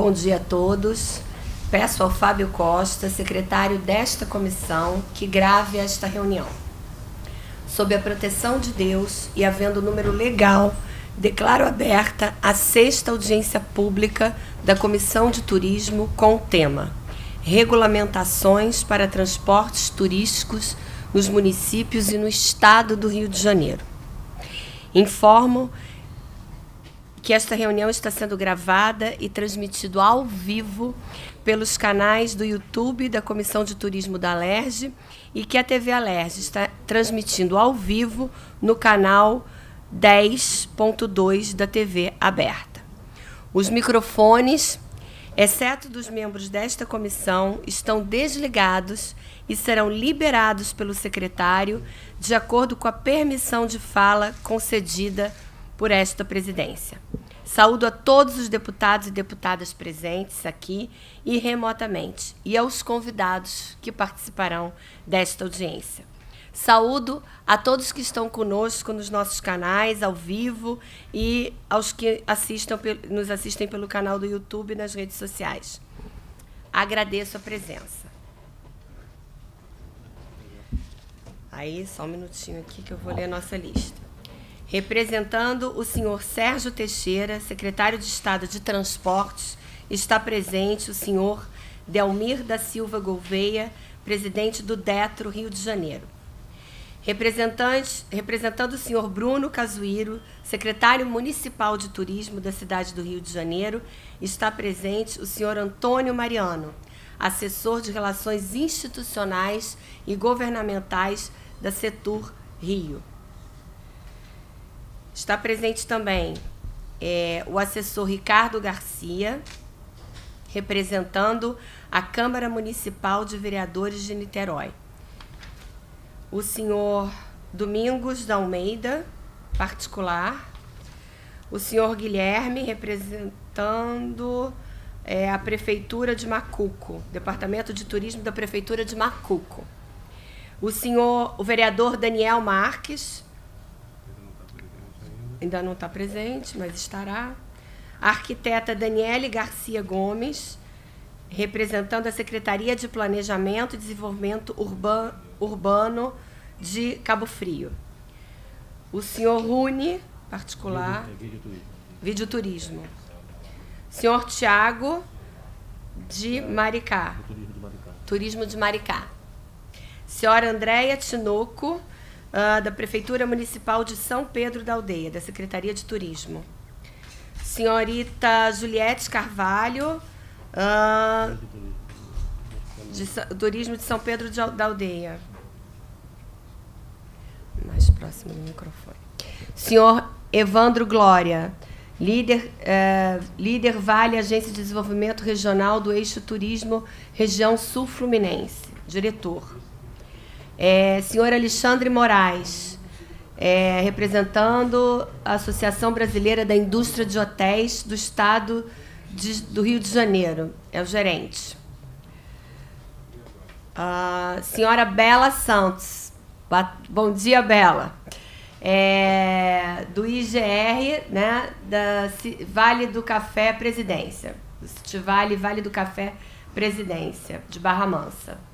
Bom dia a todos. Peço ao Fábio Costa, secretário desta comissão, que grave esta reunião. Sob a proteção de Deus e havendo número legal, declaro aberta a sexta audiência pública da Comissão de Turismo com o tema Regulamentações para transportes turísticos nos municípios e no estado do Rio de Janeiro. Informo que esta reunião está sendo gravada e transmitida ao vivo pelos canais do YouTube da Comissão de Turismo da Alerj e que a TV Alerj está transmitindo ao vivo no canal 10.2 da TV aberta. Os microfones, exceto dos membros desta comissão, estão desligados e serão liberados pelo secretário de acordo com a permissão de fala concedida por esta presidência. Saúdo a todos os deputados e deputadas presentes aqui e remotamente, e aos convidados que participarão desta audiência. Saúdo a todos que estão conosco nos nossos canais, ao vivo, e aos que assistam, nos assistem pelo canal do YouTube e nas redes sociais. Agradeço a presença. Aí, só um minutinho aqui que eu vou ler a nossa lista. Representando o senhor Sérgio Teixeira, secretário de Estado de Transportes, está presente o senhor Delmir da Silva Gouveia, presidente do DETRO Rio de Janeiro. Representante, representando o senhor Bruno Casuíro, secretário municipal de turismo da cidade do Rio de Janeiro, está presente o senhor Antônio Mariano, assessor de relações institucionais e governamentais da Setur Rio. Está presente também é, o assessor Ricardo Garcia, representando a Câmara Municipal de Vereadores de Niterói. O senhor Domingos da Almeida, particular. O senhor Guilherme, representando é, a Prefeitura de Macuco, Departamento de Turismo da Prefeitura de Macuco. O senhor, o vereador Daniel Marques, ainda não está presente, mas estará. A arquiteta Daniele Garcia Gomes, representando a Secretaria de Planejamento e Desenvolvimento Urbano, Urbano de Cabo Frio. O senhor Rune, particular. Videoturismo. Senhor Tiago, de Maricá. Turismo de Maricá. Senhora Andréia Tinoco, uh, da Prefeitura Municipal de São Pedro da Aldeia, da Secretaria de Turismo. Senhorita Juliette Carvalho, uh, de Turismo de São Pedro da Aldeia. Mais próximo do microfone. Senhor Evandro Glória, líder, uh, líder Vale Agência de Desenvolvimento Regional do Eixo Turismo Região Sul Fluminense, diretor é, senhor Alexandre Moraes, é, representando a Associação Brasileira da Indústria de Hotéis do Estado de, do Rio de Janeiro, é o gerente. Senhora Bela Santos, bom dia, Bela. É, do IGR, né, da Vale do Café Presidência, Vale Vale do Café Presidência, de Barra Mansa.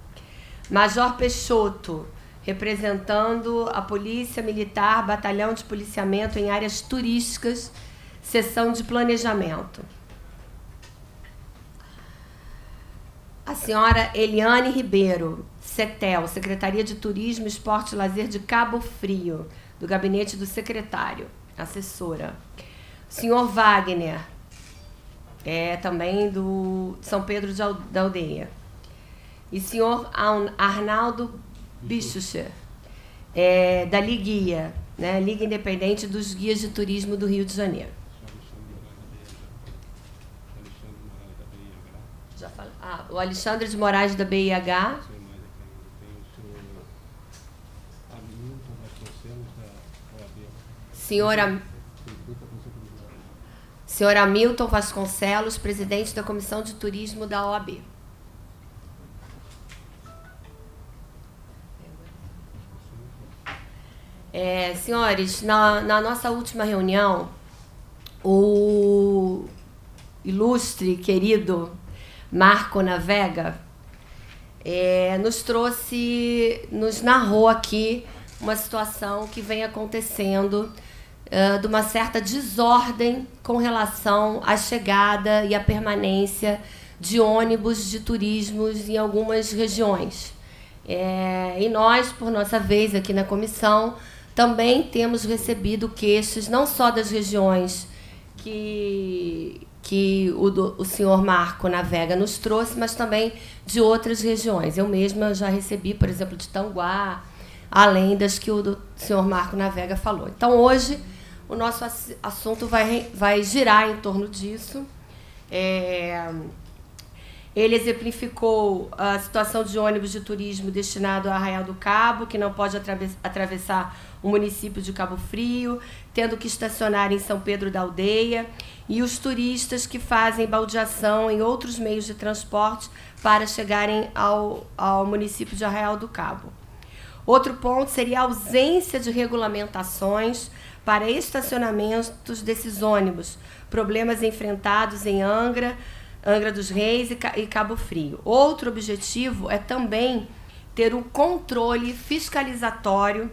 Major Peixoto, representando a Polícia Militar, Batalhão de Policiamento em áreas turísticas, seção de planejamento. A senhora Eliane Ribeiro, CETEL, Secretaria de Turismo, Esporte e Lazer de Cabo Frio, do gabinete do secretário, assessora. O senhor Wagner, é também do São Pedro da Aldeia e senhor Arnaldo Bichucher, é, da Liguia, né, Liga Independente dos Guias de Turismo do Rio de Janeiro. Já falei. Ah, o Alexandre de Moraes da BIH. Senhora Senhor Hamilton Vasconcelos, presidente da Comissão de Turismo da OAB. É, senhores, na, na nossa última reunião, o, ilustre, querido Marco Navega, é, nos trouxe, nos narrou aqui uma situação que vem acontecendo uh, de uma certa desordem com relação à chegada e à permanência de ônibus de turismos em algumas regiões. É, e nós, por nossa vez, aqui na comissão, também temos recebido queixas não só das regiões que, que o, do, o senhor Marco Navega nos trouxe, mas também de outras regiões. Eu mesma já recebi, por exemplo, de Tanguá, além das que o senhor Marco Navega falou. Então, hoje, o nosso assunto vai, vai girar em torno disso. É, ele exemplificou a situação de ônibus de turismo destinado a Arraial do Cabo, que não pode atravessar o município de Cabo Frio, tendo que estacionar em São Pedro da Aldeia, e os turistas que fazem baldeação em outros meios de transporte para chegarem ao, ao município de Arraial do Cabo. Outro ponto seria a ausência de regulamentações para estacionamentos desses ônibus, problemas enfrentados em Angra, Angra dos Reis e Cabo Frio. Outro objetivo é também ter um controle fiscalizatório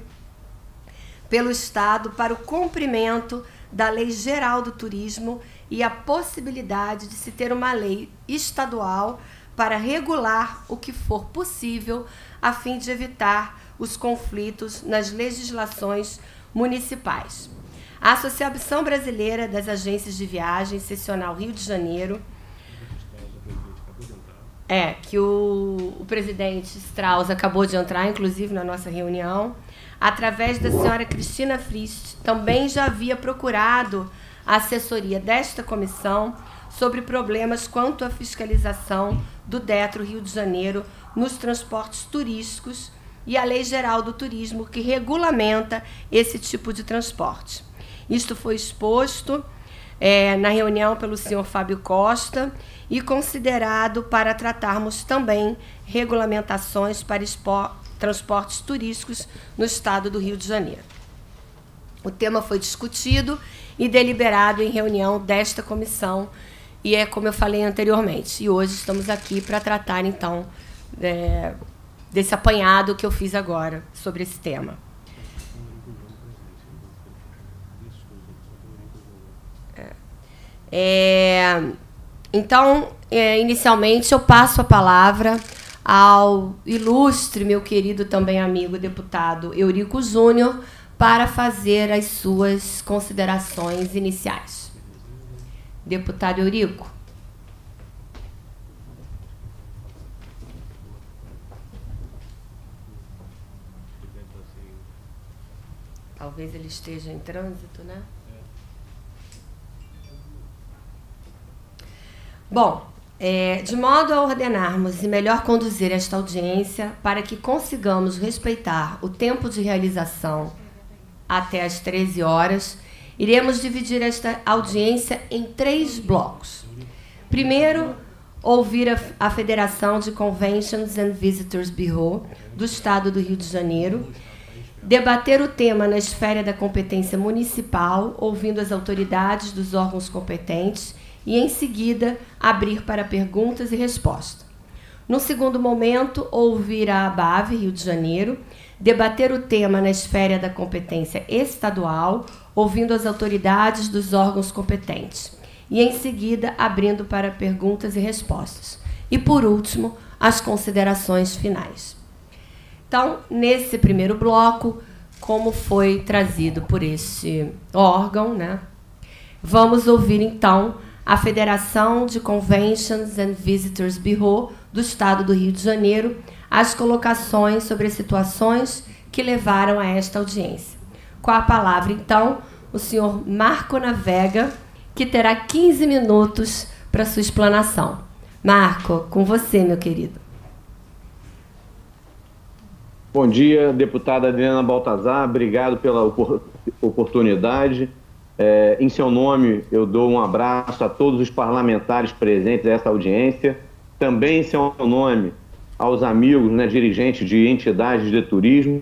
pelo Estado para o cumprimento da Lei Geral do Turismo e a possibilidade de se ter uma lei estadual para regular o que for possível a fim de evitar os conflitos nas legislações municipais. A Associação Brasileira das Agências de Viagem, Seccional Rio de Janeiro, é, que o, o presidente Strauss acabou de entrar, inclusive, na nossa reunião, através da senhora Cristina Frist, também já havia procurado a assessoria desta comissão sobre problemas quanto à fiscalização do Detro Rio de Janeiro nos transportes turísticos e a Lei Geral do Turismo, que regulamenta esse tipo de transporte. Isto foi exposto é, na reunião pelo senhor Fábio Costa e considerado para tratarmos também regulamentações para transportes turísticos no estado do Rio de Janeiro. O tema foi discutido e deliberado em reunião desta comissão, e é como eu falei anteriormente. E hoje estamos aqui para tratar, então, é, desse apanhado que eu fiz agora sobre esse tema. É, é então, é, inicialmente, eu passo a palavra ao ilustre, meu querido também amigo deputado Eurico Júnior, para fazer as suas considerações iniciais. Deputado Eurico. Talvez ele esteja em trânsito, né? Bom, é, de modo a ordenarmos e melhor conduzir esta audiência para que consigamos respeitar o tempo de realização até às 13 horas, iremos dividir esta audiência em três blocos. Primeiro, ouvir a, a Federação de Conventions and Visitors Bureau do Estado do Rio de Janeiro, debater o tema na esfera da competência municipal, ouvindo as autoridades dos órgãos competentes e, em seguida, abrir para perguntas e respostas. No segundo momento, ouvir a ABAV, Rio de Janeiro, debater o tema na esfera da competência estadual, ouvindo as autoridades dos órgãos competentes. E, em seguida, abrindo para perguntas e respostas. E, por último, as considerações finais. Então, nesse primeiro bloco, como foi trazido por este órgão, né? Vamos ouvir então a Federação de Conventions and Visitors Bureau do Estado do Rio de Janeiro as colocações sobre as situações que levaram a esta audiência. Com a palavra, então, o senhor Marco Navega, que terá 15 minutos para sua explanação. Marco, com você, meu querido. Bom dia, deputada Adriana Baltazar, obrigado pela oportunidade. É, em seu nome, eu dou um abraço a todos os parlamentares presentes nessa audiência. Também em seu nome, aos amigos, né, dirigentes de entidades de turismo.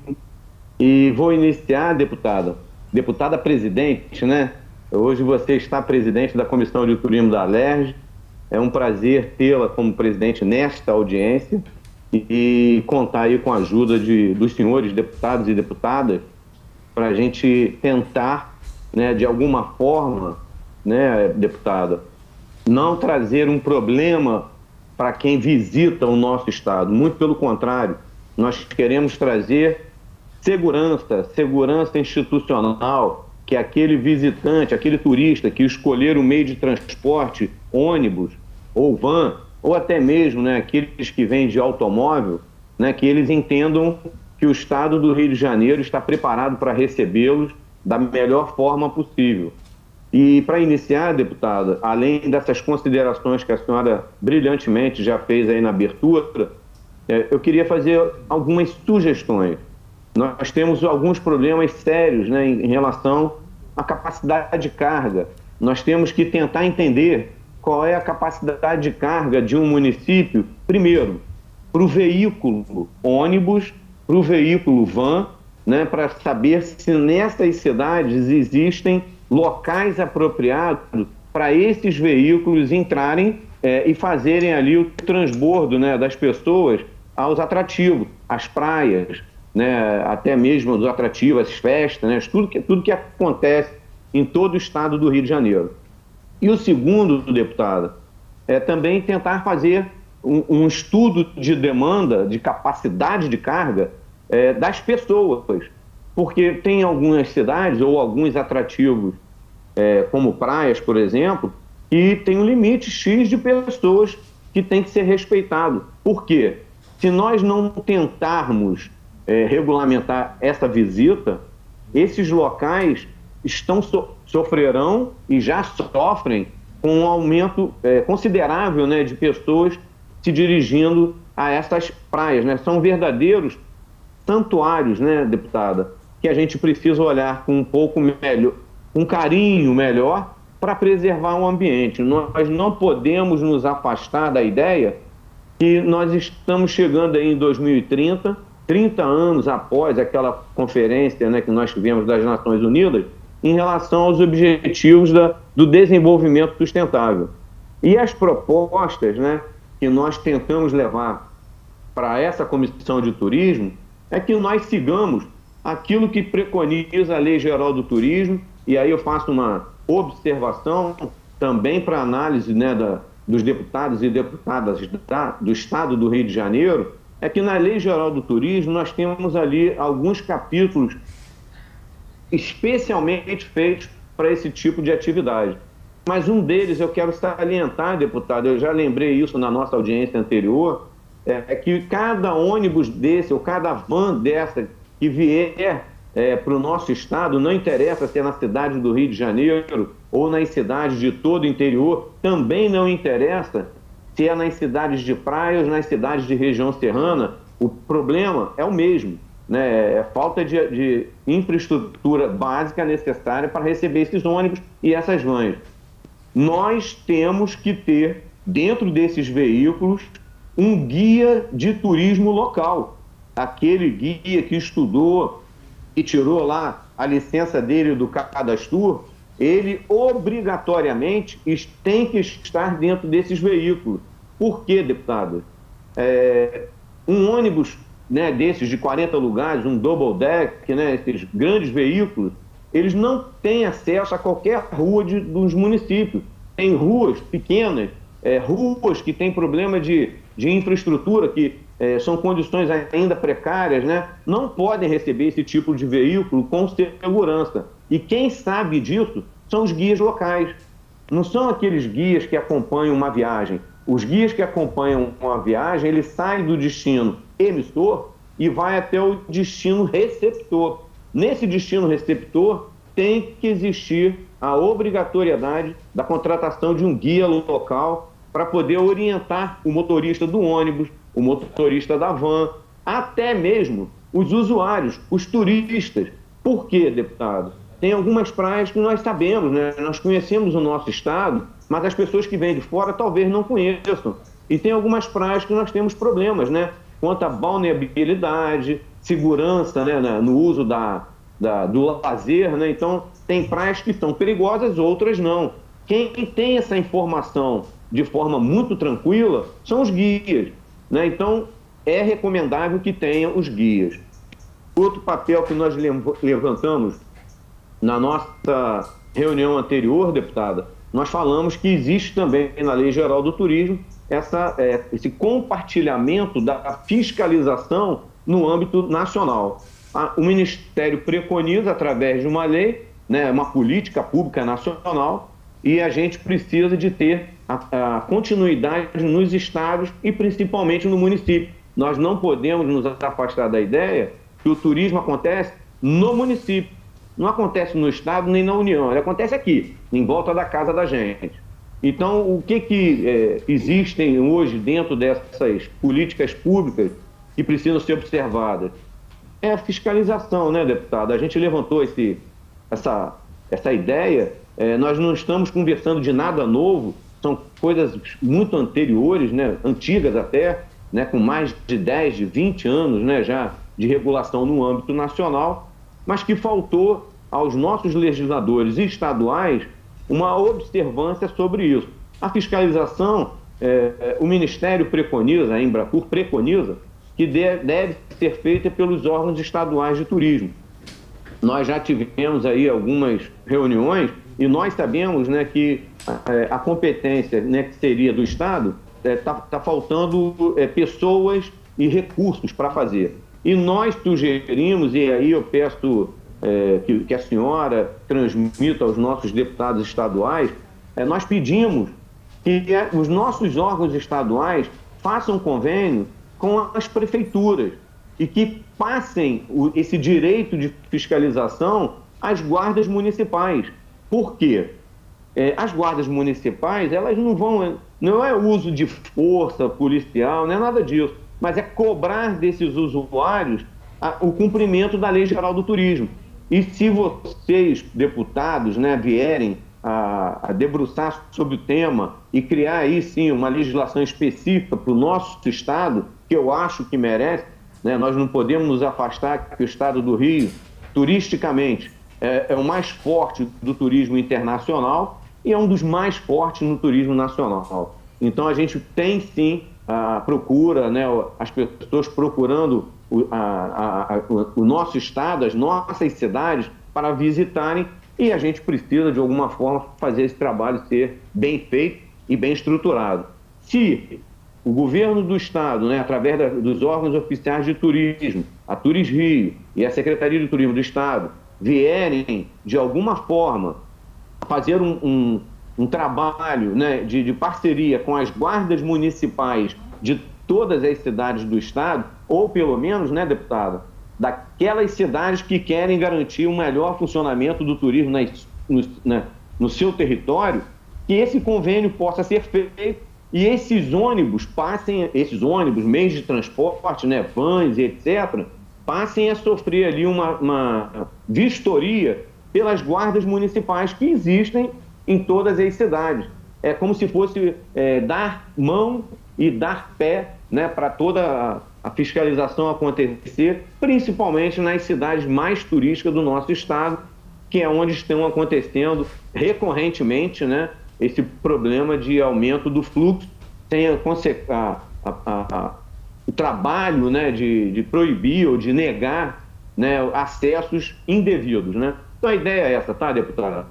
E vou iniciar, deputada, deputada presidente, né? Hoje você está presidente da Comissão de Turismo da LERJ É um prazer tê-la como presidente nesta audiência e, contar aí com a ajuda de, dos senhores deputados e deputadas para a gente tentar, né, de alguma forma, né, deputada, não trazer um problema para quem visita o nosso estado. Muito pelo contrário, nós queremos trazer segurança, segurança institucional, que aquele visitante, aquele turista que escolher o meio de transporte, ônibus ou van, ou até mesmo né, aqueles que vêm de automóvel, né, que eles entendam que o Estado do Rio de Janeiro está preparado para recebê-los da melhor forma possível. E para iniciar, deputada, além dessas considerações que a senhora brilhantemente já fez aí na abertura, é, eu queria fazer algumas sugestões. Nós temos alguns problemas sérios né, em relação à capacidade de carga. Nós temos que tentar entender qual é a capacidade de carga de um município, primeiro, para o veículo ônibus, para o veículo van, né, para saber se nessas cidades existem locais apropriados para esses veículos entrarem é, e fazerem ali o transbordo né, das pessoas aos atrativos, às praias, né, até mesmo os atrativos, as festas, né, tudo, que, tudo que acontece em todo o estado do Rio de Janeiro. E o segundo, deputada, é também tentar fazer um, um estudo de demanda, de capacidade de carga é, das pessoas. Porque tem algumas cidades ou alguns atrativos, é, como praias, por exemplo, que tem um limite X de pessoas que tem que ser respeitado. Por quê? Se nós não tentarmos é, regulamentar essa visita, esses locais estão so sofrerão e já sofrem com um aumento é, considerável né, de pessoas se dirigindo a essas praias. Né? São verdadeiros santuários, né, deputada, que a gente precisa olhar com um pouco melhor, um carinho melhor para preservar o ambiente. Nós não podemos nos afastar da ideia que nós estamos chegando aí em 2030, 30 anos após aquela conferência né, que nós tivemos das Nações Unidas, em relação aos objetivos da, do desenvolvimento sustentável. E as propostas né, que nós tentamos levar para essa comissão de turismo é que nós sigamos aquilo que preconiza a Lei Geral do Turismo, e aí eu faço uma observação também para análise né, da, dos deputados e deputadas da, do Estado do Rio de Janeiro, é que na Lei Geral do Turismo nós temos ali alguns capítulos especialmente feitos para esse tipo de atividade. Mas um deles eu quero salientar, deputado, eu já lembrei isso na nossa audiência anterior, é, é que cada ônibus desse ou cada van dessa que vier é, para o nosso estado, não interessa se é na cidade do Rio de Janeiro ou nas cidades de todo o interior, também não interessa se é nas cidades de praia ou nas cidades de região serrana, o problema é o mesmo né, é falta de, de infraestrutura básica necessária para receber esses ônibus e essas vans. Nós temos que ter, dentro desses veículos, um guia de turismo local. Aquele guia que estudou e tirou lá a licença dele do cadastro, ele obrigatoriamente tem que estar dentro desses veículos. Por quê, deputado? É, um ônibus né, desses de 40 lugares, um double deck, né, esses grandes veículos, eles não têm acesso a qualquer rua de, dos municípios. Tem ruas pequenas, é, ruas que têm problema de, de infraestrutura, que é, são condições ainda precárias, né, não podem receber esse tipo de veículo com segurança. E quem sabe disso são os guias locais. Não são aqueles guias que acompanham uma viagem. Os guias que acompanham uma viagem, eles saem do destino emissor e vai até o destino receptor. Nesse destino receptor, tem que existir a obrigatoriedade da contratação de um guia local para poder orientar o motorista do ônibus, o motorista da van, até mesmo os usuários, os turistas. Por quê, deputado? Tem algumas praias que nós sabemos, né? nós conhecemos o nosso estado, mas as pessoas que vêm de fora talvez não conheçam. E tem algumas praias que nós temos problemas, né? quanto à balneabilidade, segurança né, no uso da, da, do lazer. Né? Então, tem praias que são perigosas, outras não. Quem tem essa informação de forma muito tranquila são os guias. Né? Então, é recomendável que tenha os guias. Outro papel que nós levantamos na nossa reunião anterior, deputada, nós falamos que existe também na Lei Geral do Turismo essa, é, esse compartilhamento da fiscalização no âmbito nacional. o Ministério preconiza, através de uma lei, né, uma política pública nacional, e a gente precisa de ter a, a continuidade nos estados e principalmente no município. Nós não podemos nos afastar da ideia que o turismo acontece no município. Não acontece no Estado nem na União, ele acontece aqui, em volta da casa da gente. Então, o que, que é, existem hoje dentro dessas políticas públicas que precisam ser observadas? É a fiscalização, né, deputado? A gente levantou esse, essa, essa ideia, é, nós não estamos conversando de nada novo, são coisas muito anteriores, né, antigas até, né, com mais de 10, de 20 anos né, já de regulação no âmbito nacional, mas que faltou aos nossos legisladores estaduais uma observância sobre isso. A fiscalização, é, o Ministério preconiza, a Embracur preconiza, que deve ser feita pelos órgãos estaduais de turismo. Nós já tivemos aí algumas reuniões e nós sabemos né, que é, a competência né, que seria do Estado está é, tá, tá faltando é, pessoas e recursos para fazer. E nós sugerimos, e aí eu peço é, que, que, a senhora transmita aos nossos deputados estaduais, é, nós pedimos que é, os nossos órgãos estaduais façam convênio com as prefeituras e que passem o, esse direito de fiscalização às guardas municipais. Por quê? É, as guardas municipais, elas não vão, não é uso de força policial, não é nada disso mas é cobrar desses usuários a, o cumprimento da Lei Geral do Turismo. E se vocês, deputados, né, vierem a, a debruçar sobre o tema e criar aí sim uma legislação específica para o nosso Estado, que eu acho que merece, né, nós não podemos nos afastar que o Estado do Rio, turisticamente, é, é o mais forte do turismo internacional e é um dos mais fortes no turismo nacional. Então a gente tem sim a procura, né, as pessoas procurando o, a, a, o nosso estado, as nossas cidades para visitarem e a gente precisa de alguma forma fazer esse trabalho ser bem feito e bem estruturado. Se o governo do estado, né, através da, dos órgãos oficiais de turismo, a Turis Rio e a Secretaria de Turismo do estado vierem de alguma forma fazer um, um, um trabalho né, de, de parceria com as guardas municipais de todas as cidades do estado, ou pelo menos, né, deputada, daquelas cidades que querem garantir um melhor funcionamento do turismo no, né, no seu território, que esse convênio possa ser feito e esses ônibus passem, esses ônibus, meios de transporte, né, vans etc., passem a sofrer ali uma, uma vistoria pelas guardas municipais que existem em todas as cidades. É como se fosse é, dar mão e dar pé né, para toda a, fiscalização acontecer, principalmente nas cidades mais turísticas do nosso estado, que é onde estão acontecendo recorrentemente né, esse problema de aumento do fluxo, sem a, a, a, o trabalho né, de, de, proibir ou de negar né, acessos indevidos. Né? Então a ideia é essa, tá, deputada?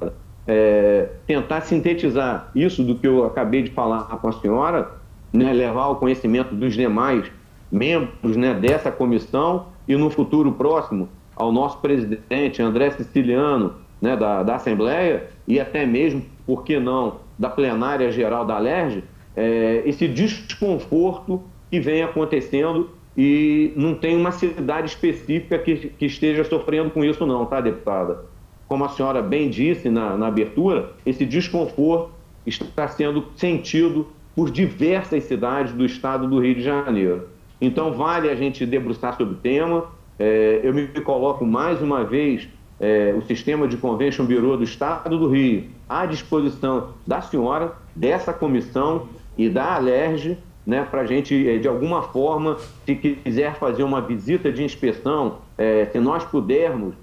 é, tentar sintetizar isso do que eu acabei de falar com a senhora, né, levar ao conhecimento dos demais membros né, dessa comissão e no futuro próximo ao nosso presidente André Siciliano né, da, da Assembleia e até mesmo, por que não, da plenária geral da LERJ, é, esse desconforto que vem acontecendo e não tem uma cidade específica que, que esteja sofrendo com isso não, tá, deputada? como a senhora bem disse na, na abertura, esse desconforto está sendo sentido por diversas cidades do estado do Rio de Janeiro. Então, vale a gente debruçar sobre o tema. É, eu me coloco mais uma vez é, o sistema de Convention Bureau do Estado do Rio à disposição da senhora, dessa comissão e da Alerj, né, para a gente, é, de alguma forma, se quiser fazer uma visita de inspeção, é, se nós pudermos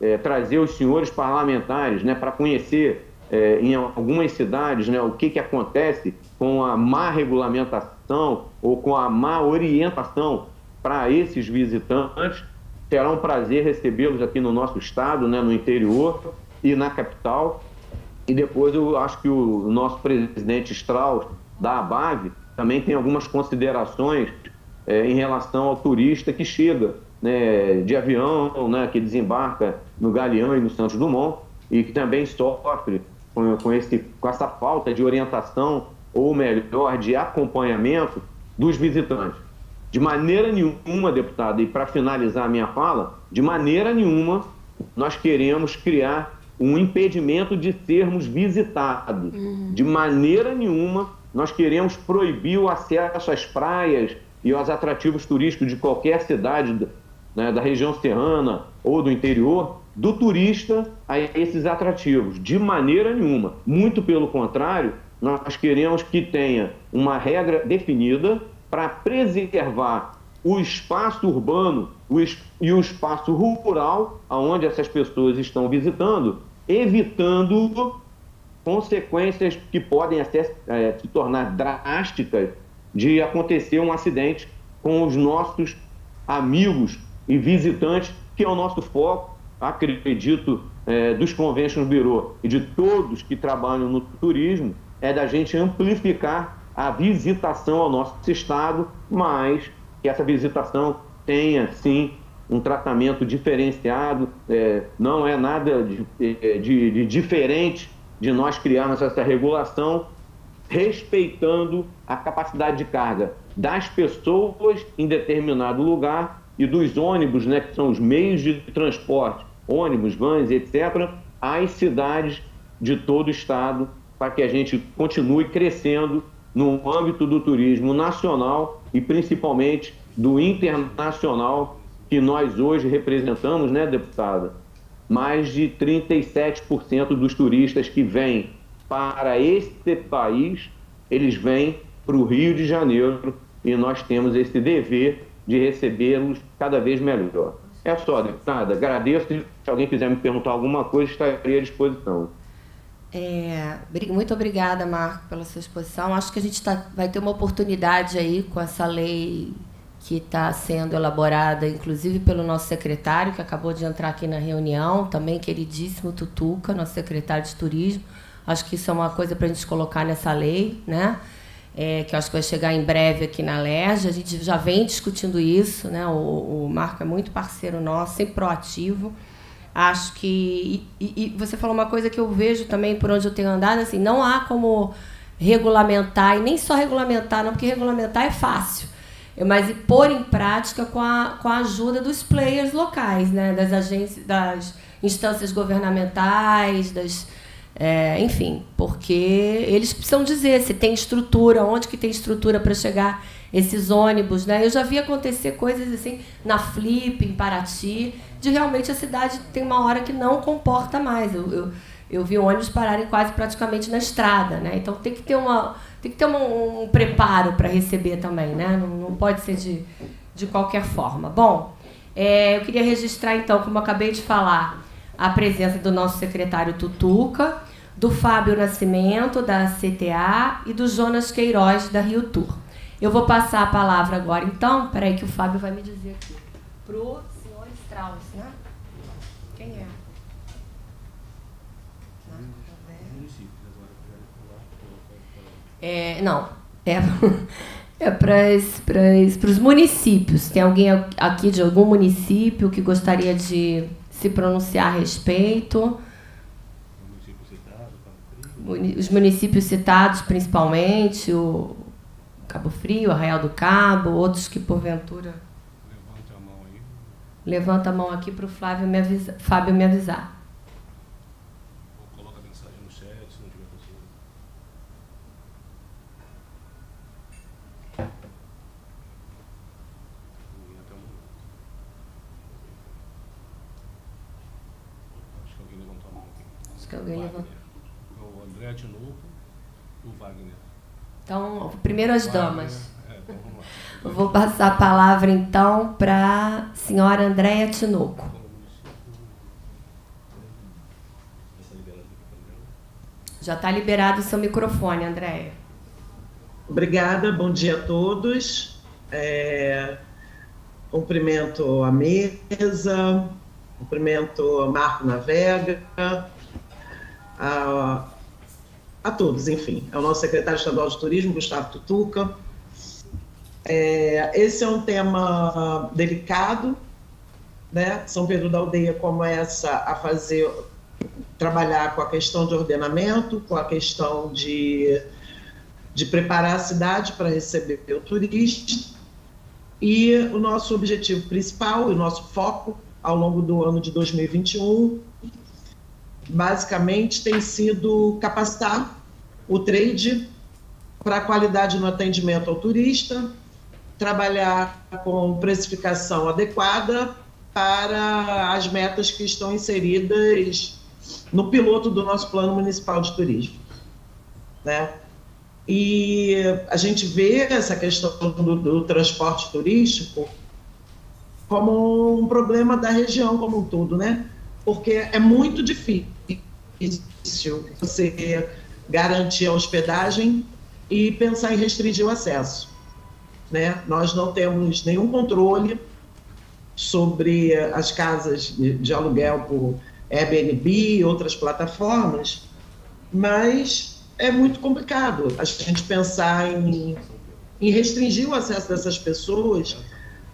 é, trazer os senhores parlamentares né, para conhecer é, em algumas cidades né, o que, que acontece, com a má regulamentação ou com a má orientação para esses visitantes. Será um prazer recebê-los aqui no nosso estado, né, no interior e na capital. E depois eu acho que o nosso presidente Strauss, da ABAV, também tem algumas considerações é, em relação ao turista que chega né, de avião, né, que desembarca no Galeão e no Santos Dumont, e que também sofre com, com, esse, com essa falta de orientação, ou melhor, de acompanhamento dos visitantes. De maneira nenhuma, deputado, e para finalizar a minha fala, de maneira nenhuma nós queremos criar um impedimento de sermos visitados. Uhum. De maneira nenhuma nós queremos proibir o acesso às praias e aos atrativos turísticos de qualquer cidade né, da região serrana ou do interior, do turista a esses atrativos. De maneira nenhuma. Muito pelo contrário, nós queremos que tenha uma regra definida para preservar o espaço urbano e o espaço rural aonde essas pessoas estão visitando, evitando consequências que podem até é, se tornar drásticas de acontecer um acidente com os nossos amigos e visitantes, que é o nosso foco, acredito, é, dos Convention Bureau e de todos que trabalham no turismo, é da gente amplificar a visitação ao nosso estado, mas que essa visitação tenha, sim, um tratamento diferenciado, é, não é nada de, de, de diferente de nós criarmos essa regulação, respeitando a capacidade de carga das pessoas em determinado lugar e dos ônibus, né, que são os meios de transporte, ônibus, vans, etc., às cidades de todo o estado, para que a gente continue crescendo no âmbito do turismo nacional e principalmente do internacional, que nós hoje representamos, né, deputada? Mais de 37% dos turistas que vêm para este país, eles vêm para o Rio de Janeiro e nós temos esse dever de recebê-los cada vez melhor. É só, deputada. Agradeço. Se alguém quiser me perguntar alguma coisa, estaria à disposição. É, muito obrigada, Marco, pela sua exposição. Acho que a gente tá, vai ter uma oportunidade aí com essa lei que está sendo elaborada, inclusive pelo nosso secretário, que acabou de entrar aqui na reunião, também queridíssimo Tutuca, nosso secretário de turismo. Acho que isso é uma coisa para a gente colocar nessa lei, né? é, que acho que vai chegar em breve aqui na LERJ. A gente já vem discutindo isso, né? O, o Marco é muito parceiro nosso, sempre proativo. Acho que. E, e, você falou uma coisa que eu vejo também por onde eu tenho andado, assim, não há como regulamentar, e nem só regulamentar, não, porque regulamentar é fácil. Mas pôr em prática com a, com a ajuda dos players locais, né? das agências, das instâncias governamentais, das, é, enfim, porque eles precisam dizer se tem estrutura, onde que tem estrutura para chegar esses ônibus, né? Eu já vi acontecer coisas assim na Flip, em Paraty, de realmente a cidade tem uma hora que não comporta mais. Eu, eu, eu vi ônibus pararem quase praticamente na estrada, né? Então tem que ter uma tem que ter um, um preparo para receber também, né? Não, não, pode ser de, de qualquer forma. Bom, é, eu queria registrar então, como acabei de falar, a presença do nosso secretário Tutuca, do Fábio Nascimento, da CTA, e do Jonas Queiroz, da Rio Tour. Eu vou passar a palavra agora, então, peraí que o Fábio vai me dizer aqui, para o senhor Strauss, né? Quem é? É, não, é, é para os municípios. Tem alguém aqui de algum município que gostaria de se pronunciar a respeito. Os municípios citados, principalmente, o Cabo Frio, Arraial do Cabo, outros que porventura. Levanta a mão aí. Levanta a mão aqui para o Flávio me avisar, Fábio me avisar. Que alguém levantou. O André Tinoco e o Wagner. Então, primeiro as damas. É, então Eu vou passar a palavra então para a senhora Andréia Tinoco. Já está liberado o seu microfone, Andréia. Obrigada, bom dia a todos. É, cumprimento a mesa, cumprimento a Marco Navega, a, a todos, enfim, ao nosso secretário estadual de turismo, Gustavo Tutuca. É, esse é um tema delicado, né? São Pedro da Aldeia começa a fazer, trabalhar com a questão de ordenamento, com a questão de, de preparar a cidade para receber o turista. E o nosso objetivo principal, o nosso foco ao longo do ano de 2021 basicamente tem sido capacitar o trade para a qualidade no atendimento ao turista, trabalhar com precificação adequada para as metas que estão inseridas no piloto do nosso plano municipal de turismo, né? E a gente vê essa questão do, do transporte turístico como um problema da região como um todo, né? Porque é muito difícil você garantir a hospedagem e pensar em restringir o acesso. Né? Nós não temos nenhum controle sobre as casas de, aluguel por Airbnb e outras plataformas, mas é muito complicado a gente pensar em, em restringir o acesso dessas pessoas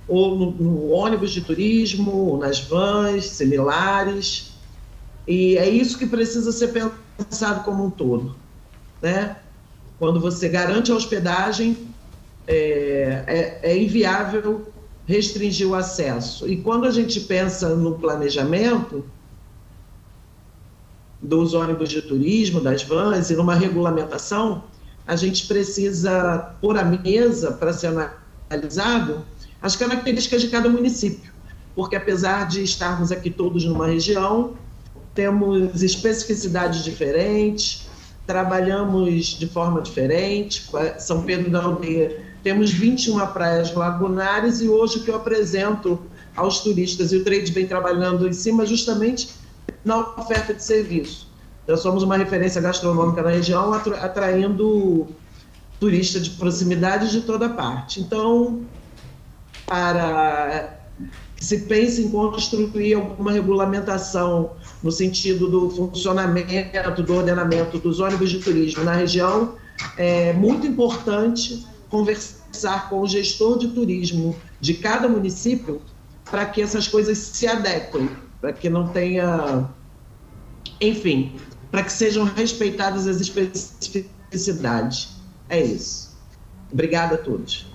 ou no, no ônibus de turismo, ou nas vans similares. E é isso que precisa ser pensado como um todo. Né? Quando você garante a hospedagem, é, é, é inviável restringir o acesso. E quando a gente pensa no planejamento dos ônibus de turismo, das vans e numa regulamentação, a gente precisa pôr à mesa para ser analisado as características de cada município, porque apesar de estarmos aqui todos numa região, temos especificidades diferentes, trabalhamos de forma diferente. São Pedro da Aldeia temos 21 praias lagunares e hoje o que eu apresento aos turistas, e o trade vem trabalhando em cima justamente na oferta de serviço. Nós somos uma referência gastronômica na região, atraindo turistas de proximidade de toda parte. Então, para que se pense em construir alguma regulamentação no sentido do funcionamento, do ordenamento dos ônibus de turismo na região, é muito importante conversar com o gestor de turismo de cada município para que essas coisas se adequem, para que não tenha, enfim, para que sejam respeitadas as especificidades. É isso. Obrigada a todos.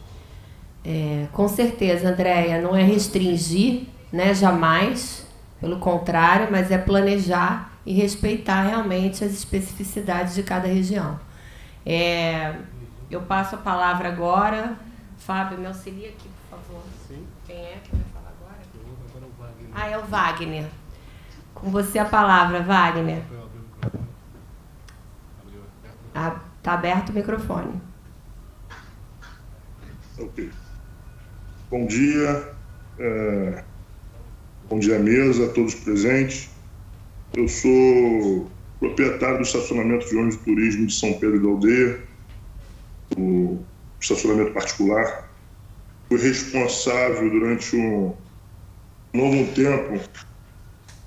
É, com certeza, Andréia, não é restringir, né, jamais, pelo contrário, mas é planejar e respeitar realmente as especificidades de cada região. É, eu passo a palavra agora. Fábio, me auxilia aqui, por favor. Sim. Quem é que vai falar agora? agora é o Wagner. Ah, é o Wagner. Com você a palavra, Wagner. Ah, tá aberto o microfone. Ok. Bom dia, é, bom dia mesa, a todos presentes. Eu sou proprietário do estacionamento de ônibus de turismo de São Pedro da Aldeia, o estacionamento particular. Fui responsável durante um longo tempo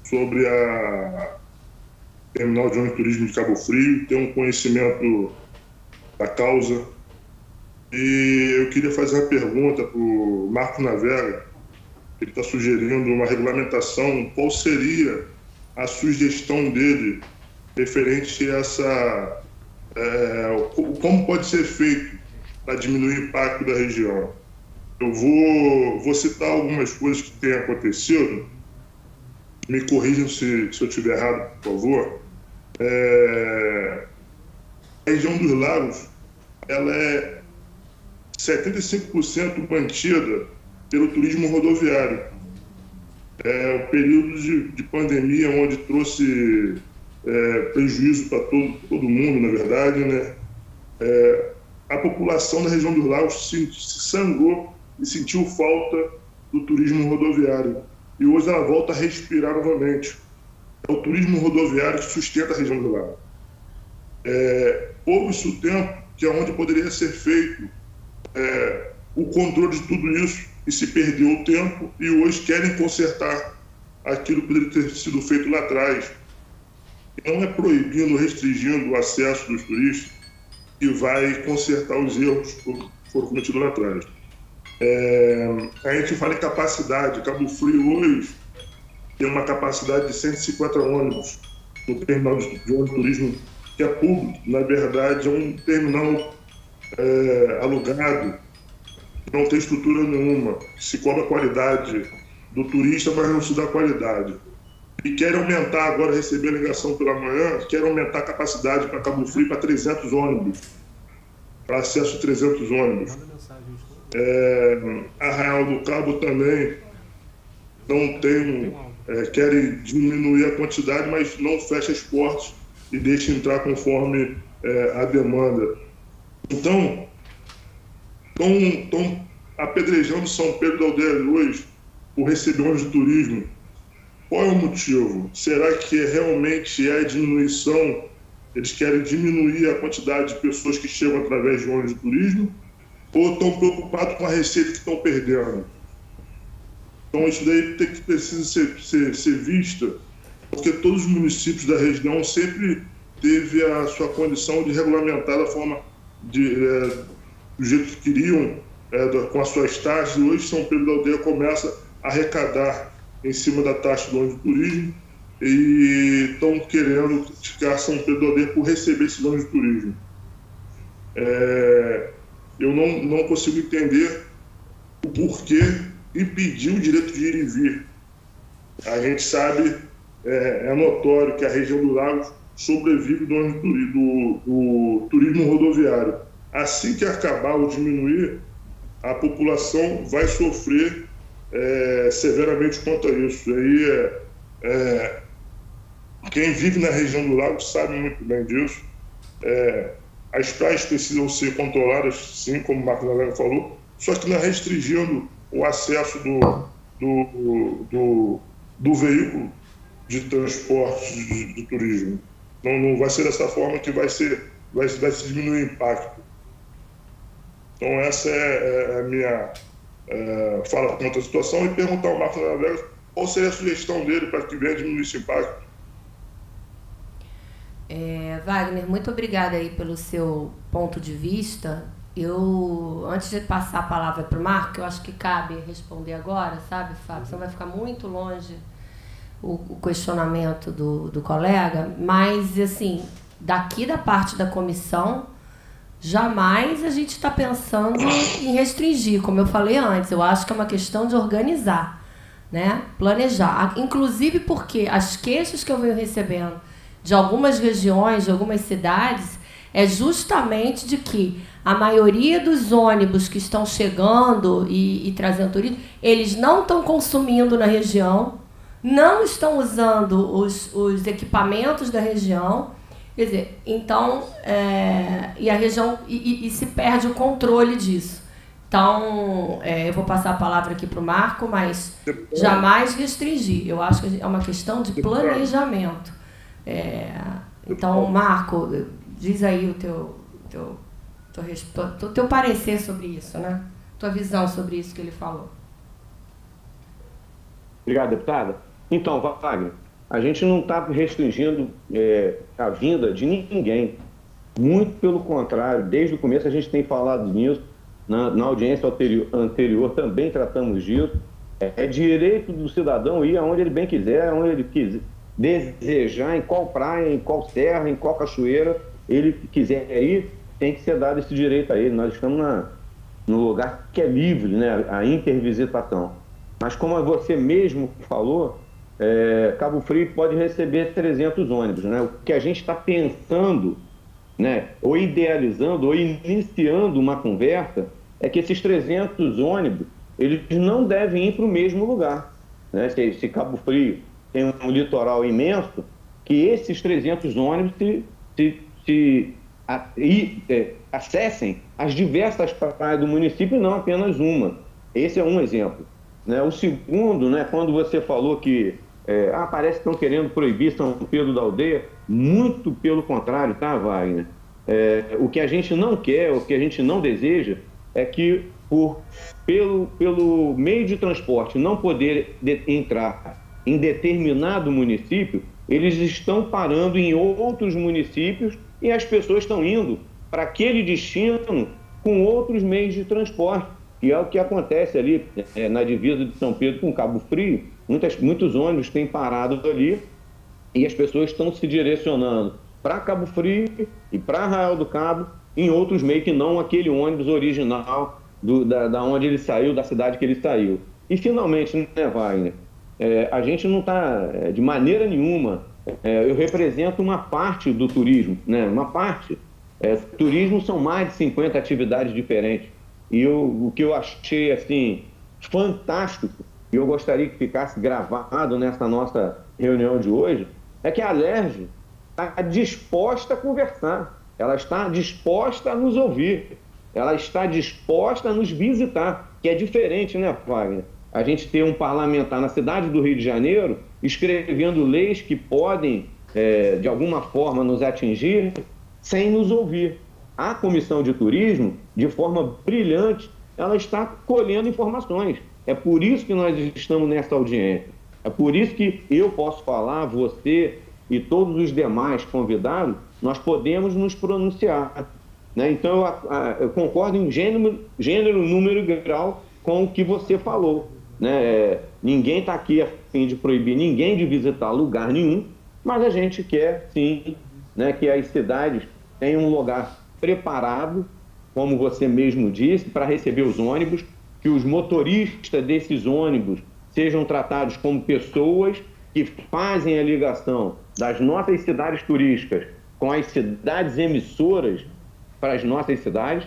sobre a terminal de ônibus de turismo de Cabo Frio, tenho um conhecimento da causa e eu queria fazer uma pergunta para o Marco Navega, ele está sugerindo uma regulamentação. Qual seria a sugestão dele referente a essa. É, como pode ser feito para diminuir o impacto da região? Eu vou, vou citar algumas coisas que têm acontecido. Me corrijam se, se eu estiver errado, por favor. É, a região dos lagos ela é 75% mantida pelo turismo rodoviário. É o período de, de pandemia onde trouxe é, prejuízo para todo, todo mundo, na verdade, né? É, a população da região dos lagos se, se sangrou e sentiu falta do turismo rodoviário. E hoje ela volta a respirar novamente. É o turismo rodoviário que sustenta a região dos lagos. É, houve-se o tempo que é onde poderia ser feito é, o controle de tudo isso e se perdeu o tempo e hoje querem consertar aquilo que poderia ter sido feito lá atrás. Não é proibindo, restringindo o acesso dos turistas que vai consertar os erros que foram cometidos lá atrás. É, a gente fala em capacidade. Cabo Frio hoje tem uma capacidade de 150 ônibus no terminal de, ônibus turismo que é público. Na verdade, é um terminal é, alugado, não tem estrutura nenhuma, se cobra a qualidade do turista, mas não se dá qualidade. E querem aumentar, agora receber a ligação pela manhã, querem aumentar a capacidade para Cabo Frio para 300 ônibus, para acesso a 300 ônibus. É, Arraial do Cabo também não tem, é, querem diminuir a quantidade, mas não fecha esportes e deixa entrar conforme é, a demanda. Então, estão apedrejando São Pedro da Aldeia hoje por receber de turismo. Qual é o motivo? Será que realmente é a diminuição? Eles querem diminuir a quantidade de pessoas que chegam através de ônibus de turismo? Ou estão preocupados com a receita que estão perdendo? Então, isso daí tem que precisa ser, ser, ser vista, porque todos os municípios da região sempre teve a sua condição de regulamentar da forma de, é, do jeito que queriam, é, com as suas taxas, hoje São Pedro da Aldeia começa a arrecadar em cima da taxa do ônibus de turismo e estão querendo criticar São Pedro da Aldeia por receber esse ônibus de turismo. É, eu não, não consigo entender o porquê impedir o direito de ir e vir. A gente sabe, é, é notório que a região do Lago sobrevive do, do, do turismo rodoviário. Assim que acabar ou diminuir, a população vai sofrer é, severamente quanto a isso. Aí é, é, quem vive na região do lago sabe muito bem disso. É, as praias precisam ser controladas, sim, como o Marcos Nalega falou, só que não restringindo o acesso do, do, do, do veículo de transporte de, de turismo. Não, não vai ser dessa forma que vai, ser, vai, vai se diminuir o impacto. Então, essa é, é a minha é, fala contra a situação e perguntar ao Marcos Navegas qual seria a sugestão dele para que venha diminuir esse impacto. É, Wagner, muito obrigada aí pelo seu ponto de vista. Eu, antes de passar a palavra para o Marco, eu acho que cabe responder agora, sabe, Fábio? Senão vai ficar muito longe o, o questionamento do, do colega, mas, assim, daqui da parte da comissão, jamais a gente está pensando em restringir, como eu falei antes. Eu acho que é uma questão de organizar, né? planejar. Inclusive porque as queixas que eu venho recebendo de algumas regiões, de algumas cidades, é justamente de que a maioria dos ônibus que estão chegando e, e trazendo turismo, eles não estão consumindo na região, não estão usando os, os equipamentos da região Quer dizer, então, é, e a região, e, e, se perde o controle disso. Então, é, eu vou passar a palavra aqui para o Marco, mas jamais restringir. Eu acho que é uma questão de planejamento. É, então, Marco, diz aí o teu, teu, teu, teu, teu parecer sobre isso, né? Tua visão sobre isso que ele falou. Obrigado, deputada. Então, Wagner, a gente não está restringindo é, a vinda de ninguém. Muito pelo contrário, desde o começo a gente tem falado nisso. Na, na audiência anterior, anterior, também tratamos disso. É, é, direito do cidadão ir aonde ele bem quiser, aonde ele quiser, desejar, em qual praia, em qual serra, em qual cachoeira ele quiser ir, tem que ser dado esse direito a ele. Nós estamos na, no lugar que é livre, né? a intervisitação. Mas como você mesmo falou, é, Cabo Frio pode receber 300 ônibus. Né? O que a gente está pensando, né, ou idealizando, ou iniciando uma conversa, é que esses 300 ônibus eles não devem ir para o mesmo lugar. Né? Se, se, Cabo Frio tem um litoral imenso, que esses 300 ônibus se, se, se a, e, é, acessem as diversas praias do município não apenas uma. Esse é um exemplo. Né? O segundo, né, quando você falou que é, ah, parece que estão querendo proibir São Pedro da Aldeia. Muito pelo contrário, tá, Wagner? É, o que a gente não quer, o que a gente não deseja, é que por, pelo, pelo meio de transporte não poder de, entrar em determinado município, eles estão parando em outros municípios e as pessoas estão indo para aquele destino com outros meios de transporte. E é o que acontece ali é, na divisa de São Pedro com Cabo Frio. Muitas, muitos ônibus têm parado ali e as pessoas estão se direcionando para Cabo Frio e para Arraial do Cabo em outros meios que não aquele ônibus original do, da, da onde ele saiu, da cidade que ele saiu. E finalmente, né, Wagner? É, a gente não está, é, de maneira nenhuma, é, eu represento uma parte do turismo, né? uma parte. É, turismo são mais de 50 atividades diferentes. E eu, o que eu achei assim fantástico, e eu gostaria que ficasse gravado nessa nossa reunião de hoje, é que a Alerj está disposta a conversar, ela está disposta a nos ouvir, ela está disposta a nos visitar, que é diferente, né, Wagner? A gente ter um parlamentar na cidade do Rio de Janeiro escrevendo leis que podem, é, de alguma forma, nos atingir sem nos ouvir. A Comissão de Turismo, de forma brilhante, ela está colhendo informações. É por isso que nós estamos nessa audiência. É por isso que eu posso falar, você e todos os demais convidados, nós podemos nos pronunciar. Né? Então, eu, eu, concordo em gênero, gênero, número e grau com o que você falou. Né? É, ninguém está aqui a fim de proibir ninguém de visitar lugar nenhum, mas a gente quer, sim, né, que as cidades tenham um lugar preparado, como você mesmo disse, para receber os ônibus, que os motoristas desses ônibus sejam tratados como pessoas que fazem a ligação das nossas cidades turísticas com as cidades emissoras para as nossas cidades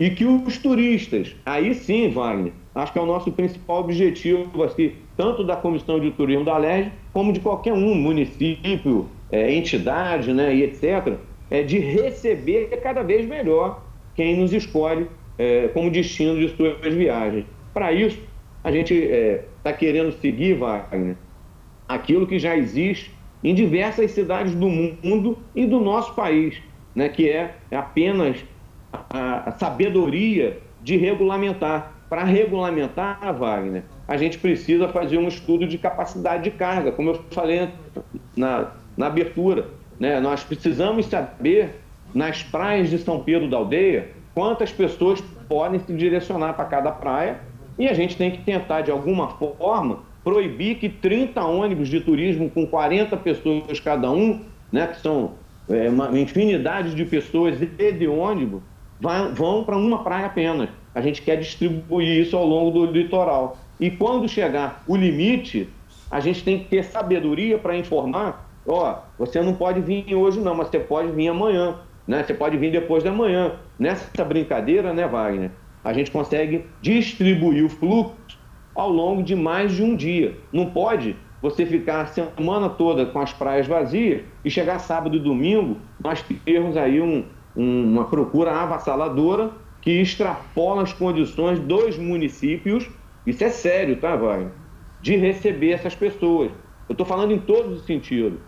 e que os turistas, aí sim, Wagner, acho que é o nosso principal objetivo, assim, tanto da Comissão de Turismo da LERJ, como de qualquer um, município, é, entidade, né, e etc., é de receber cada vez melhor quem nos escolhe é, como destino de suas viagens. Para isso, a gente está é, tá querendo seguir, Wagner, aquilo que já existe em diversas cidades do mundo e do nosso país, né, que é apenas a, a sabedoria de regulamentar. Para regulamentar, Wagner, a gente precisa fazer um estudo de capacidade de carga, como eu falei na, na abertura. Né? Nós precisamos saber, nas praias de São Pedro da Aldeia, quantas pessoas podem se direcionar para cada praia e a gente tem que tentar, de alguma forma, proibir que 30 ônibus de turismo com 40 pessoas cada um, né, que são é, uma infinidade de pessoas e de ônibus, vão para uma praia apenas. A gente quer distribuir isso ao longo do litoral. E quando chegar o limite, a gente tem que ter sabedoria para informar, ó, você não pode vir hoje não, mas você pode vir amanhã, né? Você pode vir depois da manhã. Nessa brincadeira, né, Wagner? A gente consegue distribuir o fluxo ao longo de mais de um dia. Não pode você ficar a semana toda com as praias vazias e chegar sábado e domingo, nós termos aí um, um, uma procura avassaladora que extrapola as condições dos municípios, isso é sério, tá, vai? De receber essas pessoas. Eu estou falando em todos os sentidos.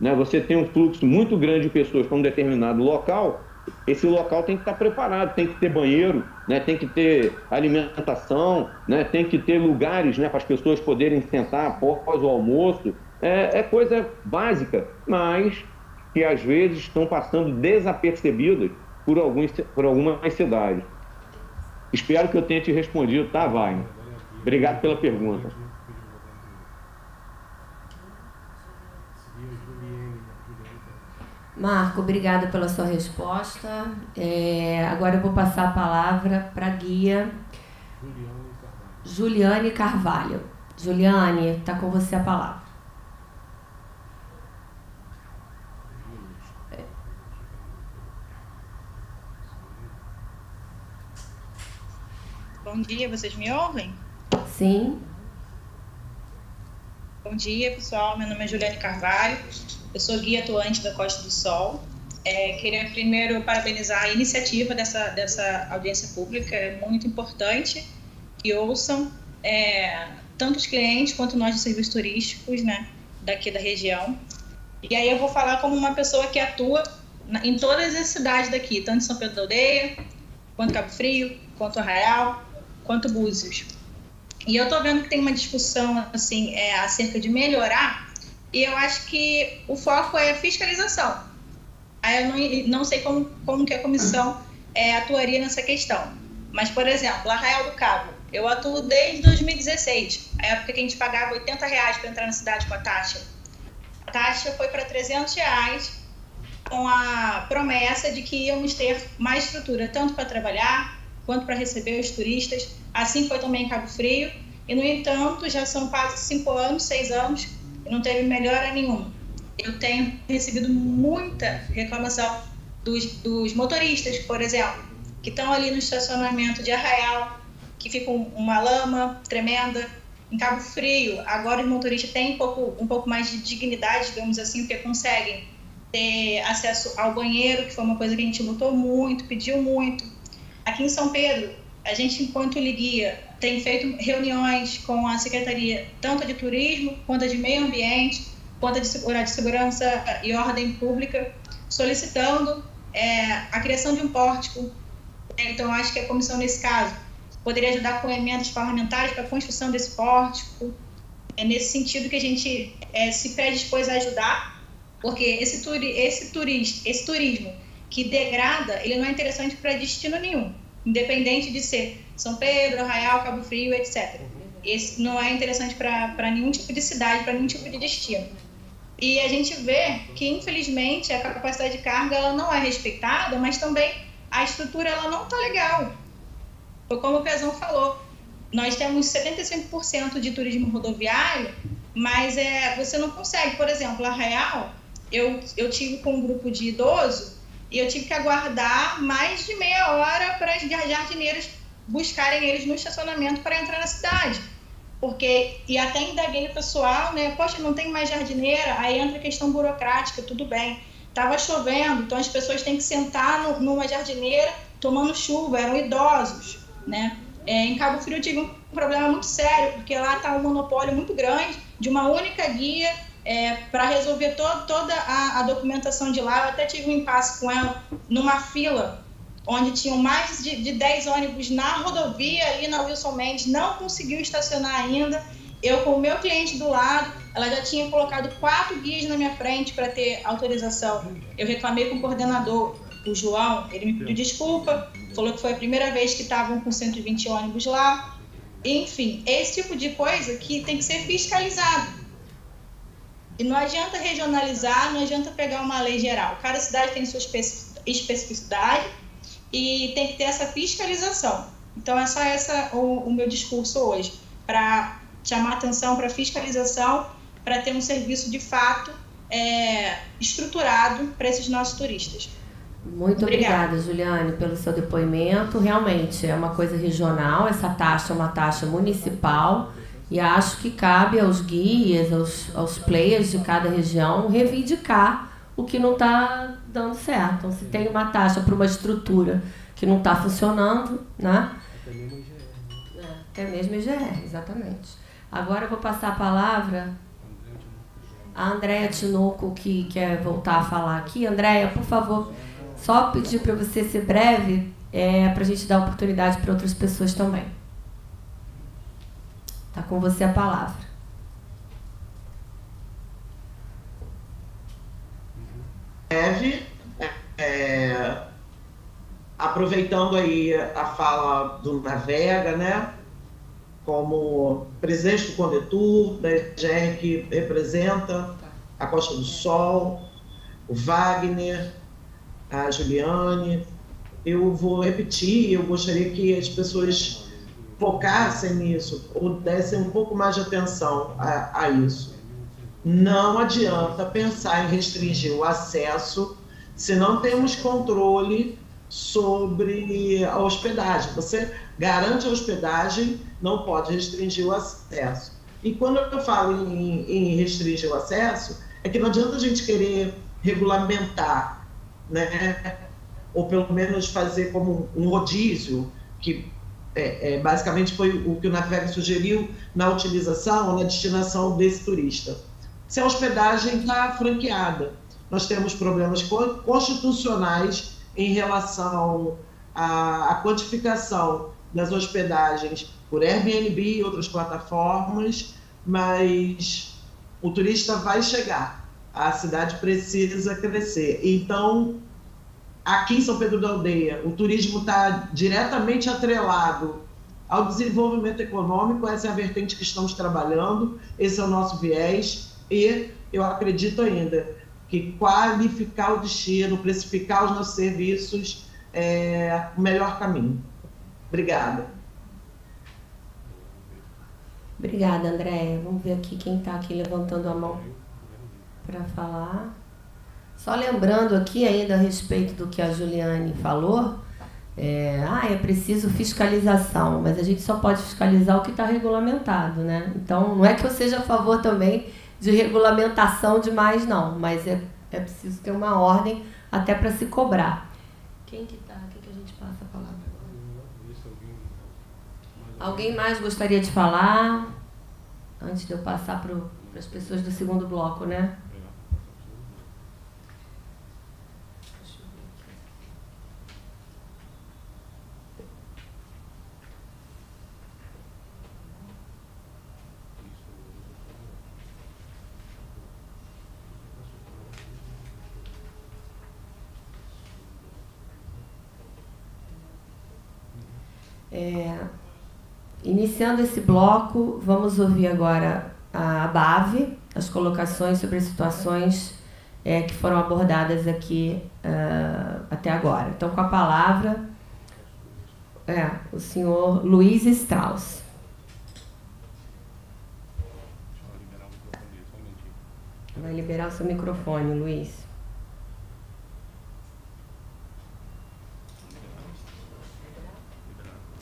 Né? Você tem um fluxo muito grande de pessoas para um determinado local, esse local tem que estar preparado, tem que ter banheiro, né, tem que ter alimentação, né, tem que ter lugares né, para as pessoas poderem sentar após o almoço. É, é coisa básica, mas que às vezes estão passando desapercebidas por, alguns, por algumas cidades. Espero que eu tenha te respondido, tá, Wagner? Obrigado pela pergunta. Marco, obrigada pela sua resposta. É, agora eu vou passar a palavra para a guia Juliane Carvalho. Juliane, está com você a palavra. Bom dia, vocês me ouvem? Sim. Bom dia, pessoal. Meu nome é Juliane Carvalho. Eu sou guia atuante da Costa do Sol. É, queria primeiro parabenizar a iniciativa dessa, dessa audiência pública, é muito importante que ouçam é, tanto os clientes quanto nós de serviços turísticos né, daqui da região. E aí eu vou falar como uma pessoa que atua em todas as cidades daqui, tanto São Pedro da Aldeia, quanto Cabo Frio, quanto Arraial, quanto Búzios. E eu tô vendo que tem uma discussão assim é, acerca de melhorar, e eu acho que o foco é fiscalização. Aí eu não, não sei como, como que a comissão é, atuaria nessa questão. Mas, por exemplo, Arraial do Cabo, eu atuo desde 2016, a época que a gente pagava 80 reais para entrar na cidade com a taxa. A taxa foi para 300 reais, com a promessa de que íamos ter mais estrutura, tanto para trabalhar quanto para receber os turistas. Assim foi também em Cabo Frio. E, no entanto, já são quase cinco anos, seis anos, não teve melhora nenhuma. Eu tenho recebido muita reclamação dos, dos motoristas, por exemplo, que estão ali no estacionamento de Arraial, que fica uma lama tremenda. Em Cabo Frio, agora os motoristas têm um pouco, um pouco mais de dignidade, digamos assim, porque conseguem ter acesso ao banheiro, que foi uma coisa que a gente lutou muito, pediu muito. Aqui em São Pedro, a gente, enquanto Liguia, tem feito reuniões com a Secretaria, tanto de Turismo, quanto de Meio Ambiente, quanto de Segurança e Ordem Pública, solicitando é, a criação de um pórtico. Então, acho que a comissão, nesse caso, poderia ajudar com emendas parlamentares para a construção desse pórtico. É nesse sentido que a gente é, se predispôs a ajudar, porque esse, turi esse, turista, esse turismo que degrada, ele não é interessante para destino nenhum, independente de ser São Pedro, Arraial, Cabo Frio, etc. Esse não é interessante para nenhum tipo de cidade, para nenhum tipo de destino. E a gente vê que, infelizmente, a capacidade de carga ela não é respeitada, mas também a estrutura ela não está legal. Foi como o Pezão falou, nós temos 75% de turismo rodoviário, mas é, você não consegue. Por exemplo, a Real, eu, eu tive com um grupo de idoso e eu tive que aguardar mais de meia hora para as jardineiras buscarem eles no estacionamento para entrar na cidade porque e até indaguei no pessoal, né? Poxa, não tem mais jardineira, aí entra a questão burocrática, tudo bem. Tava chovendo, então as pessoas têm que sentar no, numa jardineira tomando chuva, eram idosos, né? É, em Cabo Frio eu tive um problema muito sério, porque lá está um monopólio muito grande de uma única guia é, para resolver to toda a, a, documentação de lá. Eu até tive um impasse com ela numa fila onde tinham mais de, de 10 ônibus na rodovia ali na Wilson Mendes, não conseguiu estacionar ainda. Eu, com o meu cliente do lado, ela já tinha colocado quatro guias na minha frente para ter autorização. Eu reclamei com o coordenador, o João, ele me pediu desculpa, falou que foi a primeira vez que estavam com 120 ônibus lá. Enfim, esse tipo de coisa que tem que ser fiscalizado. E não adianta regionalizar, não adianta pegar uma lei geral. Cada cidade tem sua especificidade e tem que ter essa fiscalização. Então, é só essa o, o meu discurso hoje, para chamar atenção para fiscalização, para ter um serviço de fato é, estruturado para esses nossos turistas. Muito obrigada. obrigada, Juliane, pelo seu depoimento. Realmente é uma coisa regional, essa taxa é uma taxa municipal e acho que cabe aos guias, aos, aos players de cada região reivindicar o que não está dando certo. Então, se tem uma taxa para uma estrutura que não está funcionando, né? Até mesmo IGR. É, até mesmo IGR, exatamente. Agora eu vou passar a palavra a Andréia Tinoco, que quer voltar a falar aqui. Andréia, por favor, só pedir para você ser breve, é, para a gente dar oportunidade para outras pessoas também. Tá com você a palavra. Breve, é, aproveitando aí a fala do Navega, né? Como presidente do Condetur, da EGER, que representa a Costa do Sol, o Wagner, a Juliane. Eu vou repetir, eu gostaria que as pessoas focassem nisso, ou dessem um pouco mais de atenção a, a isso não adianta pensar em restringir o acesso se não temos controle sobre a hospedagem. Você garante a hospedagem, não pode restringir o acesso. E quando eu falo em, em restringir o acesso, é que não adianta a gente querer regulamentar, né? ou pelo menos fazer como um rodízio, que é, é, basicamente foi o que o Navega sugeriu na utilização, na destinação desse turista se a hospedagem está franqueada. nós temos problemas constitucionais em relação à, à quantificação das hospedagens por Airbnb e outras plataformas, mas o turista vai chegar. A cidade precisa crescer. Então, aqui em São Pedro da Aldeia, o turismo está diretamente atrelado ao desenvolvimento econômico, essa é a vertente que estamos trabalhando, esse é o nosso viés, e eu acredito ainda que qualificar o destino, precificar os nossos serviços é o melhor caminho. Obrigada. Obrigada, Andréia. Vamos ver aqui quem está aqui levantando a mão para falar. Só lembrando aqui ainda a respeito do que a Juliane falou, é, ah, é preciso fiscalização, mas a gente só pode fiscalizar o que está regulamentado, né? Então, não é que eu seja a favor também de regulamentação demais, não, mas é, é preciso ter uma ordem até para se cobrar. Quem que tá? Quem que a gente passa a palavra? Alguém mais gostaria de falar? Antes de eu passar para as pessoas do segundo bloco, né? É, iniciando esse bloco, vamos ouvir agora a BAVE, as colocações sobre as situações é, que foram abordadas aqui uh, até agora. Então, com a palavra, é, o senhor Luiz Strauss. Vai liberar o seu microfone, Luiz.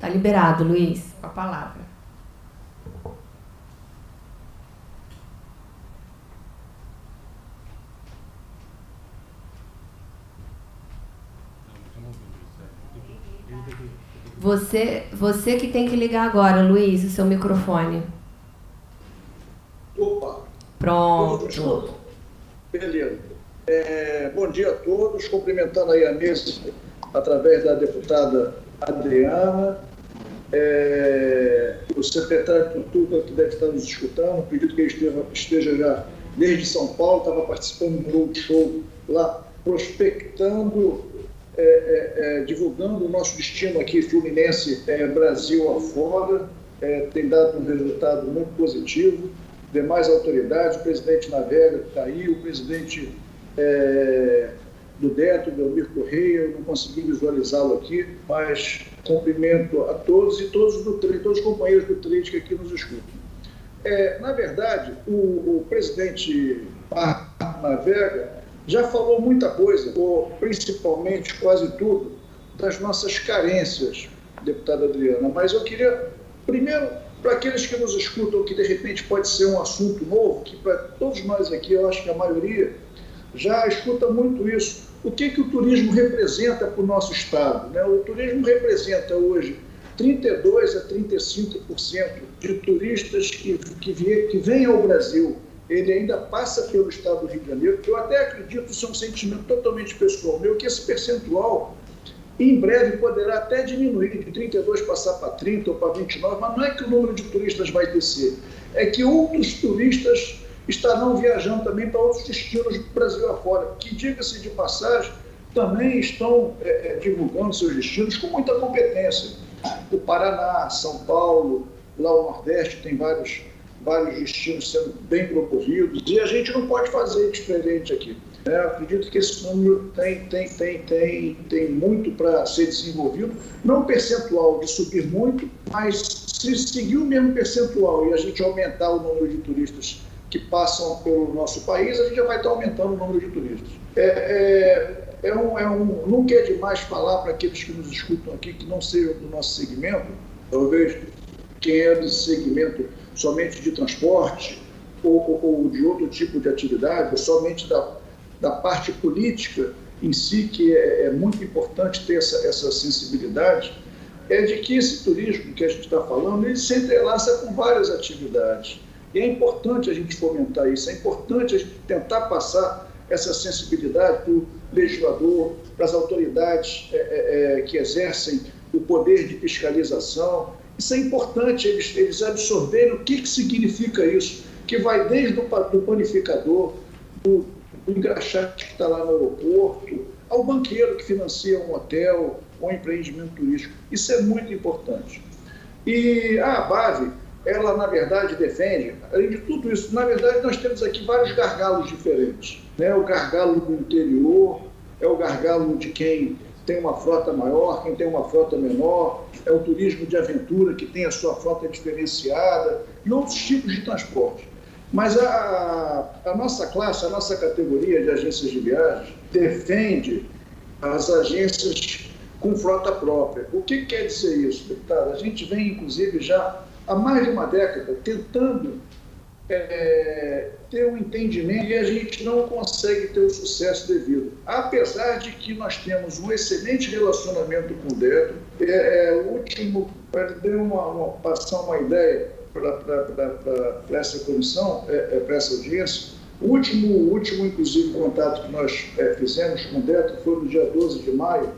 Está liberado, Luiz, com a palavra. Você, você que tem que ligar agora, Luiz, o seu microfone. Opa. Pronto. Beleza. É, bom dia a todos. Cumprimentando aí a mesa através da deputada Adriana, é, o secretário de que deve estar nos escutando, acredito que ele esteja, esteja já desde São Paulo, estava participando de um show lá, prospectando, é, é, é, divulgando o nosso destino aqui, Fluminense, é, Brasil afora, é, tem dado um resultado muito positivo. Demais autoridades, o presidente Navega está aí, o presidente do Deto, Belmir Correia, eu não consegui visualizá-lo aqui, mas cumprimento a todos e todos, do, todos os companheiros do trade que aqui nos escutam. É, na verdade, o, o presidente Navega já falou muita coisa, ou principalmente quase tudo, das nossas carências, deputada Adriana, mas eu queria, primeiro, para aqueles que nos escutam, que de repente pode ser um assunto novo, que para todos nós aqui, eu acho que a maioria já escuta muito isso, o que, que o turismo representa para o nosso Estado. Né? O turismo representa hoje 32% a 35% de turistas que, que, vie, que vêm ao Brasil. Ele ainda passa pelo Estado do Rio de Janeiro. Eu até acredito, isso é um sentimento totalmente pessoal meu, que esse percentual em breve poderá até diminuir, de 32 passar para 30 ou para 29, mas não é que o número de turistas vai descer, é que outros turistas estarão viajando também para outros destinos do Brasil afora, que, diga-se de passagem, também estão é, é, divulgando seus destinos com muita competência. O Paraná, São Paulo, lá o Nordeste tem vários, vários destinos sendo bem promovidos e a gente não pode fazer diferente aqui. É, acredito que esse número tem, tem, tem, tem, tem muito para ser desenvolvido, não percentual de subir muito, mas se seguir o mesmo percentual e a gente aumentar o número de turistas que passam pelo nosso país, a gente já vai estar aumentando o número de turistas. É, é, é, um, é um, nunca é demais falar para aqueles que nos escutam aqui que não sejam do nosso segmento, talvez quem é desse segmento somente de transporte ou, ou, ou de outro tipo de atividade, ou somente da, da parte política em si, que é, é muito importante ter essa, essa sensibilidade, é de que esse turismo que a gente está falando, ele se entrelaça com várias atividades. E é importante a gente fomentar isso, é importante a gente tentar passar essa sensibilidade para o legislador, para as autoridades é, é, é, que exercem o poder de fiscalização. Isso é importante, eles, eles absorverem o que, que significa isso, que vai desde o do panificador, do, do engraxate que está lá no aeroporto, ao banqueiro que financia um hotel um empreendimento turístico. Isso é muito importante. E a BAVE, ela na verdade defende, além de tudo isso, na verdade nós temos aqui vários gargalos diferentes. Né? O gargalo do interior, é o gargalo de quem tem uma frota maior, quem tem uma frota menor, é o turismo de aventura que tem a sua frota diferenciada e outros tipos de transporte. Mas a, a nossa classe, a nossa categoria de agências de viagens defende as agências com frota própria. O que quer dizer isso, deputado? A gente vem, inclusive, já há mais de uma década tentando é, ter um entendimento e a gente não consegue ter o sucesso devido. Apesar de que nós temos um excelente relacionamento com o DETRO, é, é, o último, para uma, uma, passar uma ideia para essa comissão, é, é para essa audiência, o último, último, inclusive, contato que nós é, fizemos com o DETRO foi no dia 12 de maio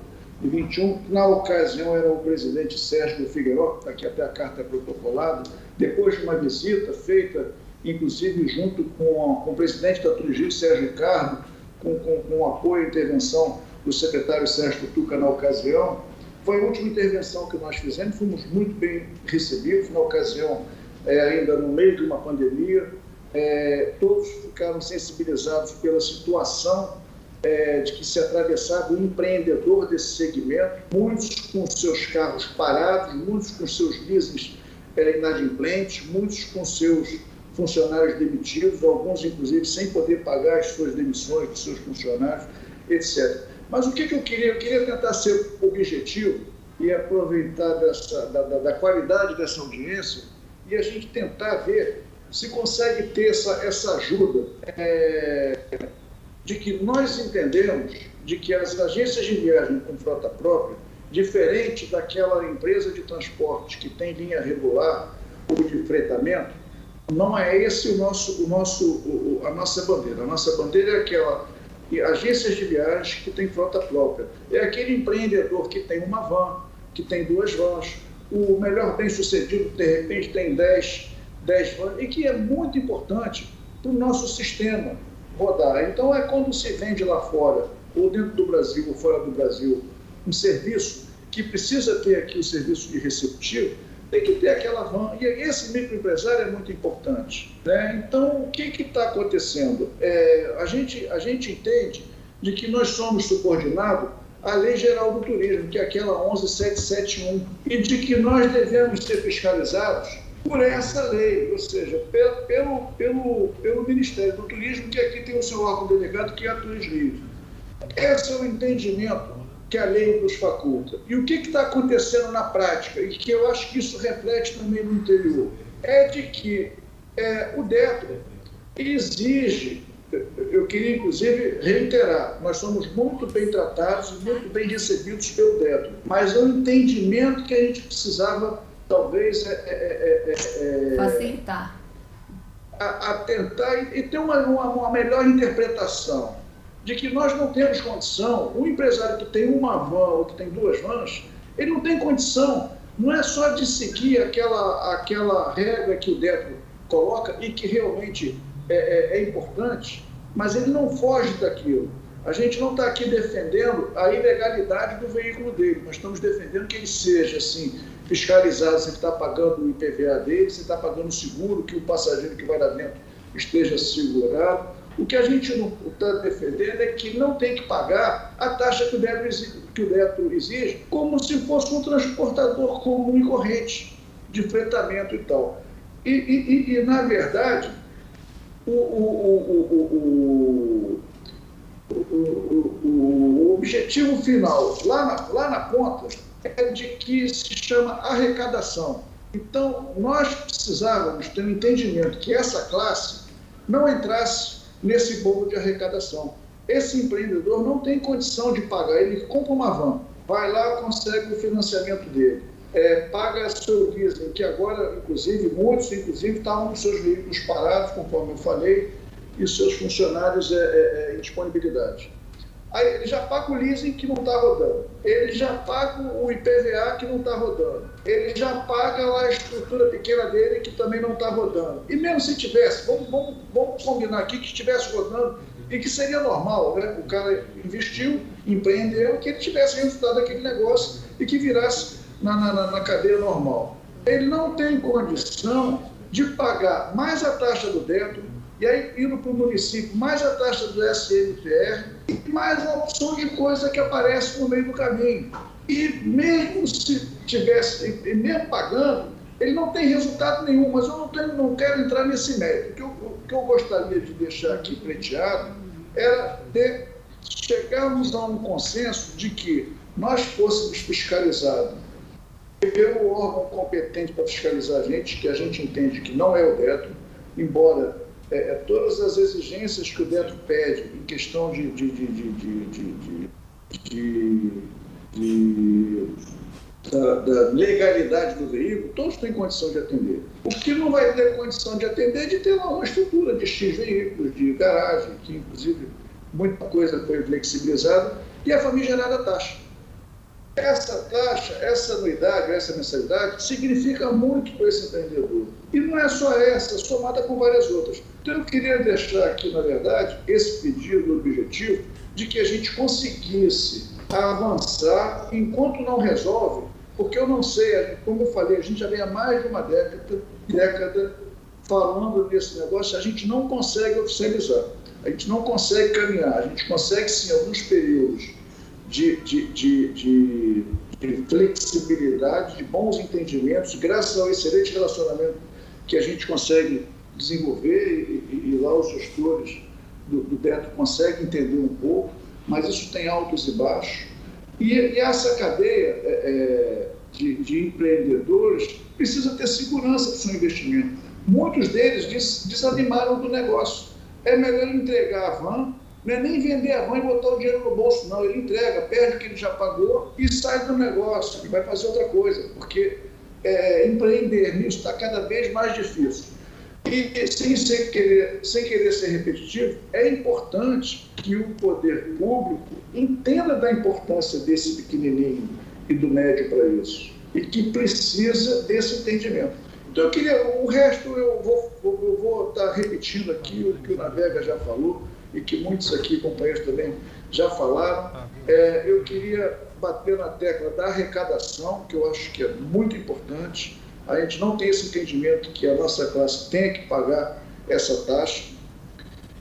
de 21, na ocasião era o presidente Sérgio Figueiredo, está aqui até a carta protocolada, depois de uma visita feita inclusive junto com, com o presidente da Turigir, Sérgio Ricardo, com, com, com apoio e intervenção do secretário Sérgio Tuca na ocasião. Foi a última intervenção que nós fizemos, fomos muito bem recebidos, na ocasião, é, ainda no meio de uma pandemia, é, todos ficaram sensibilizados pela situação é, de que se atravessava o empreendedor desse segmento, muitos com seus carros parados, muitos com seus leasings é, inadimplentes, muitos com seus funcionários demitidos, alguns inclusive sem poder pagar as suas demissões dos seus funcionários, etc. Mas o que, que eu queria? Eu queria tentar ser objetivo e aproveitar dessa, da, da, da qualidade dessa audiência e a gente tentar ver se consegue ter essa, essa ajuda é, de que nós entendemos de que as agências de viagem com frota própria, diferente daquela empresa de transporte que tem linha regular ou de fretamento, não é esse o nosso, o nosso, a nossa bandeira. A nossa bandeira é aquela agências de viagens que tem frota própria. É aquele empreendedor que tem uma van, que tem duas vans, o melhor bem-sucedido, de repente, tem 10, 10 vans, e que é muito importante para o nosso sistema rodar. Então, é quando se vende lá fora, ou dentro do Brasil, ou fora do Brasil, um serviço que precisa ter aqui o serviço de receptivo, tem que ter aquela van. E esse microempresário é muito importante. Né? Então, o que está acontecendo? É, a, gente, a gente entende de que nós somos subordinados à Lei Geral do Turismo, que é aquela 11771, e de que nós devemos ser fiscalizados por essa lei, ou seja, pelo, pelo, pelo, Ministério do Turismo, que aqui tem o seu órgão delegado, que é a Turismo. Esse é o entendimento que a lei nos faculta. E o que está acontecendo na prática, e que eu acho que isso reflete também no interior, é de que é, o DETRO exige, eu queria inclusive reiterar, nós somos muito bem tratados muito bem recebidos pelo DETRO, mas é um entendimento que a gente precisava, talvez, é, é, é, é facilitar. A, a, tentar e, e ter uma, uma, uma melhor interpretação de que nós não temos condição, um empresário que tem uma van ou que tem duas vans, ele não tem condição, não é só de seguir aquela, aquela regra que o DETRO coloca e que realmente é, é, é importante, mas ele não foge daquilo. A gente não está aqui defendendo a ilegalidade do veículo dele, nós estamos defendendo que ele seja assim, fiscalizado, se está pagando o IPVA dele, se está pagando o seguro, que o passageiro que vai lá dentro esteja segurado o que a gente não está defendendo é que não tem que pagar a taxa que o débito exige, que o exige como se fosse um transportador comum e corrente de fretamento e tal. E, e, e na verdade, o, o, o, o, objetivo final, lá na, lá na ponta, é de que se chama arrecadação. Então, nós precisávamos ter um entendimento que essa classe não entrasse nesse bolo de arrecadação. Esse empreendedor não tem condição de pagar, ele compra uma van, vai lá, consegue o financiamento dele, é, paga seu leasing, que agora, inclusive, muitos, inclusive, estavam com seus veículos parados, conforme eu falei, e seus funcionários é, é, é, em disponibilidade. Aí ele já paga o leasing que não está rodando, ele já paga o IPVA que não está rodando, ele já paga lá a estrutura pequena dele que também não está rodando. E mesmo se tivesse, vamos, vamos, vamos combinar aqui que estivesse rodando e que seria normal, né? O cara investiu, empreendeu, que ele tivesse resultado daquele negócio e que virasse na, na, na cadeia normal. Ele não tem condição de pagar mais a taxa do dentro, e aí indo para o município, mais a taxa do SMPR e mais uma opção de coisa que aparece no meio do caminho. E mesmo se tivesse, e mesmo pagando, ele não tem resultado nenhum, mas eu não, tenho, não quero entrar nesse mérito. O que, eu, o que eu gostaria de deixar aqui preteado era de chegarmos a um consenso de que nós fôssemos fiscalizados pelo órgão competente para fiscalizar a gente, que a gente entende que não é o DETRO, embora é, é, todas as exigências que o DETRO pede em questão de, de, de, de da, da, legalidade do veículo, todos têm condição de atender. O que não vai ter condição de atender é de ter lá uma estrutura de X veículos, de garagem, que inclusive muita coisa foi flexibilizada, e a famigerada taxa. Essa taxa, essa anuidade, essa mensalidade, significa muito para esse empreendedor. E não é só essa, somada com várias outras. Então, eu queria deixar aqui, na verdade, esse pedido objetivo de que a gente conseguisse avançar enquanto não resolve, porque eu não sei, como eu falei, a gente já vem há mais de uma década, década falando desse negócio, a gente não consegue oficializar, a gente não consegue caminhar, a gente consegue sim, em alguns períodos de, de, de, de, de flexibilidade, de bons entendimentos, graças ao excelente relacionamento que a gente consegue desenvolver e, e lá os gestores do, do Beto conseguem entender um pouco, mas isso tem altos e baixos. E, e essa cadeia é, é, de, de, empreendedores precisa ter segurança do seu investimento. Muitos deles des, desanimaram do negócio. É melhor entregar a van não é nem vender a van e botar o dinheiro no bolso, não. Ele entrega, perde o que ele já pagou e sai do negócio e vai fazer outra coisa, porque é, empreender nisso está cada vez mais difícil. E sem, querer, sem querer ser repetitivo, é importante que o poder público entenda da importância desse pequenininho e do médio para isso, e que precisa desse entendimento. Então, eu queria, o resto eu vou, eu vou estar tá repetindo aqui o que o Navega já falou e que muitos aqui, companheiros também, já falaram. Ah, é, eu queria bater na tecla da arrecadação, que eu acho que é muito importante. A gente não tem esse entendimento que a nossa classe tem que pagar essa taxa.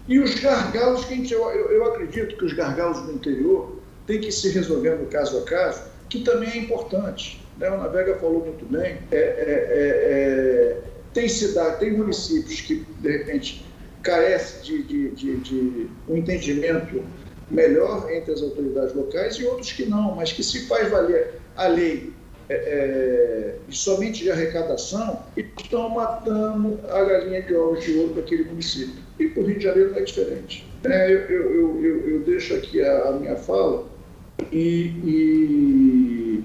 E os gargalos que a gente, eu, eu acredito que os gargalos do interior têm que se resolver no caso a caso, que também é importante. Né? O Navega falou muito bem. É, é, é, é tem cidade, tem municípios que, de repente, carece de, de, de, de, um entendimento melhor entre as autoridades locais e outros que não, mas que se faz valer a lei é, é, somente de arrecadação estão matando a galinha de ovos de ouro daquele município. E para o Rio de Janeiro não é diferente. É, eu, eu, eu, eu, deixo aqui a, a minha fala e, e,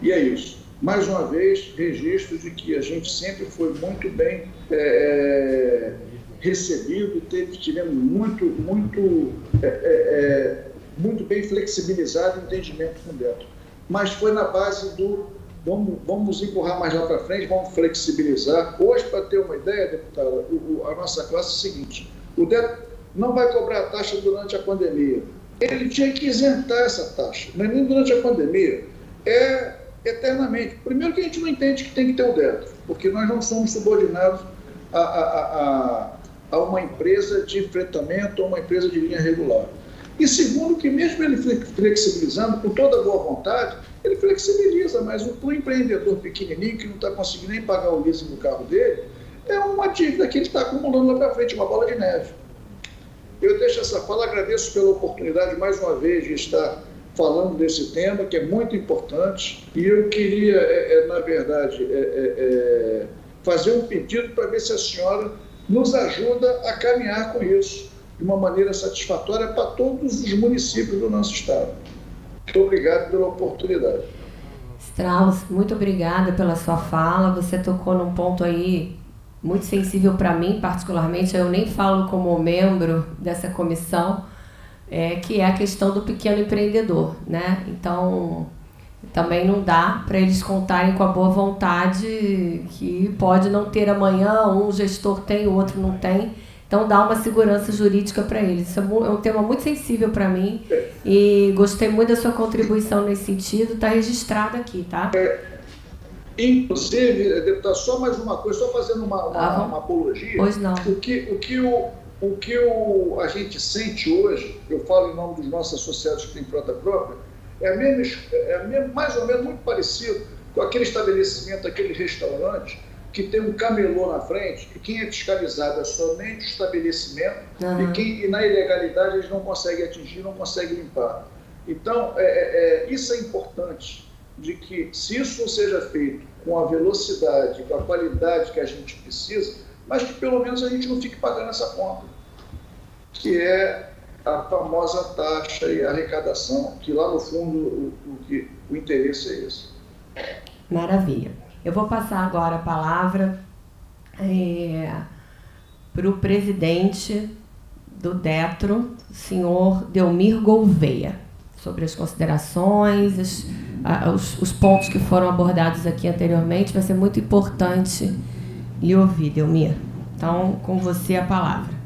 e, é isso. Mais uma vez, registro de que a gente sempre foi muito bem é, recebido, teve, tivemos muito, muito, é, é, é, muito bem flexibilizado o entendimento com o Beto. Mas foi na base do vamos, vamos empurrar mais lá para frente, vamos flexibilizar. Hoje, para ter uma ideia, deputada, o, o, a nossa classe é o seguinte: o Beto não vai cobrar a taxa durante a pandemia. Ele tinha que isentar essa taxa, não é nem durante a pandemia, é eternamente. Primeiro que a gente não entende que tem que ter o Deto, porque nós não somos subordinados a, a, a, a uma empresa de fretamento ou uma empresa de linha regular. E segundo, que mesmo ele flexibilizando com toda boa vontade, ele flexibiliza, mas para o empreendedor pequenininho que não está conseguindo nem pagar o leasing do carro dele, é uma dívida que ele está acumulando lá para frente, uma bola de neve. Eu deixo essa fala, agradeço pela oportunidade mais uma vez de estar falando desse tema, que é muito importante, e eu queria, é, é, na verdade, é, é, é fazer um pedido para ver se a senhora nos ajuda a caminhar com isso de uma maneira satisfatória para todos os municípios do nosso estado. Muito obrigado pela oportunidade. Strauss, muito obrigada pela sua fala. Você tocou num ponto aí muito sensível para mim, particularmente, eu nem falo como membro dessa comissão, é, que é a questão do pequeno empreendedor, né? Então, também não dá para eles contarem com a boa vontade que pode não ter amanhã, um gestor tem, o outro não tem. Então dá uma segurança jurídica para eles. Isso é, é um tema muito sensível para mim e gostei muito da sua contribuição nesse sentido. Está registrado aqui, tá? É, inclusive, deputado, só mais uma coisa, só fazendo uma, uma, ah, uma apologia. Pois não. O que, o que, o, o que o, a gente sente hoje, eu falo em nome dos nossos associados que têm frota própria, é, mesmo, é mesmo, mais ou menos muito parecido com aquele estabelecimento, aquele restaurante que tem um camelô na frente e quem é fiscalizado é somente o estabelecimento uhum. e, quem, e na ilegalidade eles não conseguem atingir, não conseguem limpar. Então, é, é, é, isso é importante, de que se isso seja feito com a velocidade, com a qualidade que a gente precisa, mas que pelo menos a gente não fique pagando essa conta, que é a famosa taxa e arrecadação, que lá no fundo o, o, que, o interesse é esse. Maravilha. Eu vou passar agora a palavra é, para o presidente do DETRO, senhor Delmir Gouveia, sobre as considerações, os, os, os pontos que foram abordados aqui anteriormente. Vai ser muito importante lhe ouvir, Delmir. Então, com você a palavra.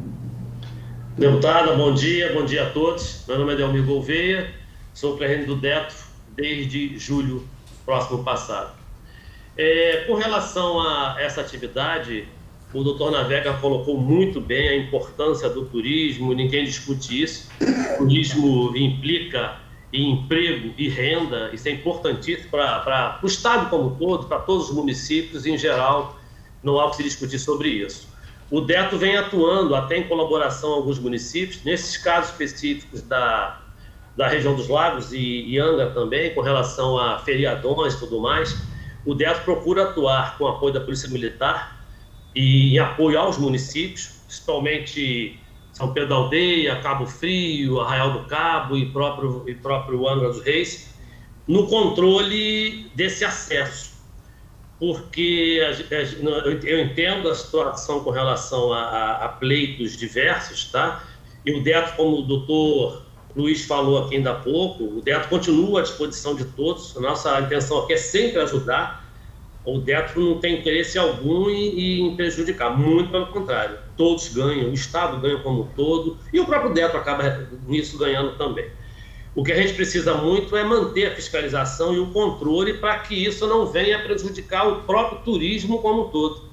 Deputada, bom dia, bom dia a todos. Meu nome é Delmir Gouveia, sou presidente do DETRO desde julho próximo passado. É, com relação a essa atividade, o doutor Navega colocou muito bem a importância do turismo, ninguém discute isso. O turismo implica em emprego e renda, isso é importantíssimo para o Estado como um todo, para todos os municípios em geral, não há o que se discutir sobre isso. O DETO vem atuando até em colaboração com alguns municípios, nesses casos específicos da, da região dos lagos e, e Anga também, com relação a feriadões e tudo mais o DEAS procura atuar com apoio da Polícia Militar e em apoio aos municípios, principalmente São Pedro da Aldeia, Cabo Frio, Arraial do Cabo e próprio, e próprio Angra dos Reis, no controle desse acesso. Porque eu entendo a situação com relação a, pleitos diversos, tá? E o DEAT, como o doutor Luiz falou aqui ainda há pouco, o DETRO continua à disposição de todos. A nossa intenção aqui é sempre ajudar. O DETRO não tem interesse algum em, em prejudicar, muito pelo contrário. Todos ganham, o Estado ganha como um todo e o próprio DETRO acaba nisso ganhando também. O que a gente precisa muito é manter a fiscalização e o controle para que isso não venha prejudicar o próprio turismo como um todo.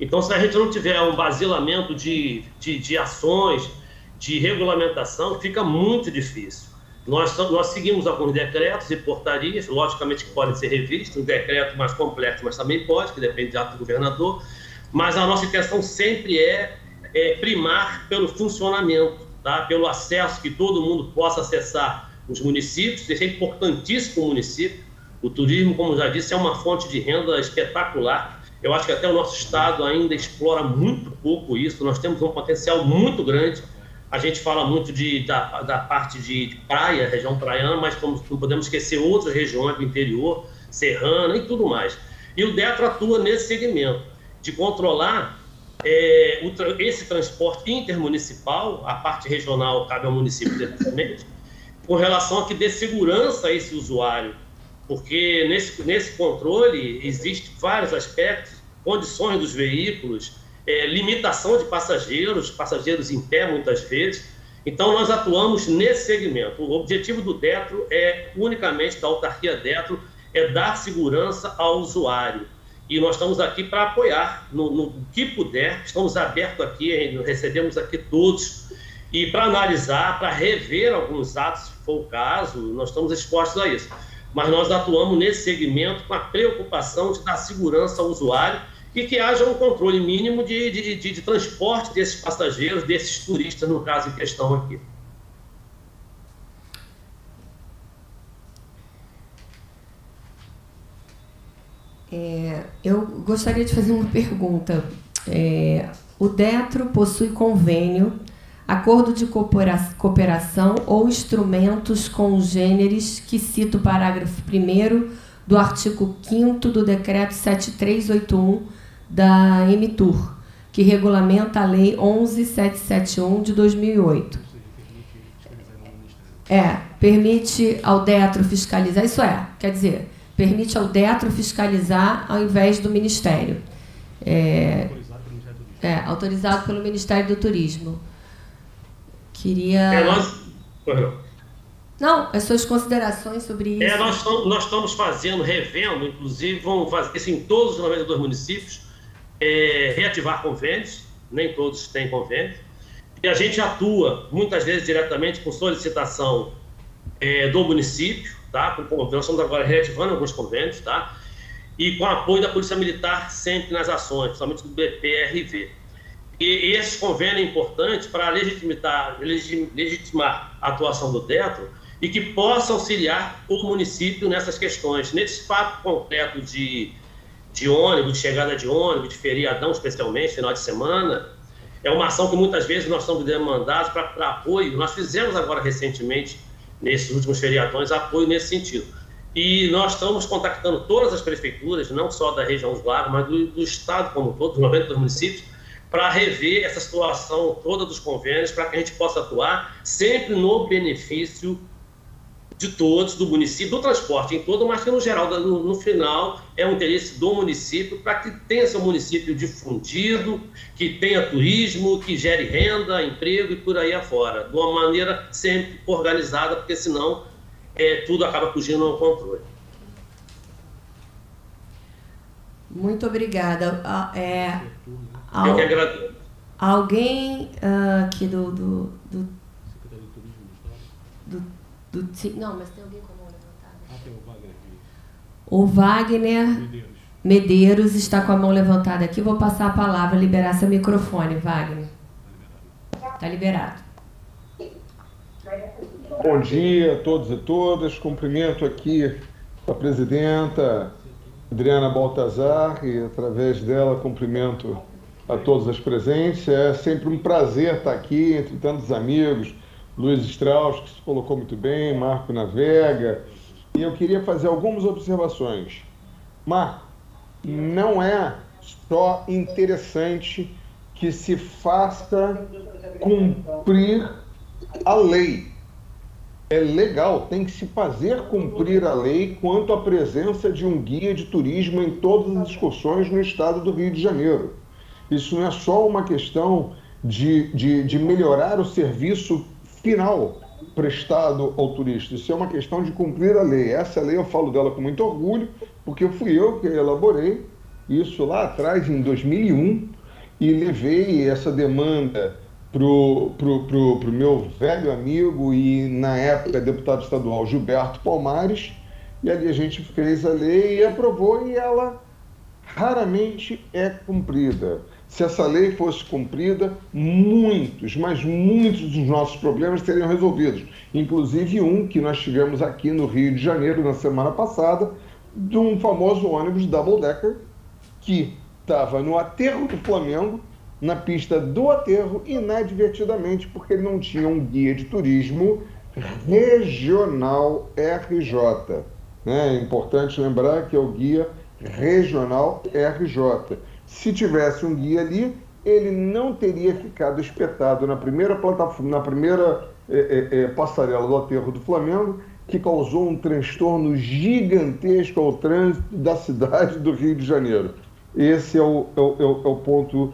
Então, se a gente não tiver um basilamento de, de, de ações, de regulamentação fica muito difícil. Nós, nós seguimos alguns decretos e portarias, logicamente que podem ser revistos, um decreto mais complexo, mas também pode, que depende do ato do governador, mas a nossa intenção sempre é, é primar pelo funcionamento, tá? pelo acesso, que todo mundo possa acessar os municípios, isso é importantíssimo o município. O turismo, como já disse, é uma fonte de renda espetacular. Eu acho que até o nosso estado ainda explora muito pouco isso. Nós temos um potencial muito grande a gente fala muito de, da, da parte de, de praia, região praiana, mas como, não podemos esquecer outras regiões do interior, serrana e tudo mais. E o DETRO atua nesse segmento, de controlar é, o, esse transporte intermunicipal, a parte regional cabe ao município diretamente, com relação a que dê segurança a esse usuário, porque nesse, nesse controle existem vários aspectos, condições dos veículos, é, limitação de passageiros, passageiros em pé muitas vezes. Então, nós atuamos nesse segmento. O objetivo do DETRO é, unicamente, da autarquia DETRO, é dar segurança ao usuário. E nós estamos aqui para apoiar no, no, que puder, estamos abertos aqui, recebemos aqui todos, e para analisar, para rever alguns atos, se for o caso, nós estamos expostos a isso. Mas nós atuamos nesse segmento com a preocupação de dar segurança ao usuário e que haja um controle mínimo de, de, de, de transporte desses passageiros, desses turistas, no caso em questão aqui. É, eu gostaria de fazer uma pergunta. É, o DETRO possui convênio, acordo de cooperação ou instrumentos congêneres que cita o parágrafo 1 do artigo 5 do decreto 7381 da Emitur, que regulamenta a Lei 11771 de 2008. É, permite ao Detro fiscalizar, isso é, quer dizer, permite ao Detro fiscalizar ao invés do Ministério. É, é autorizado pelo Ministério do Turismo. Queria. É, nós... Não, as suas considerações sobre isso. É, nós estamos, nós estamos fazendo, revendo, inclusive, vamos fazer isso em todos os 92 municípios, é, reativar convênios, nem todos têm convênio, e a gente atua, muitas vezes, diretamente com solicitação é, do município, tá? Com, nós estamos agora reativando alguns convênios, tá? E com apoio da Polícia Militar sempre nas ações, principalmente do BPRV. E esse convênio é importante para legitimar, legitimar a atuação do DETRO e que possa auxiliar o município nessas questões. Nesse fato concreto de, de ônibus, de chegada de ônibus, de feriadão, especialmente, final de semana, é uma ação que muitas vezes nós estamos demandados para apoio. Nós fizemos agora recentemente, nesses últimos feriadões, apoio nesse sentido. E nós estamos contactando todas as prefeituras, não só da região dos lagos, mas do, do estado como um todo, dos 92 municípios, para rever essa situação toda dos convênios, para que a gente possa atuar sempre no benefício de todos, do município, do transporte em todo, mas que no geral, no, no final, é um interesse do município para que tenha seu município difundido, que tenha turismo, que gere renda, emprego e por aí afora, de uma maneira sempre organizada, porque senão é, tudo acaba fugindo ao controle. Muito obrigada. É, Eu que agradeço. Alguém uh, aqui do, do, do, do do, não, mas tem alguém com a mão levantada. Ah, tem o Wagner aqui. O Wagner Medeiros. Medeiros está com a mão levantada aqui. Vou passar a palavra, liberar seu microfone, Wagner. Está liberado. Bom dia a todos e todas. Cumprimento aqui a presidenta Adriana Baltazar e, através dela, cumprimento a todos as presentes. É sempre um prazer estar aqui entre tantos amigos, Luiz Strauss, que se colocou muito bem, Marco Navega, e eu queria fazer algumas observações. Marco, não é só interessante que se faça cumprir a lei. É legal, tem que se fazer cumprir a lei quanto à presença de um guia de turismo em todas as excursões no estado do Rio de Janeiro. Isso não é só uma questão de, de, de melhorar o serviço final prestado ao turista. Isso é uma questão de cumprir a lei. Essa lei eu falo dela com muito orgulho, porque fui eu que elaborei isso lá atrás, em 2001, e levei essa demanda para o pro, pro, pro meu velho amigo e, na época, deputado estadual Gilberto Palmares, e ali a gente fez a lei e aprovou, e ela raramente é cumprida. Se essa lei fosse cumprida, muitos, mas muitos dos nossos problemas seriam resolvidos. Inclusive um que nós tivemos aqui no Rio de Janeiro na semana passada, de um famoso ônibus double decker que estava no aterro do Flamengo, na pista do aterro, inadvertidamente, porque ele não tinha um guia de turismo regional RJ. Né? É importante lembrar que é o guia regional RJ. Se tivesse um guia ali, ele não teria ficado espetado na primeira plataforma, na primeira é, é, é, passarela do aterro do Flamengo, que causou um transtorno gigantesco ao trânsito da cidade do Rio de Janeiro. Esse é o, é o, é o é ponto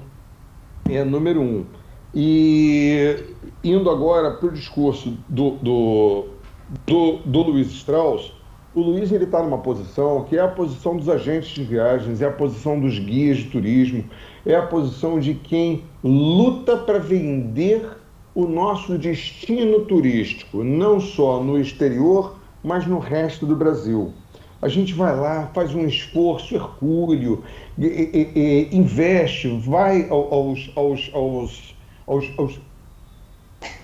é, número um. E indo agora para o discurso do, do, do, do Luiz Strauss, o Luiz está numa posição que é a posição dos agentes de viagens, é a posição dos guias de turismo, é a posição de quem luta para vender o nosso destino turístico, não só no exterior, mas no resto do Brasil. A gente vai lá, faz um esforço hercúleo, e, e, e, investe, vai aos, aos, aos,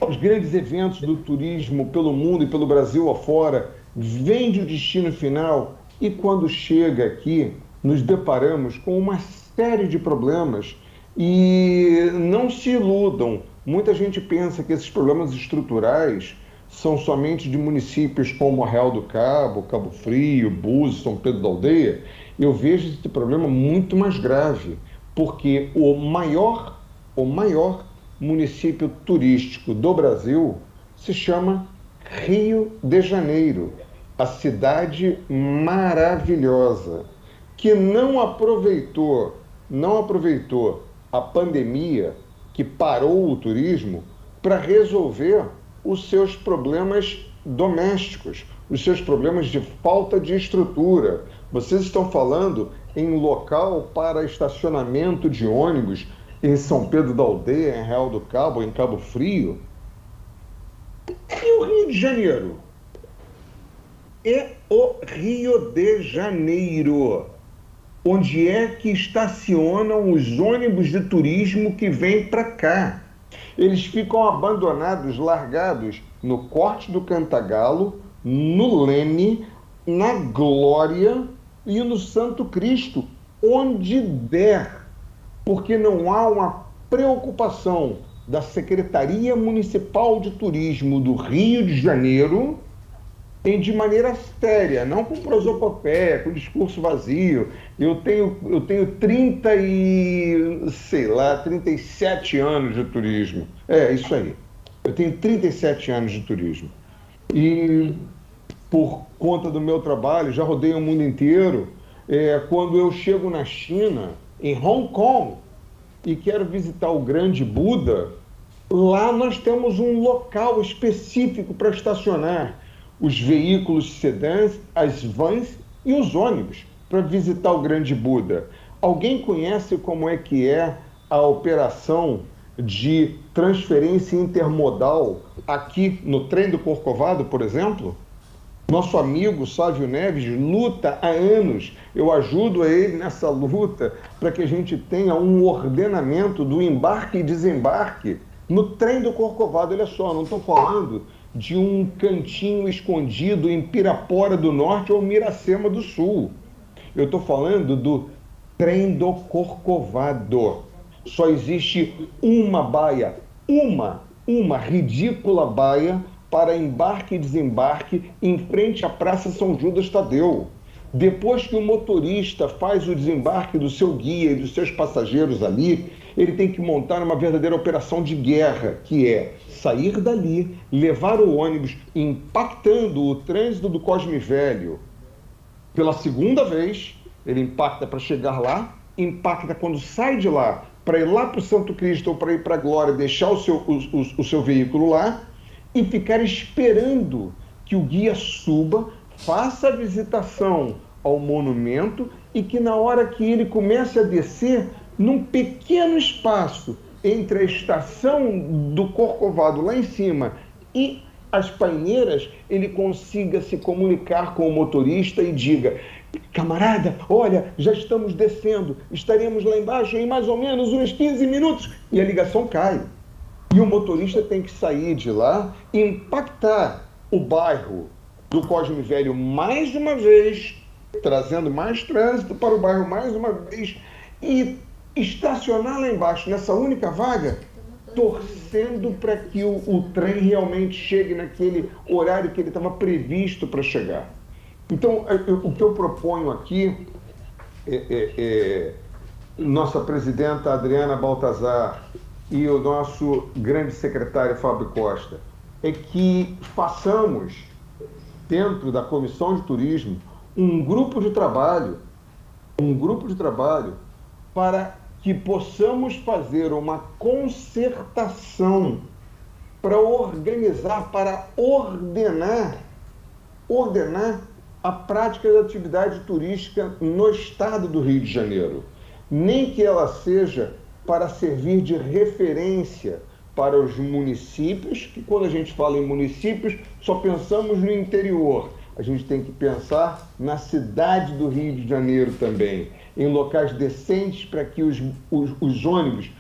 aos grandes eventos do turismo pelo mundo e pelo Brasil afora vende o destino final e quando chega aqui, nos deparamos com uma série de problemas e não se iludam. Muita gente pensa que esses problemas estruturais são somente de municípios como Real do Cabo, Cabo Frio, Búzios, São Pedro da Aldeia. Eu vejo esse problema muito mais grave, porque o maior, o maior município turístico do Brasil se chama Rio de Janeiro, a cidade maravilhosa que não aproveitou, não aproveitou a pandemia que parou o turismo para resolver os seus problemas domésticos, os seus problemas de falta de estrutura. Vocês estão falando em local para estacionamento de ônibus em São Pedro da Aldeia, em Real do Cabo, em Cabo Frio. E o Rio de Janeiro? É o Rio de Janeiro. Onde é que estacionam os ônibus de turismo que vêm para cá? Eles ficam abandonados, largados no Corte do Cantagalo, no Leme, na Glória e no Santo Cristo, onde der, porque não há uma preocupação da Secretaria Municipal de Turismo do Rio de Janeiro em de maneira séria, não com prosopopeia, com discurso vazio. Eu tenho, eu tenho 30 e, sei lá, 37 anos de turismo. É, isso aí. Eu tenho 37 anos de turismo. E por conta do meu trabalho, já rodei o mundo inteiro. É, quando eu chego na China, em Hong Kong, e quero visitar o Grande Buda, lá nós temos um local específico para estacionar os veículos sedãs, as vans e os ônibus para visitar o Grande Buda. Alguém conhece como é que é a operação de transferência intermodal aqui no trem do Corcovado, por exemplo? Nosso amigo Sávio Neves luta há anos. Eu ajudo a ele nessa luta para que a gente tenha um ordenamento do embarque e desembarque no trem do Corcovado. Olha só, não estou falando de um cantinho escondido em Pirapora do Norte ou Miracema do Sul. Eu estou falando do trem do Corcovado. Só existe uma baia, uma, uma ridícula baia para embarque e desembarque em frente à Praça São Judas Tadeu. Depois que o motorista faz o desembarque do seu guia e dos seus passageiros ali, ele tem que montar uma verdadeira operação de guerra, que é sair dali, levar o ônibus impactando o trânsito do Cosme Velho. Pela segunda vez, ele impacta para chegar lá, impacta quando sai de lá para ir lá para o Santo Cristo ou para ir para a Glória, deixar o seu, o, o, o seu veículo lá e ficar esperando que o guia suba, faça a visitação ao monumento e que na hora que ele comece a descer, num pequeno espaço entre a estação do Corcovado lá em cima e as paineiras, ele consiga se comunicar com o motorista e diga: camarada, olha, já estamos descendo, estaremos lá embaixo em mais ou menos uns 15 minutos. E a ligação cai. E o motorista tem que sair de lá impactar o bairro do Cosme Velho mais uma vez, trazendo mais trânsito para o bairro mais uma vez e estacionar lá embaixo, nessa única vaga, torcendo para que o, o, trem realmente chegue naquele horário que ele estava previsto para chegar. Então, eu, o que eu proponho aqui, é, é, é, nossa presidenta Adriana Baltazar e o nosso grande secretário Fábio Costa, é que façamos, dentro da Comissão de Turismo, um grupo de trabalho, um grupo de trabalho para que possamos fazer uma concertação para organizar, para ordenar, ordenar a prática da atividade turística no estado do Rio de Janeiro. Nem que ela seja para servir de referência para os municípios, que quando a gente fala em municípios, só pensamos no interior. A gente tem que pensar na cidade do Rio de Janeiro também em locais decentes para que os, os, os ônibus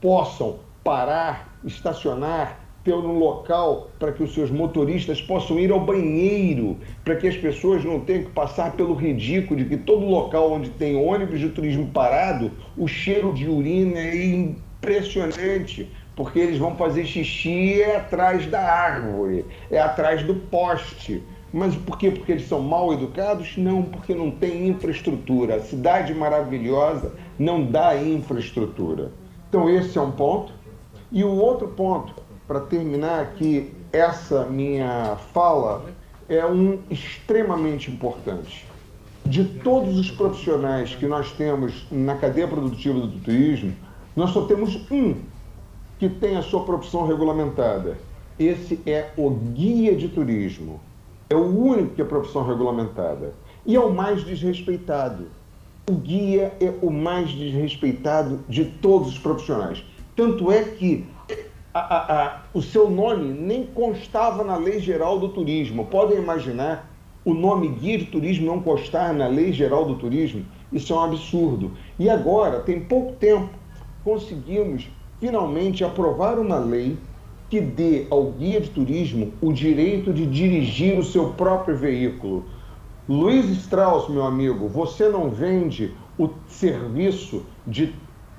possam parar, estacionar, ter um local para que os seus motoristas possam ir ao banheiro, para que as pessoas não tenham que passar pelo ridículo de que todo local onde tem ônibus de turismo parado, o cheiro de urina é impressionante, porque eles vão fazer xixi é atrás da árvore, é atrás do poste. Mas por quê? Porque eles são mal educados? Não, porque não tem infraestrutura. A cidade maravilhosa não dá infraestrutura. Então, esse é um ponto. E o outro ponto, para terminar aqui essa minha fala, é um extremamente importante. De todos os profissionais que nós temos na cadeia produtiva do turismo, nós só temos um que tem a sua profissão regulamentada. Esse é o guia de turismo. É o único que é profissão regulamentada. E é o mais desrespeitado. O guia é o mais desrespeitado de todos os profissionais. Tanto é que a, a, a, o seu nome nem constava na Lei Geral do Turismo. Podem imaginar o nome guia de turismo não constar na Lei Geral do Turismo? Isso é um absurdo. E agora, tem pouco tempo, conseguimos finalmente aprovar uma lei que dê ao guia de turismo o direito de dirigir o seu próprio veículo. Luiz Strauss, meu amigo, você não vende o serviço de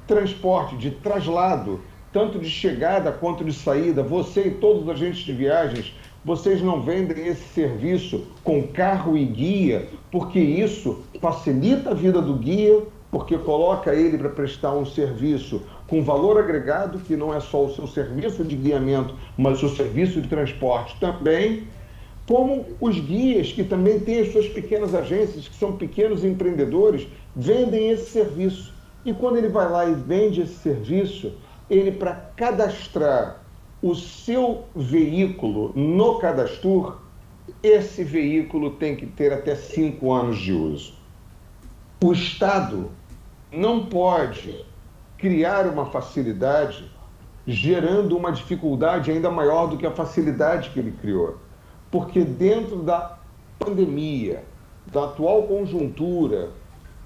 transporte, de traslado, tanto de chegada quanto de saída. Você e todos os agentes de viagens, vocês não vendem esse serviço com carro e guia, porque isso facilita a vida do guia, porque coloca ele para prestar um serviço com valor agregado, que não é só o seu serviço de guiamento, mas o serviço de transporte também, como os guias, que também têm as suas pequenas agências, que são pequenos empreendedores, vendem esse serviço. E quando ele vai lá e vende esse serviço, ele, para cadastrar o seu veículo no cadastro, esse veículo tem que ter até cinco anos de uso. O Estado não pode criar uma facilidade gerando uma dificuldade ainda maior do que a facilidade que ele criou. Porque dentro da pandemia, da atual conjuntura,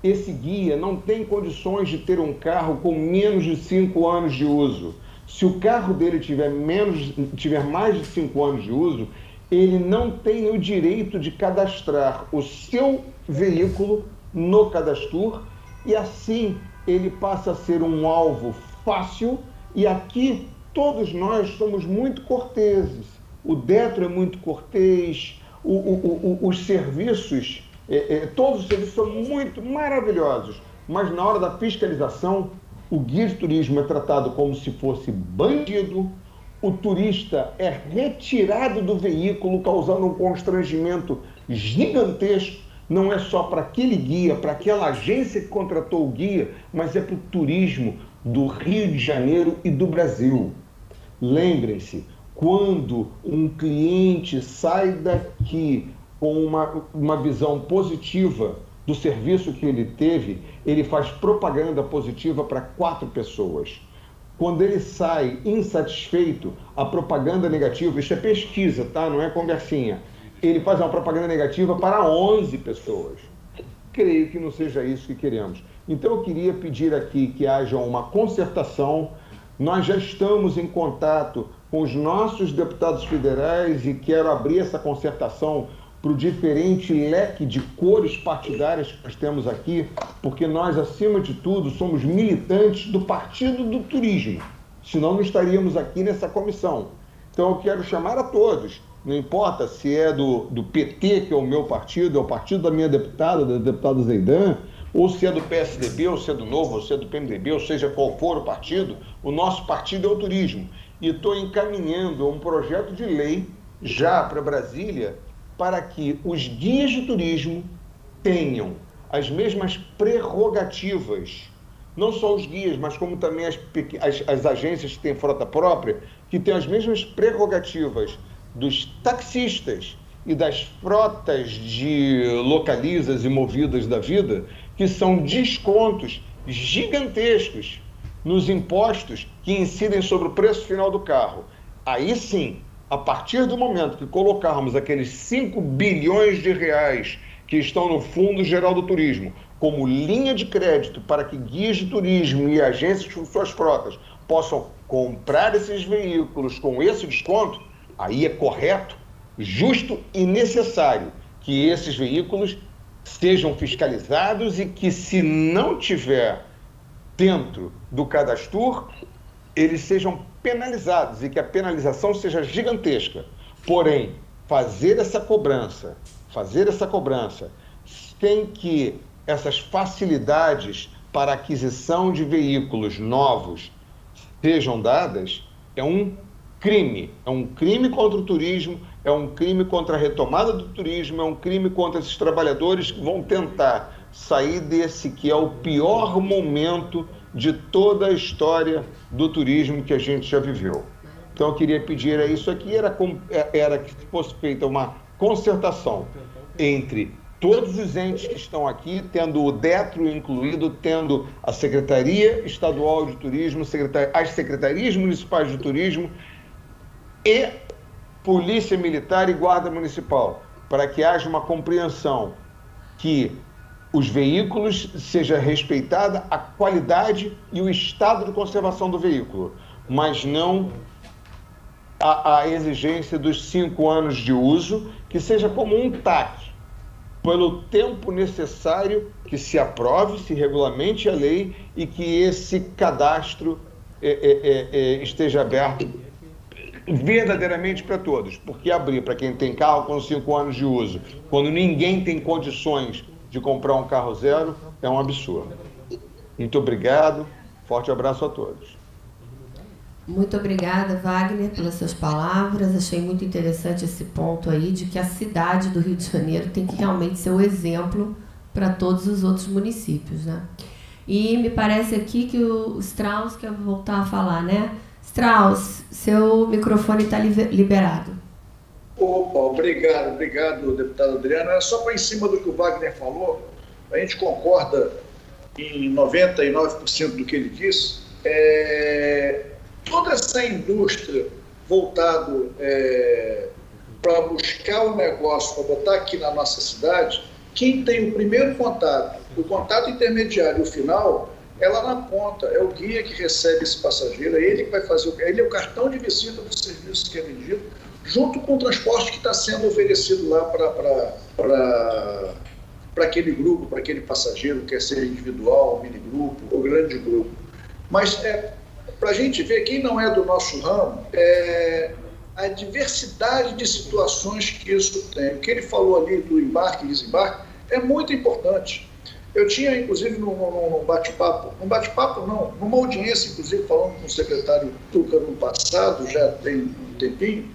esse guia não tem condições de ter um carro com menos de cinco anos de uso. Se o carro dele tiver, menos, tiver mais de cinco anos de uso, ele não tem o direito de cadastrar o seu veículo no cadastro e assim ele passa a ser um alvo fácil e aqui todos nós somos muito corteses. O Detro é muito cortês, o, o, o, os serviços, é, é, todos os serviços são muito maravilhosos, mas na hora da fiscalização, o guia de turismo é tratado como se fosse bandido, o turista é retirado do veículo, causando um constrangimento gigantesco não é só para aquele guia, para aquela agência que contratou o guia, mas é para o turismo do Rio de Janeiro e do Brasil. Lembrem-se, quando um cliente sai daqui com uma, uma visão positiva do serviço que ele teve, ele faz propaganda positiva para quatro pessoas. Quando ele sai insatisfeito, a propaganda negativa, isso é pesquisa, tá? Não é conversinha ele faz uma propaganda negativa para 11 pessoas. Creio que não seja isso que queremos. Então eu queria pedir aqui que haja uma concertação. Nós já estamos em contato com os nossos deputados federais e quero abrir essa concertação para o diferente leque de cores partidárias que nós temos aqui, porque nós, acima de tudo, somos militantes do Partido do Turismo, senão não estaríamos aqui nessa comissão. Então eu quero chamar a todos não importa se é do, do PT, que é o meu partido, é o partido da minha deputada, da deputada Zeidan, ou se é do PSDB, ou se é do Novo, ou se é do PMDB, ou seja qual for o partido, o nosso partido é o turismo. E estou encaminhando um projeto de lei já para Brasília para que os guias de turismo tenham as mesmas prerrogativas, não só os guias, mas como também as, as, as agências que têm frota própria, que têm as mesmas prerrogativas dos taxistas e das frotas de localizas e movidas da vida, que são descontos gigantescos nos impostos que incidem sobre o preço final do carro. Aí sim, a partir do momento que colocarmos aqueles 5 bilhões de reais que estão no Fundo Geral do Turismo como linha de crédito para que guias de turismo e agências com suas frotas possam comprar esses veículos com esse desconto, Aí é correto, justo e necessário que esses veículos sejam fiscalizados e que, se não tiver dentro do cadastro, eles sejam penalizados e que a penalização seja gigantesca. Porém, fazer essa cobrança, fazer essa cobrança, sem que essas facilidades para aquisição de veículos novos sejam dadas, é um crime. É um crime contra o turismo, é um crime contra a retomada do turismo, é um crime contra esses trabalhadores que vão tentar sair desse que é o pior momento de toda a história do turismo que a gente já viveu. Então eu queria pedir a isso aqui era, era que fosse feita uma concertação entre todos os entes que estão aqui, tendo o DETRO incluído, tendo a Secretaria Estadual de Turismo, as secretarias municipais de turismo e Polícia Militar e Guarda Municipal, para que haja uma compreensão que os veículos seja respeitada a qualidade e o estado de conservação do veículo, mas não a, a exigência dos cinco anos de uso, que seja como um TAC, pelo tempo necessário que se aprove, se regulamente a lei e que esse cadastro é, é, é, esteja aberto verdadeiramente para todos. Porque abrir para quem tem carro com cinco anos de uso, quando ninguém tem condições de comprar um carro zero é um absurdo. Muito obrigado, forte abraço a todos. Muito obrigada, Wagner, pelas suas palavras. Achei muito interessante esse ponto aí de que a cidade do Rio de Janeiro tem que realmente ser o exemplo para todos os outros municípios, né? E me parece aqui que o Strauss quer voltar a falar, né? Strauss, seu microfone está liberado. Opa, obrigado, obrigado, deputado Adriano. É só para em cima do que o Wagner falou, a gente concorda em 99% do que ele disse. É, toda essa indústria voltado é, para buscar o negócio, para botar aqui na nossa cidade, quem tem o primeiro contato, o contato intermediário e o final, é lá na ponta, é o guia que recebe esse passageiro, é ele que vai fazer, ele é o cartão de visita do serviço que é vendido, junto com o transporte que está sendo oferecido lá para aquele grupo, para aquele passageiro, quer ser individual, mini grupo ou grande grupo. Mas é, para a gente ver, quem não é do nosso ramo, é, a diversidade de situações que isso tem. O que ele falou ali do embarque e desembarque é muito importante. Eu tinha, inclusive, num, bate-papo, num bate-papo não, numa audiência, inclusive, falando com o secretário Tuca no passado, já tem um tempinho,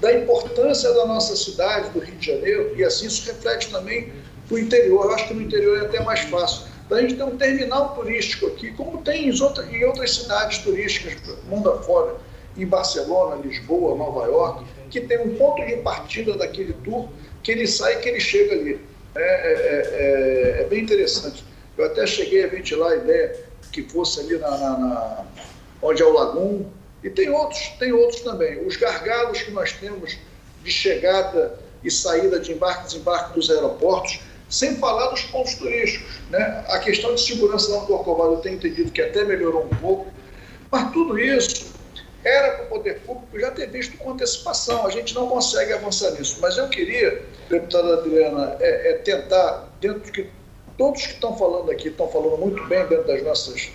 da importância da nossa cidade, do Rio de Janeiro, e assim isso reflete também para o interior. Eu acho que no interior é até mais fácil. Da gente ter um terminal turístico aqui, como tem em outras, em outras cidades turísticas, mundo afora, em Barcelona, Lisboa, Nova York, que tem um ponto de partida daquele tour, que ele sai e que ele chega ali. É, é, é, é, bem interessante. Eu até cheguei a ventilar a ideia que fosse ali na, na, na onde é o Lagum, e tem outros, tem outros também. Os gargalos que nós temos de chegada e saída de embarque e desembarque dos aeroportos, sem falar dos pontos turísticos. Né? A questão de segurança da Corcovado eu tenho entendido que até melhorou um pouco, mas tudo isso era para o poder público já ter visto com antecipação. A gente não consegue avançar nisso. Mas eu queria, deputada Adriana, é, é tentar, dentro de que todos que estão falando aqui estão falando muito bem dentro das nossas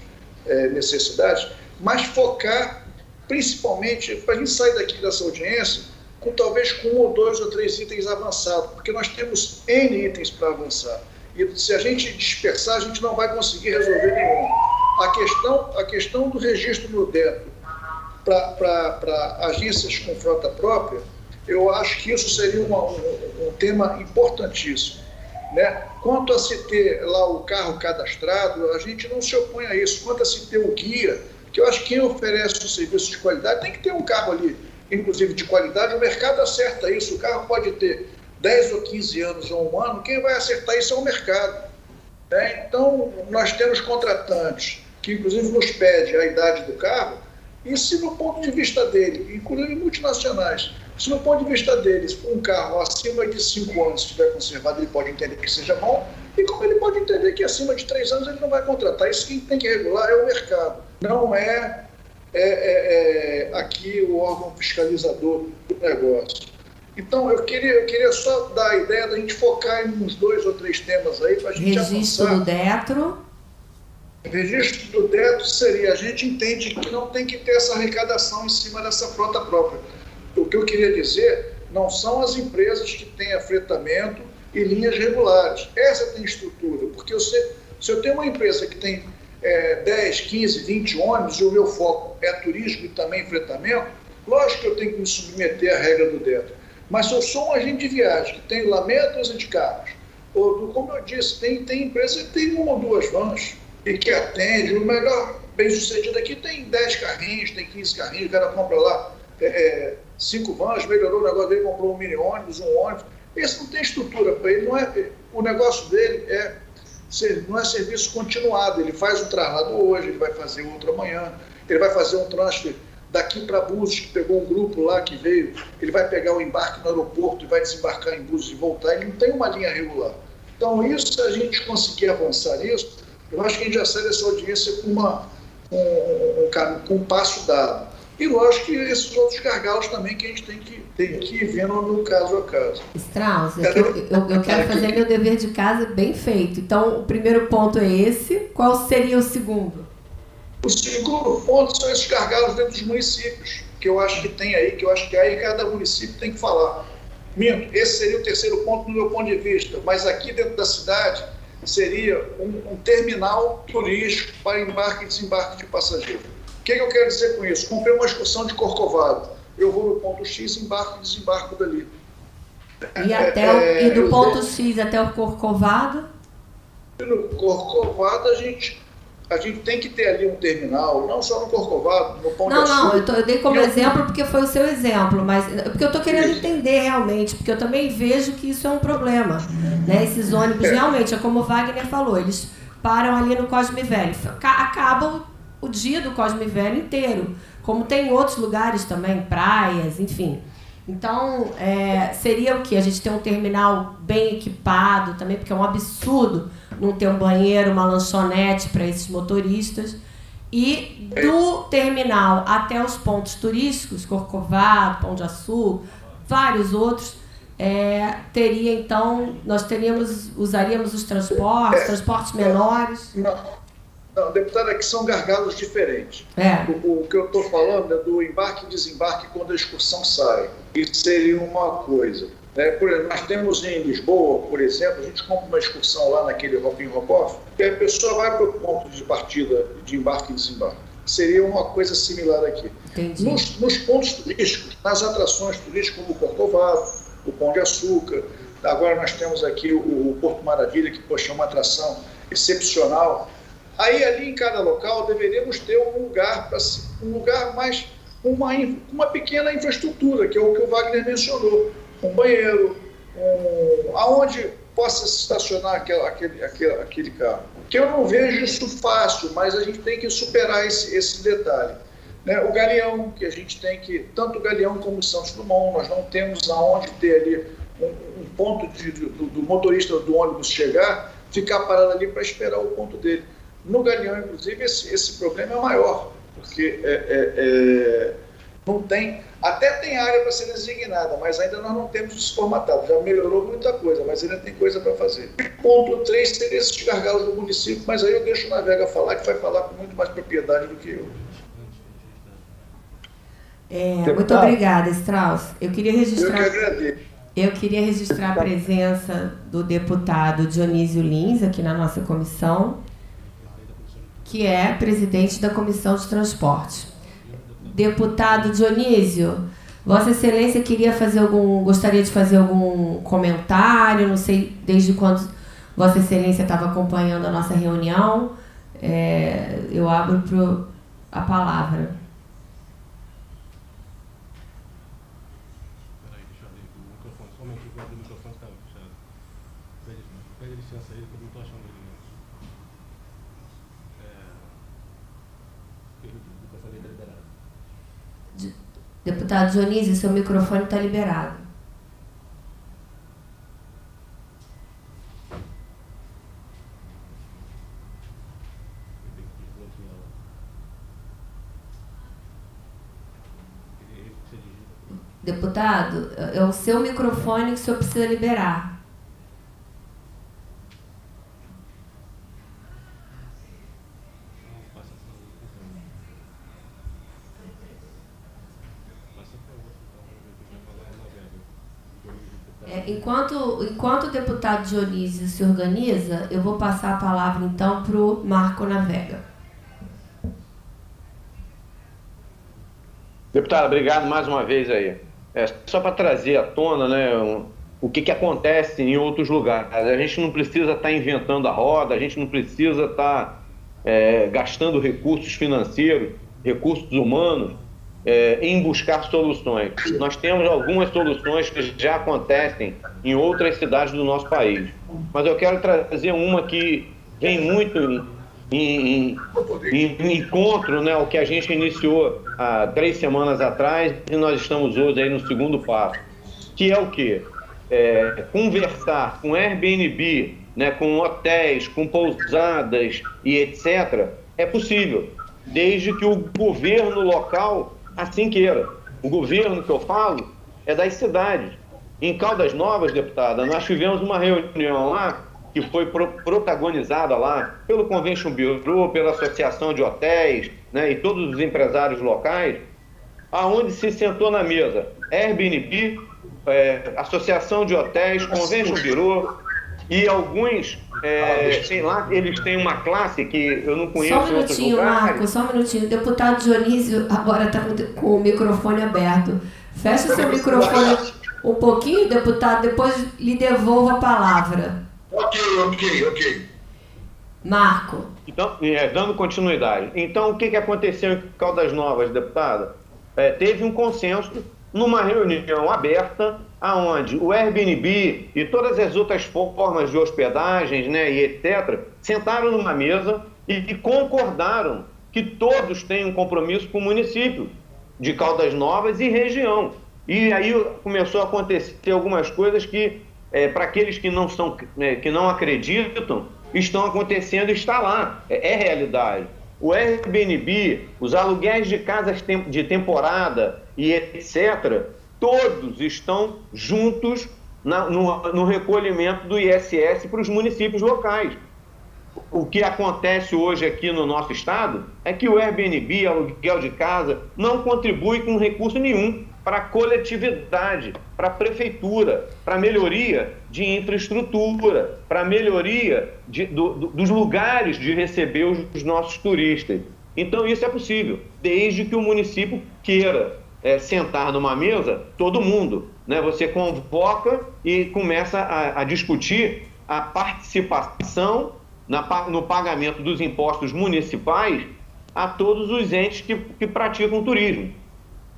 é, necessidades, mas focar principalmente para a gente sair daqui dessa audiência com talvez com um ou dois ou três itens avançados, porque nós temos N itens para avançar. E se a gente dispersar, a gente não vai conseguir resolver nenhum. A questão, a questão do registro no dentro para agências com frota própria, eu acho que isso seria uma, um, um, tema importantíssimo. Né? Quanto a se ter lá o carro cadastrado, a gente não se opõe a isso. Quanto a se ter o guia, que eu acho que quem oferece um serviço de qualidade tem que ter um carro ali, inclusive de qualidade. O mercado acerta isso. O carro pode ter 10 ou 15 anos ou um ano, quem vai acertar isso é o mercado. Né? Então, nós temos contratantes que, inclusive, nos pede a idade do carro, e se no ponto de vista dele, inclusive multinacionais, se no ponto de vista deles, um carro acima de 5 anos estiver conservado, ele pode entender que seja bom, e como ele pode entender que acima de 3 anos ele não vai contratar. Isso quem tem que regular é o mercado não é, é, é, é aqui o órgão fiscalizador do negócio. Então, eu queria, eu queria só dar a ideia da gente focar em uns dois ou três temas aí para a gente Registro avançar. do DETRO. Registro do DETRO seria, a gente entende que não tem que ter essa arrecadação em cima dessa frota própria. O que eu queria dizer não são as empresas que têm afretamento e linhas regulares. Essa tem estrutura, porque sei, se eu tenho uma empresa que tem é, 10, 15, 20 ônibus e o meu foco é turismo e também fretamento, lógico que eu tenho que me submeter à regra do dentro. Mas se eu sou um agente de viagem que tem lá meia dúzia de carros, ou, como eu disse, tem, tem empresa que tem uma ou duas vans e que atende, o melhor bem sucedido aqui tem 10 carrinhos, tem 15 carrinhos, o cara compra lá é, é, cinco vans, melhorou o negócio dele, comprou um mini ônibus, um ônibus. Esse não tem estrutura para ele, não é, o negócio dele é não é serviço continuado. Ele faz um traslado hoje, ele vai fazer outro amanhã, ele vai fazer um transfer daqui para Búzios, que pegou um grupo lá que veio, ele vai pegar o embarque no aeroporto e vai desembarcar em Búzios e voltar. Ele não tem uma linha regular. Então, isso, se a gente conseguir avançar nisso, eu acho que a gente já sai dessa audiência com, uma, um, um, com um passo dado. E lógico que esses outros gargalos também que a gente tem que, tem que ir vendo no caso a caso. Strauss, é eu, eu, eu, quero fazer meu dever de casa bem feito. Então, o primeiro ponto é esse. Qual seria o segundo? O segundo ponto são esses gargalos dentro dos municípios, que eu acho que tem aí, que eu acho que aí cada município tem que falar. Minto, esse seria o terceiro ponto do meu ponto de vista, mas aqui dentro da cidade seria um, um terminal turístico para embarque e desembarque de passageiros. O que, que, eu quero dizer com isso? Comprei uma excursão de Corcovado. Eu vou no ponto X, embarco e desembarco dali. E, até o, é, e do ponto X até o Corcovado? No Corcovado a gente a gente tem que ter ali um terminal, não só no Corcovado, no Pão não, de Não, eu, tô, eu dei como eu... exemplo porque foi o seu exemplo, mas porque eu estou querendo isso. entender realmente, porque eu também vejo que isso é um problema. Né? Esses ônibus, é. realmente, é como o Wagner falou, eles param ali no Cosme Velho, acabam o dia do Cosme Velho inteiro, como tem em outros lugares também, praias, enfim. Então, é, seria o que? A gente ter um terminal bem equipado também, porque é um absurdo não ter um banheiro, uma lanchonete para esses motoristas. E do terminal até os pontos turísticos, Corcovado, Pão de Açúcar, vários outros, é, teria então, nós teríamos, usaríamos os transportes, é, transportes menores. Não, não, deputada, aqui são gargalos diferentes. É. O, o que eu estou falando é do embarque e desembarque quando a excursão sai. Isso seria uma coisa. Né? Por exemplo, nós temos em Lisboa, por exemplo, a gente compra uma excursão lá naquele Hop-in Hop-Off, e a pessoa vai para o ponto de partida de embarque e desembarque. Seria uma coisa similar aqui. Nos, nos, pontos turísticos, nas atrações turísticas, como o Corcovado, o Pão de Açúcar, agora nós temos aqui o, o Porto Maravilha, que poxa, é uma atração excepcional. Aí ali em cada local deveríamos ter um lugar para um lugar mais uma, uma pequena infraestrutura, que é o que o Wagner mencionou um banheiro, um, aonde possa estacionar aquele, aquele, aquele, aquele carro. Que eu não vejo isso fácil, mas a gente tem que superar esse, esse detalhe. Né? O Galeão, que a gente tem que, tanto o Galeão como o Santos Dumont, nós não temos aonde ter ali um, um ponto de, do, do, motorista do ônibus chegar, ficar parado ali para esperar o ponto dele. No Galeão, inclusive, esse, esse problema é maior, porque é, é, é, não tem até tem área para ser designada, mas ainda nós não temos isso formatado. Já melhorou muita coisa, mas ainda tem coisa para fazer. Ponto 3 seria esses gargalos do município, mas aí eu deixo o Navega falar, que vai falar com muito mais propriedade do que eu. É, muito obrigada, Strauss. Eu queria registrar. Eu que agradeço. Eu queria registrar a presença do deputado Dionísio Lins aqui na nossa comissão, que é presidente da Comissão de Transporte. Deputado Dionísio, Vossa Excelência queria fazer algum, gostaria de fazer algum comentário, não sei desde quando Vossa Excelência estava acompanhando a nossa reunião. É, eu abro pro, a palavra. Deputado Dionísio, seu microfone está liberado. Deputado, é o seu microfone que o senhor precisa liberar. Enquanto, enquanto o deputado Dionísio se organiza, eu vou passar a palavra então para o Marco Navega. Deputada, obrigado mais uma vez aí. É, só para trazer à tona né, um, o que, que acontece em outros lugares. A gente não precisa estar tá inventando a roda, a gente não precisa estar tá, é, gastando recursos financeiros, recursos humanos é, em buscar soluções. Nós temos algumas soluções que já acontecem em outras cidades do nosso país. Mas eu quero trazer uma que vem muito em, em, em, em encontro né, o que a gente iniciou há três semanas atrás e nós estamos hoje aí no segundo passo, que é o quê? é, conversar com Airbnb, né, com hotéis, com pousadas e etc., é possível, desde que o governo local assim queira. O governo que eu falo é das cidades. Em Caldas Novas, deputada, nós tivemos uma reunião lá que foi pro, protagonizada lá pelo Convention Bureau, pela Associação de Hotéis né, e todos os empresários locais, aonde se sentou na mesa Airbnb, é, Associação de Hotéis, Convention Bureau e alguns, é, sei lá, eles têm uma classe que eu não conheço. Só um minutinho, Marco, só um minutinho. O deputado Dionísio agora está com o microfone aberto. Fecha seu microfone um pouquinho, deputado, depois lhe devolvo a palavra. Ok, ok, ok. Marco. Então, é, dando continuidade. Então, o que, que aconteceu em Caldas Novas, deputada? É, teve um consenso numa reunião aberta, aonde o Airbnb e todas as outras formas de hospedagens, né, e etc., sentaram numa mesa e, e concordaram que todos têm um compromisso com o município de Caldas Novas e região. E aí começou a acontecer algumas coisas que, é, para aqueles que não, são, é, que não acreditam, estão acontecendo e está lá. É, é realidade. O Airbnb, os aluguéis de casas de temporada, e etc., todos estão juntos na, no, no recolhimento do ISS para os municípios locais. O que acontece hoje aqui no nosso estado é que o Airbnb, aluguel de casa, não contribui com recurso nenhum para a coletividade, para a prefeitura, para a melhoria de infraestrutura, para a melhoria de, do, do, dos lugares de receber os, os nossos turistas. Então, isso é possível, desde que o município queira é, sentar numa mesa todo mundo. Né? Você convoca e começa a, a discutir a participação na, no pagamento dos impostos municipais a todos os entes que, que praticam turismo.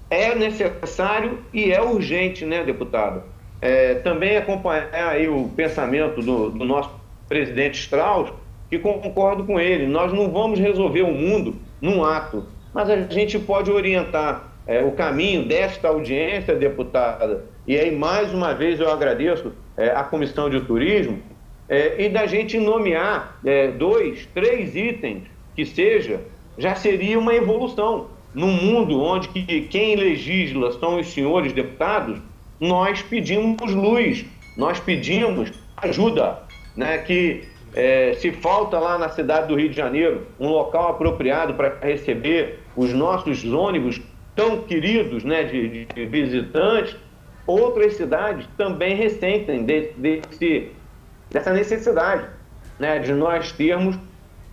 É necessário e é urgente, né, deputado? É, também acompanhar aí o pensamento do, do nosso presidente Strauss, que concordo com ele. Nós não vamos resolver o mundo num ato, mas a gente pode orientar é, o caminho desta audiência, deputada, e aí mais uma vez eu agradeço é, a Comissão de Turismo, é, e da gente nomear é, dois, três itens que seja, já seria uma evolução. Num mundo onde que quem legisla são os senhores deputados, nós pedimos luz, nós pedimos ajuda, né? que é, se falta lá na cidade do Rio de Janeiro um local apropriado para receber os nossos ônibus tão queridos né, de, de visitantes, outras cidades também ressentem de, desse, dessa necessidade né, de nós termos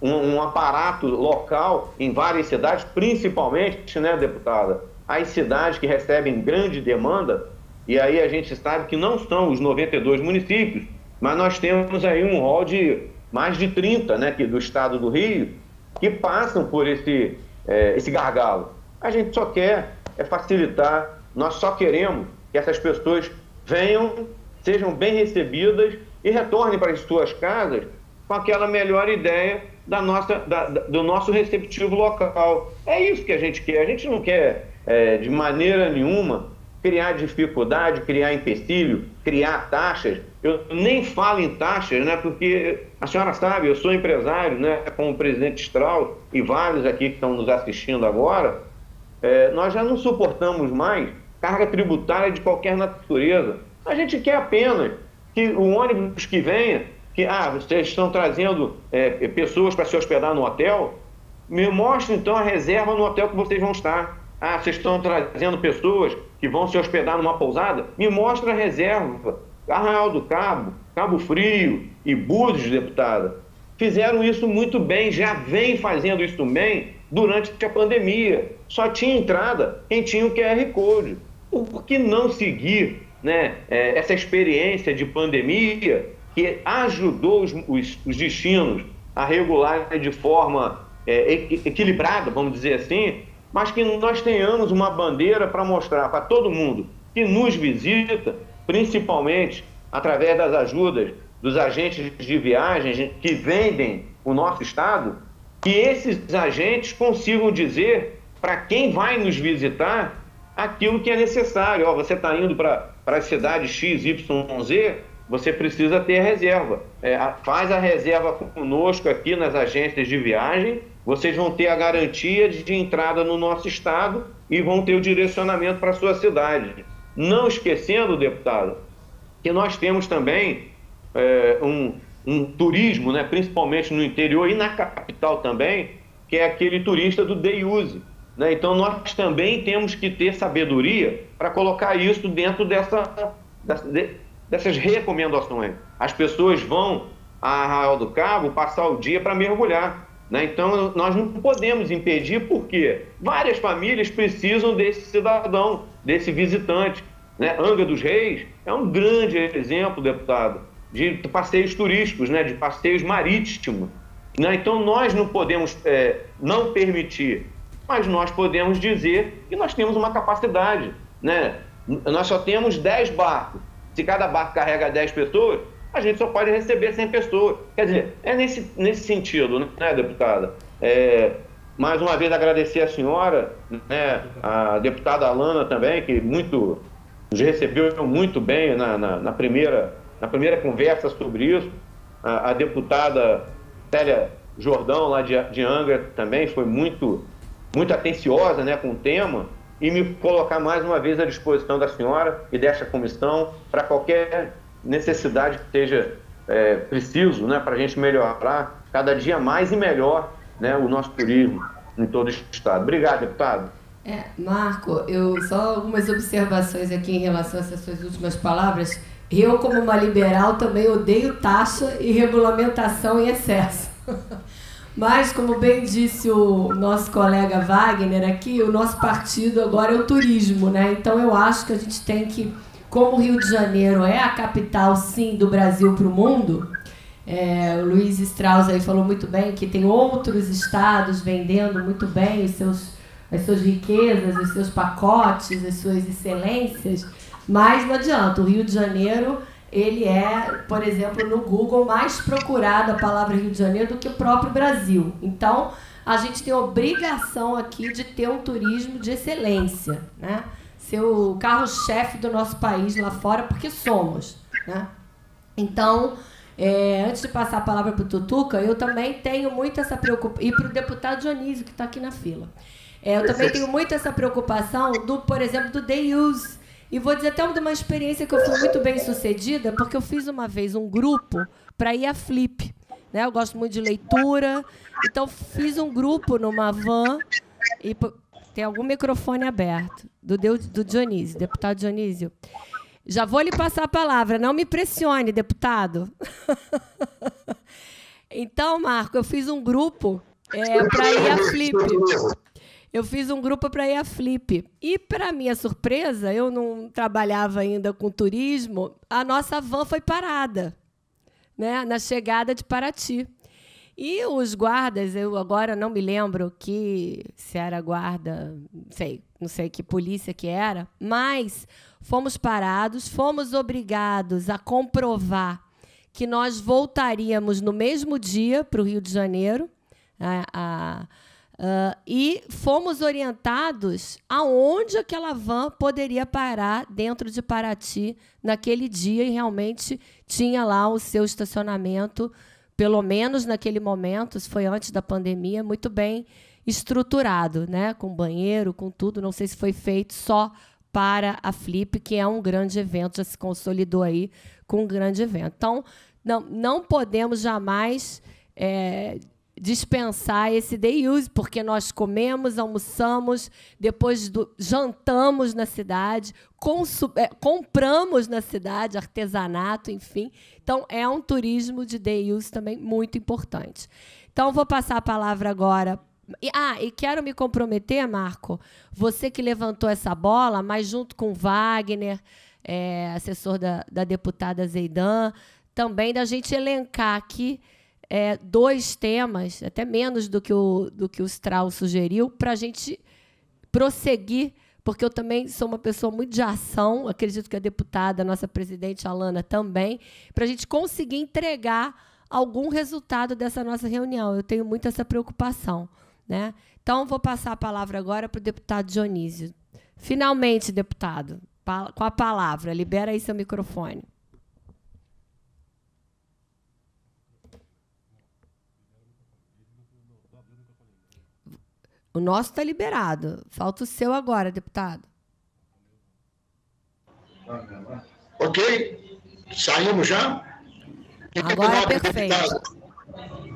um, um, aparato local em várias cidades, principalmente, né, deputada, as cidades que recebem grande demanda, e aí a gente sabe que não são os 92 municípios, mas nós temos aí um rol de mais de 30 né, do estado do Rio que passam por esse, é, esse gargalo. A gente só quer é facilitar, nós só queremos que essas pessoas venham, sejam bem recebidas e retornem para as suas casas com aquela melhor ideia da nossa, da, do nosso receptivo local. É isso que a gente quer. A gente não quer, é, de maneira nenhuma, criar dificuldade, criar empecilho, criar taxas. Eu nem falo em taxas, né, porque a senhora sabe, eu sou empresário, né, como o presidente Strauss e vários aqui que estão nos assistindo agora é, nós já não suportamos mais carga tributária de qualquer natureza. A gente quer apenas que o ônibus que venha, que ah, vocês estão trazendo é, pessoas para se hospedar no hotel, me mostre então a reserva no hotel que vocês vão estar. Ah, vocês estão trazendo pessoas que vão se hospedar numa pousada? Me mostre a reserva Arraial do Cabo, Cabo Frio e Búzios, deputada, fizeram isso muito bem, já vem fazendo isso bem durante a pandemia. Só tinha entrada quem tinha o QR Code. Por que não seguir né, é, essa experiência de pandemia que ajudou os, os, os destinos a regular de forma é, equilibrada, vamos dizer assim, mas que nós tenhamos uma bandeira para mostrar para todo mundo que nos visita, principalmente através das ajudas dos agentes de viagens que vendem o nosso estado, que esses agentes consigam dizer para quem vai nos visitar aquilo que é necessário. Ó, você está indo para a cidade X, Y, Z, você precisa ter reserva. É, faz a reserva conosco aqui nas agências de viagem, vocês vão ter a garantia de entrada no nosso estado e vão ter o direcionamento para a sua cidade. Não esquecendo, deputado, que nós temos também é, um, um turismo, né, principalmente no interior e na capital também, que é aquele turista do day use. Né? Então, nós também temos que ter sabedoria para colocar isso dentro dessa, dessa, dessas recomendações. As pessoas vão a Arraial do Cabo passar o dia para mergulhar. Né? Então, nós não podemos impedir, porque várias famílias precisam desse cidadão, desse visitante. Né? Anga dos Reis é um grande exemplo, deputado, de passeios turísticos, né? de passeios marítimos. Né? Então, nós não podemos é, não permitir, mas nós podemos dizer que nós temos uma capacidade. Né? Nós só temos 10 barcos. Se cada barco carrega 10 pessoas, a gente só pode receber 100 pessoas. Quer dizer, é nesse, nesse sentido, né, deputada? É, mais uma vez agradecer a senhora, né, a deputada Alana também, que muito nos recebeu muito bem na, na, na primeira, na primeira conversa sobre isso. A, a deputada Célia Jordão, lá de, de Angra, também foi muito, muito atenciosa né, com o tema e me colocar mais uma vez à disposição da senhora e desta comissão para qualquer necessidade que esteja é, preciso né, para a gente melhorar cada dia mais e melhor né, o nosso turismo em todo o estado. Obrigado, deputado. É, Marco, eu só algumas observações aqui em relação a essas suas últimas palavras. Eu, como uma liberal, também odeio taxa e regulamentação em excesso. Mas, como bem disse o nosso colega Wagner aqui, o nosso partido agora é o turismo, né? Então eu acho que a gente tem que, como o Rio de Janeiro é a capital, sim, do Brasil para o mundo, é, o Luiz Strauss aí falou muito bem que tem outros estados vendendo muito bem os seus as suas riquezas, os seus pacotes, as suas excelências, mas não adianta. O Rio de Janeiro, ele é, por exemplo, no Google mais procurada a palavra Rio de Janeiro do que o próprio Brasil. Então, a gente tem obrigação aqui de ter um turismo de excelência, né? Ser o carro-chefe do nosso país lá fora, porque somos, né? Então, é, antes de passar a palavra para o Tutuca, eu também tenho muito essa preocupação. E para o deputado Dionísio, que está aqui na fila. É, eu também tenho muito essa preocupação do, por exemplo, do day use. E vou dizer até uma experiência que eu fui muito bem sucedida, porque eu fiz uma vez um grupo para ir a Flip. Né? Eu gosto muito de leitura. Então, fiz um grupo numa van. E tem algum microfone aberto. Do, do Dionísio, deputado Dionísio. Já vou lhe passar a palavra. Não me pressione, deputado. então, Marco, eu fiz um grupo é, para ir a Flip eu fiz um grupo para ir a Flip. E, para minha surpresa, eu não trabalhava ainda com turismo, a nossa van foi parada né, na chegada de Paraty. E os guardas, eu agora não me lembro que se era guarda, sei, não sei que polícia que era, mas fomos parados, fomos obrigados a comprovar que nós voltaríamos no mesmo dia para o Rio de Janeiro. A, a, Uh, e fomos orientados aonde aquela van poderia parar dentro de Paraty naquele dia e realmente tinha lá o seu estacionamento, pelo menos naquele momento, isso foi antes da pandemia, muito bem estruturado, né? com banheiro, com tudo. Não sei se foi feito só para a Flip, que é um grande evento, já se consolidou aí com um grande evento. Então, não, não podemos jamais é, dispensar esse day use, porque nós comemos, almoçamos, depois do, jantamos na cidade, é, compramos na cidade, artesanato, enfim. Então, é um turismo de day use também muito importante. Então, vou passar a palavra agora ah, e quero me comprometer, Marco, você que levantou essa bola, mas junto com Wagner, é, assessor da, da deputada Zeidan, também da gente elencar aqui é, dois temas, até menos do que o, do que o Strauss sugeriu, para a gente prosseguir, porque eu também sou uma pessoa muito de ação, acredito que a deputada, a nossa presidente Alana também, para a gente conseguir entregar algum resultado dessa nossa reunião. Eu tenho muito essa preocupação. Né? Então, vou passar a palavra agora para o deputado Dionísio. Finalmente, deputado, com a palavra, libera aí seu microfone. O nosso está liberado. Falta o seu agora, deputado. Ok? Saímos já? Agora é perfeito. Deputada,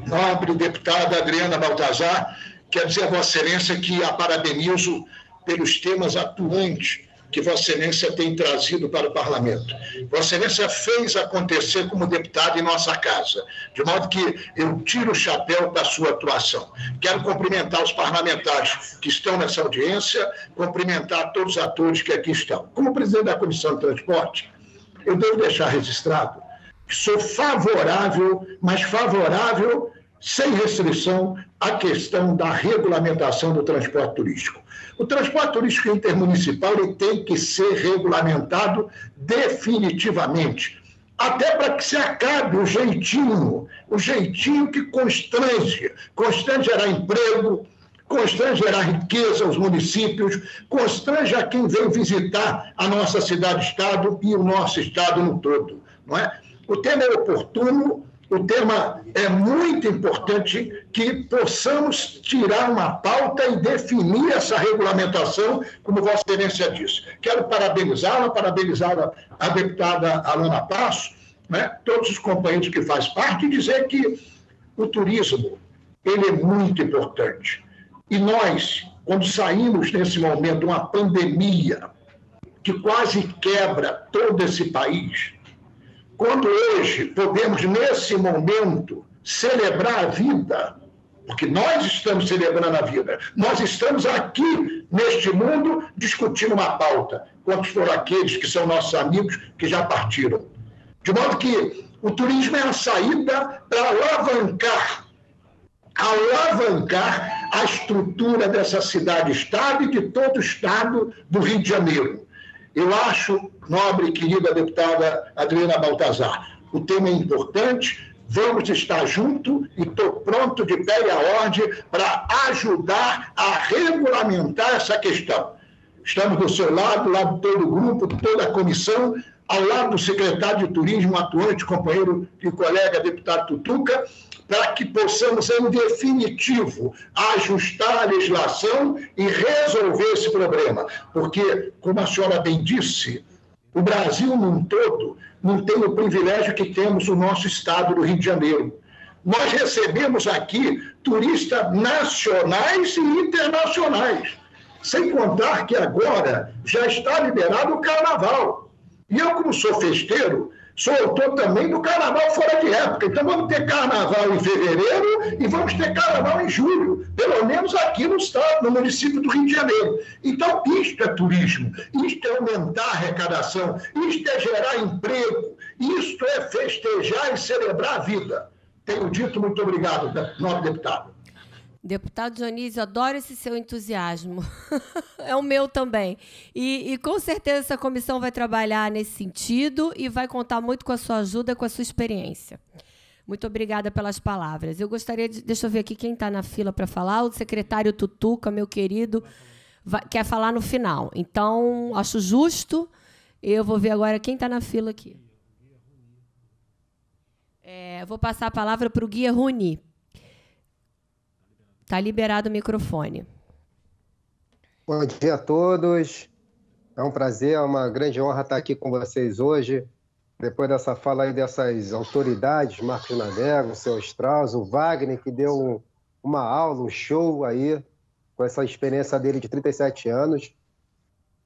nobre deputada Adriana Baltazar, Quero dizer a Vossa Excelência que a parabenizo pelos temas atuantes que Vossa Excelência tem trazido para o Parlamento. Vossa Excelência fez acontecer como deputado em nossa casa, de modo que eu tiro o chapéu da sua atuação. Quero cumprimentar os parlamentares que estão nessa audiência, cumprimentar todos os atores que aqui estão. Como presidente da Comissão de Transporte, eu devo deixar registrado que sou favorável, mas favorável sem restrição, a questão da regulamentação do transporte turístico. O transporte turístico intermunicipal tem que ser regulamentado definitivamente, até para que se acabe o jeitinho, o jeitinho que constrange, constrange gerar emprego, constrange gerar riqueza aos municípios, constrange a quem vem visitar a nossa cidade-estado e o nosso estado no todo. Não é? O tema é oportuno, o tema é muito importante que possamos tirar uma pauta e definir essa regulamentação, como Vossa Excelência disse. Quero parabenizá-la, parabenizar a, deputada Alana Passo, né, todos os companheiros que fazem parte, e dizer que o turismo ele é muito importante. E nós, quando saímos nesse momento de uma pandemia que quase quebra todo esse país, quando hoje podemos, nesse momento, celebrar a vida, porque nós estamos celebrando a vida, nós estamos aqui neste mundo discutindo uma pauta. Quantos foram aqueles que são nossos amigos que já partiram? De modo que o turismo é a saída para alavancar, alavancar a estrutura dessa cidade-estado e de todo o estado do Rio de Janeiro. Eu acho, nobre e querida deputada Adriana Baltazar, o tema é importante, vamos estar juntos e estou pronto de pé e a ordem para ajudar a regulamentar essa questão. Estamos do seu lado, lado de todo o grupo, toda a comissão, ao lado do secretário de Turismo atuante, companheiro e colega deputado Tutuca, para que possamos, em definitivo, ajustar a legislação e resolver esse problema. Porque, como a senhora bem disse, o Brasil num todo não tem o privilégio que temos o nosso estado do Rio de Janeiro. Nós recebemos aqui turistas nacionais e internacionais. Sem contar que agora já está liberado o carnaval. E eu, como sou festeiro, sou autor também do carnaval fora de época. Então vamos ter carnaval em fevereiro e vamos ter carnaval em julho, pelo menos aqui no estado, no município do Rio de Janeiro. Então, isto é turismo, isto é aumentar a arrecadação, isto é gerar emprego, isto é festejar e celebrar a vida. Tenho dito muito obrigado, nobre deputado. Deputado Dionísio, adoro esse seu entusiasmo. é o meu também. E, e, com certeza essa comissão vai trabalhar nesse sentido e vai contar muito com a sua ajuda, com a sua experiência. Muito obrigada pelas palavras. Eu gostaria de. Deixa eu ver aqui quem está na fila para falar. O secretário Tutuca, meu querido, vai, quer falar no final. Então, acho justo. Eu vou ver agora quem está na fila aqui. É, vou passar a palavra para o Guia Runi. Está liberado o microfone. Bom dia a todos. É um prazer, é uma grande honra estar aqui com vocês hoje. Depois dessa fala aí dessas autoridades, Marcos Navego, o seu Strauss, o Wagner, que deu um, uma aula, um show aí, com essa experiência dele de 37 anos.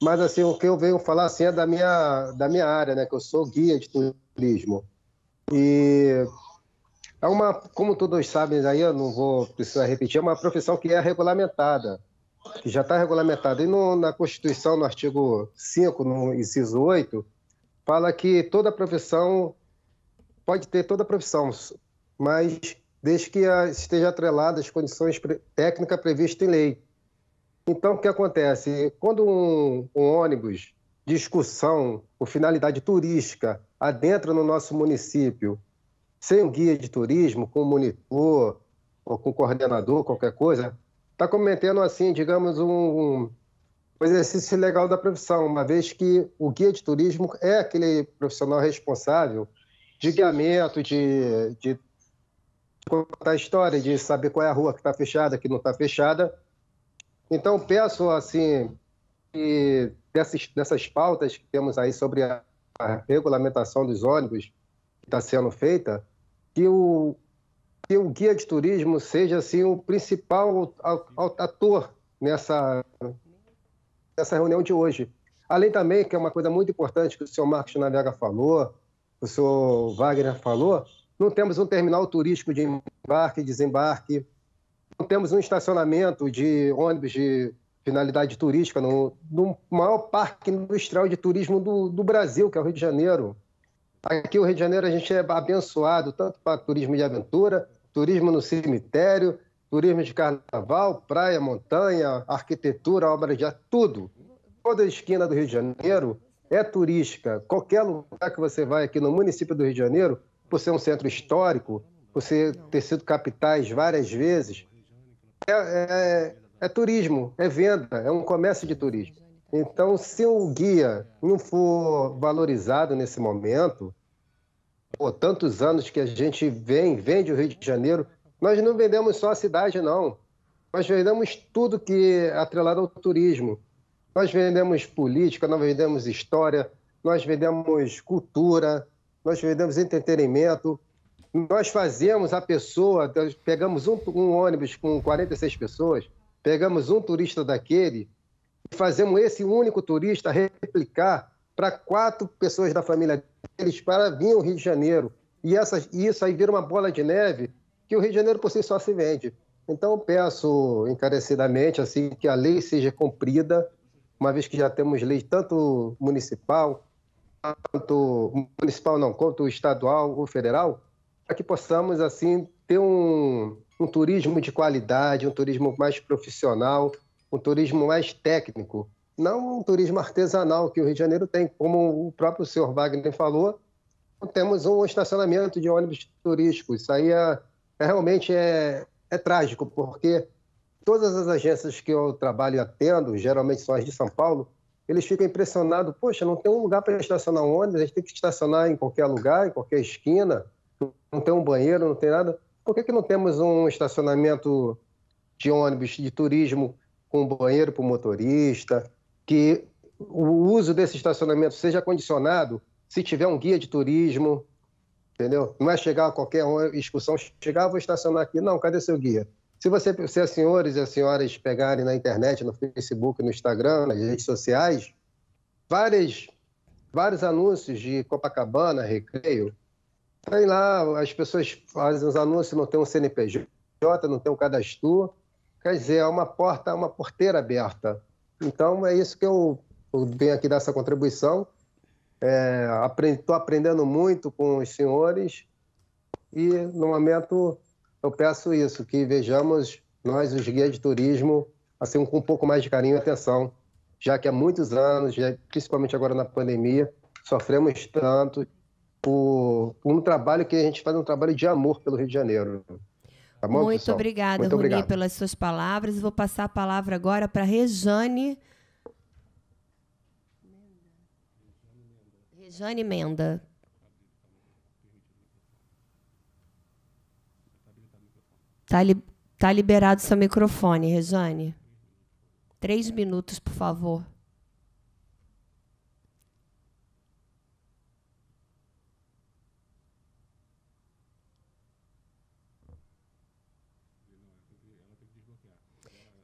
Mas assim, o que eu venho falar assim é da minha, da minha área, né? Que eu sou guia de turismo. E é uma, como todos sabem aí, eu não vou precisar repetir, é uma profissão que é regulamentada, que já está regulamentada. E no, na Constituição, no artigo 5, no inciso 8, fala que toda profissão pode ter toda profissão, mas desde que esteja atrelada às condições técnicas previstas em lei. Então, o que acontece? Quando um, um ônibus de excursão com finalidade turística adentra no nosso município sem um guia de turismo, com monitor ou com coordenador, qualquer coisa, está cometendo, assim, digamos, um, um exercício legal da profissão, uma vez que o guia de turismo é aquele profissional responsável de guiamento, de, de contar a história, de saber qual é a rua que está fechada, que não está fechada. Então, peço, assim, que dessas, dessas pautas que temos aí sobre a, a regulamentação dos ônibus que está sendo feita, que o, que o guia de turismo seja assim o principal ator nessa, nessa reunião de hoje. Além também, que é uma coisa muito importante que o senhor Marcos Navega falou, o senhor Wagner falou, não temos um terminal turístico de embarque e desembarque, não temos um estacionamento de ônibus de finalidade turística no, no maior parque industrial de turismo do, do Brasil, que é o Rio de Janeiro. Aqui no Rio de Janeiro a gente é abençoado tanto para turismo de aventura, turismo no cemitério, turismo de carnaval, praia, montanha, arquitetura, obra de arte, tudo. Toda esquina do Rio de Janeiro é turística. Qualquer lugar que você vai aqui no município do Rio de Janeiro, por ser um centro histórico, por ser, ter sido capitais várias vezes, é, é, é turismo, é venda, é um comércio de turismo. Então, se o guia não for valorizado nesse momento, por tantos anos que a gente vem, vende o Rio de Janeiro, nós não vendemos só a cidade, não. Nós vendemos tudo que é atrelado ao turismo. Nós vendemos política, nós vendemos história, nós vendemos cultura, nós vendemos entretenimento. Nós fazemos a pessoa, pegamos um, um ônibus com 46 pessoas, pegamos um turista daquele fazemos esse único turista replicar para quatro pessoas da família deles para vir ao Rio de Janeiro. E essa, isso aí vira uma bola de neve que o Rio de Janeiro por si só se vende. Então, peço encarecidamente assim que a lei seja cumprida, uma vez que já temos lei tanto municipal, quanto municipal não, quanto estadual ou federal, para que possamos assim ter um, um turismo de qualidade, um turismo mais profissional, um turismo mais técnico, não um turismo artesanal que o Rio de Janeiro tem, como o próprio senhor Wagner falou, temos um estacionamento de ônibus turísticos. Isso aí é, é realmente é, é trágico, porque todas as agências que eu trabalho e atendo, geralmente são as de São Paulo, eles ficam impressionados, poxa, não tem um lugar para estacionar um ônibus, a gente tem que estacionar em qualquer lugar, em qualquer esquina, não tem um banheiro, não tem nada. Por que, que não temos um estacionamento de ônibus de turismo com banheiro para o motorista, que o uso desse estacionamento seja condicionado se tiver um guia de turismo, entendeu? Não é chegar a qualquer excursão, chegar, vou estacionar aqui. Não, cadê seu guia? Se você, se as senhores e as senhoras pegarem na internet, no Facebook, no Instagram, nas redes sociais, várias, vários anúncios de Copacabana, Recreio, tem lá, as pessoas fazem os anúncios, não tem um CNPJ, não tem um cadastro, Quer dizer, é uma porta, uma porteira aberta. Então, é isso que eu, eu venho aqui dessa contribuição. Estou é, aprend, aprendendo muito com os senhores e, no momento, eu peço isso, que vejamos nós, os guias de turismo, assim, com um pouco mais de carinho e atenção, já que há muitos anos, principalmente agora na pandemia, sofremos tanto por um trabalho que a gente faz um trabalho de amor pelo Rio de Janeiro. Tá bom, Muito pessoal? obrigada, Muito Runi, obrigado. pelas suas palavras. Vou passar a palavra agora para Rejane. Rejane Menda. Está li tá liberado seu microfone, Rejane. Três minutos, por favor.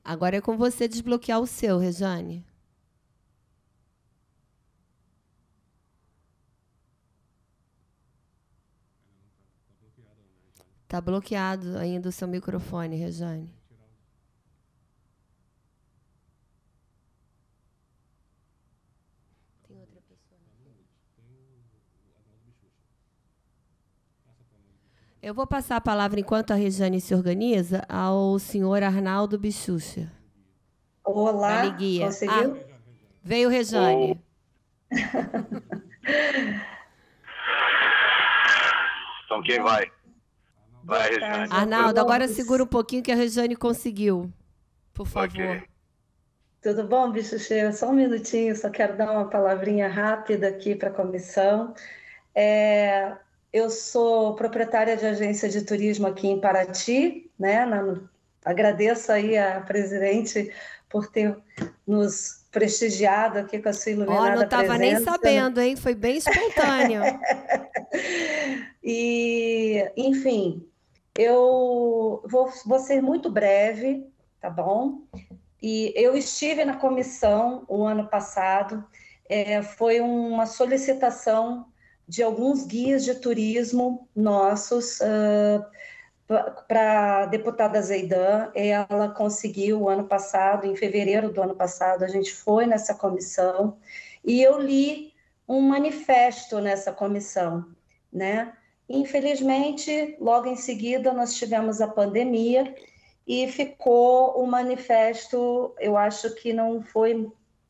Agora é com você desbloquear o seu, Rejane. Tá bloqueado ainda o seu microfone, Rejane. Eu vou passar a palavra, enquanto a Rejane se organiza, ao senhor Arnaldo Bichucha. Olá, conseguiu? Ah, veio Rejane. Então quem vai? Vai, Rejane. Arnaldo, agora segura um pouquinho que a Rejane conseguiu. Por favor. Tudo bom, bicho cheio? Só um minutinho, só quero dar uma palavrinha rápida aqui para a comissão. É, eu sou proprietária de agência de turismo aqui em Paraty, né? Na- agradeço aí a presidente por ter nos prestigiado aqui com a sua iluminada não estava nem presença. sabendo, hein? Foi bem espontâneo. E, enfim, eu vou, vou ser muito breve, tá bom? E eu estive na comissão o ano passado, é, foi uma solicitação de alguns guias de turismo nossos para a deputada Zeidan. Ela conseguiu ano passado, em fevereiro do ano passado, a gente foi nessa comissão e eu li um manifesto nessa comissão, né? Infelizmente, logo em seguida, nós tivemos a pandemia e ficou o manifesto, eu acho que não foi,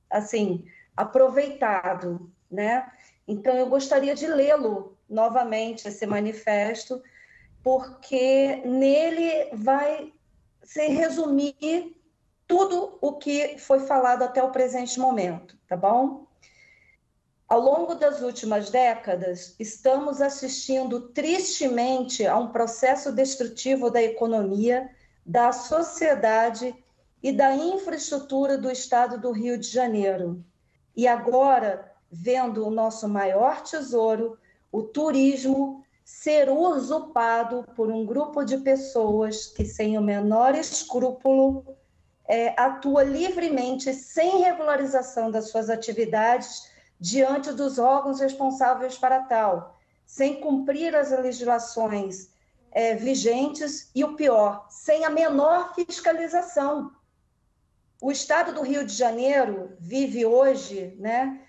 assim, aproveitado, né? Então, eu gostaria de lê-lo novamente, esse manifesto, porque nele vai se resumir tudo o que foi falado até o presente momento, tá bom? Ao longo das últimas décadas, estamos assistindo tristemente a um processo destrutivo da economia, da sociedade e da infraestrutura do estado do Rio de Janeiro. E agora, vendo o nosso maior tesouro, o turismo, ser usurpado por um grupo de pessoas que, sem o menor escrúpulo, é, atua livremente, sem regularização das suas atividades diante dos órgãos responsáveis para tal, sem cumprir as legislações é, vigentes e o pior, sem a menor fiscalização. O Estado do Rio de Janeiro vive hoje, né?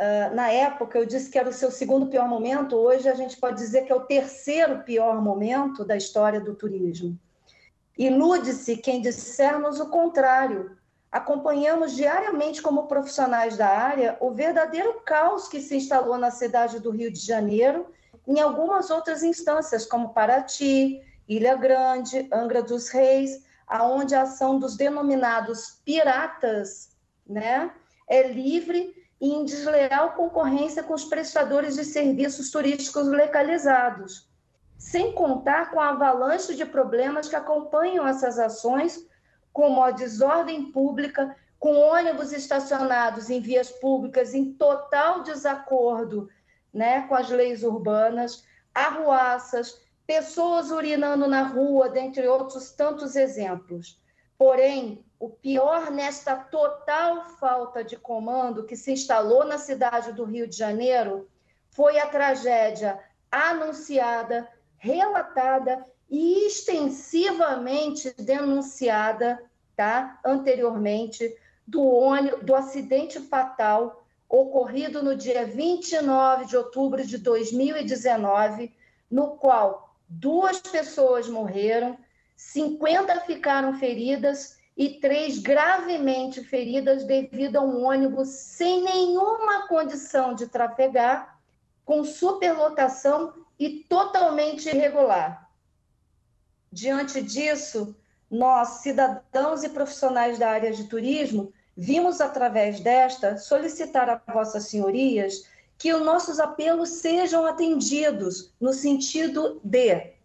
Uh, na época eu disse que era o seu segundo pior momento, hoje a gente pode dizer que é o terceiro pior momento da história do turismo. Ilude-se quem dissermos o contrário. Acompanhamos diariamente, como profissionais da área, o verdadeiro caos que se instalou na cidade do Rio de Janeiro, em algumas outras instâncias, como Paraty, Ilha Grande, Angra dos Reis, aonde a ação dos denominados piratas, né, é livre e em desleal concorrência com os prestadores de serviços turísticos localizados, sem contar com a avalanche de problemas que acompanham essas ações, como a desordem pública, com ônibus estacionados em vias públicas em total desacordo né, com as leis urbanas, arruaças, pessoas urinando na rua, dentre outros tantos exemplos. Porém, o pior nesta total falta de comando que se instalou na cidade do Rio de Janeiro foi a tragédia anunciada, relatada e extensivamente denunciada, tá, anteriormente, do, ônibus, do acidente fatal ocorrido no dia 29 de outubro de 2019, no qual duas pessoas morreram, 50 ficaram feridas e três gravemente feridas devido a um ônibus sem nenhuma condição de trafegar, com superlotação e totalmente irregular. Diante disso, nós, cidadãos e profissionais da área de turismo, vimos através desta solicitar a vossas senhorias que os nossos apelos sejam atendidos no sentido de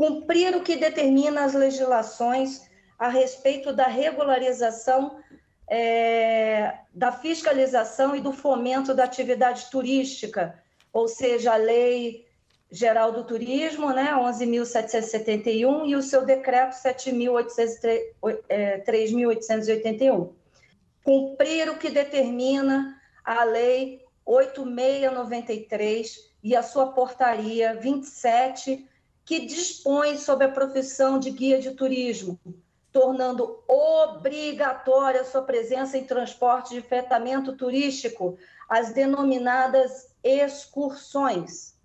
cumprir o que determina as legislações a respeito da regularização, é, da fiscalização e do fomento da atividade turística, ou seja, a lei Geral do Turismo, né, 11.771, e o seu decreto 3.881. Cumprir o que determina a Lei 8693 e a sua portaria 27, que dispõe sobre a profissão de guia de turismo, tornando obrigatória sua presença em transporte de fretamento turístico, as denominadas excursões,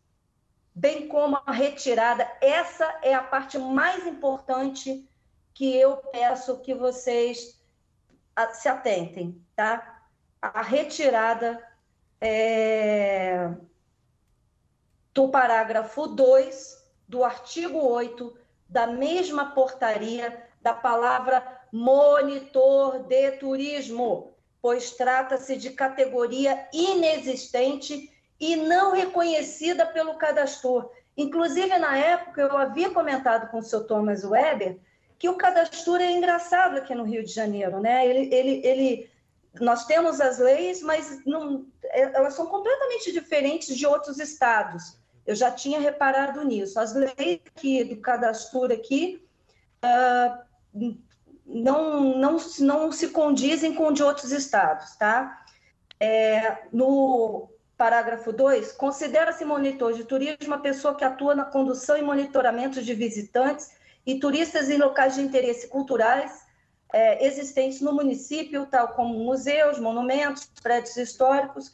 bem como a retirada. Essa é a parte mais importante que eu peço que vocês se atentem, tá? A retirada é, do parágrafo 2 do artigo 8 da mesma portaria da palavra monitor de turismo, pois trata-se de categoria inexistente e não reconhecida pelo cadastro. Inclusive, na época, eu havia comentado com o seu Thomas Weber que o cadastro é engraçado aqui no Rio de Janeiro, né? Ele, ele, ele, nós temos as leis, mas não, elas são completamente diferentes de outros estados. Eu já tinha reparado nisso. As leis aqui do cadastro aqui uh, não, não, não se condizem com de outros estados, tá? É, no parágrafo 2, considera-se monitor de turismo a pessoa que atua na condução e monitoramento de visitantes e turistas em locais de interesse culturais é, existentes no município, tal como museus, monumentos, prédios históricos,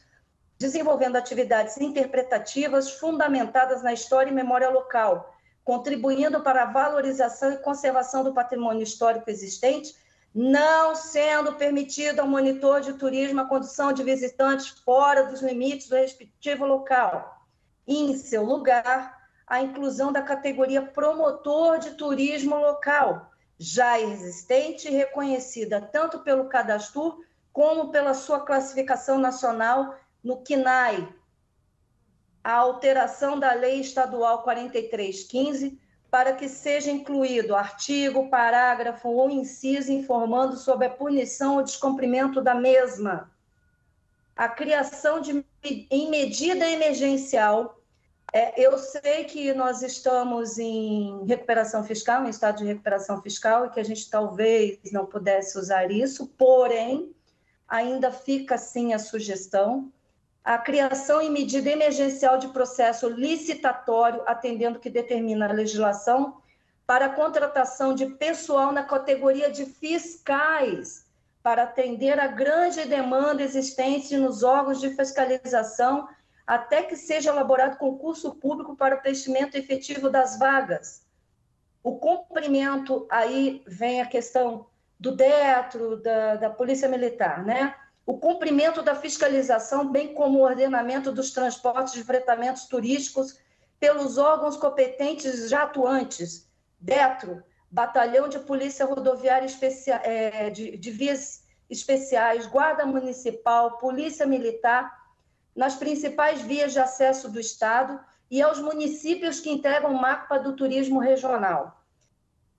desenvolvendo atividades interpretativas fundamentadas na história e memória local, contribuindo para a valorização e conservação do patrimônio histórico existente, não sendo permitido ao monitor de turismo a condução de visitantes fora dos limites do respectivo local. E, em seu lugar, a inclusão da categoria promotor de turismo local, já existente e reconhecida tanto pelo cadastro como pela sua classificação nacional no CNAE, a alteração da Lei Estadual 4315 para que seja incluído artigo, parágrafo ou inciso informando sobre a punição ou descumprimento da mesma. A criação de em medida emergencial. É, eu sei que nós estamos em recuperação fiscal, em estado de recuperação fiscal, e que a gente talvez não pudesse usar isso, porém, ainda fica assim a sugestão a criação em medida emergencial de processo licitatório, atendendo que determina a legislação, para a contratação de pessoal na categoria de fiscais, para atender a grande demanda existente nos órgãos de fiscalização, até que seja elaborado concurso público para o preenchimento efetivo das vagas. O cumprimento, aí vem a questão do DETRO, da, da Polícia Militar, né? O cumprimento da fiscalização, bem como o ordenamento dos transportes de fretamentos turísticos pelos órgãos competentes já atuantes, DETRO, Batalhão de Polícia Rodoviária Especia é, de, de Vias Especiais, Guarda Municipal, Polícia Militar, nas principais vias de acesso do Estado e aos municípios que integram o mapa do turismo regional.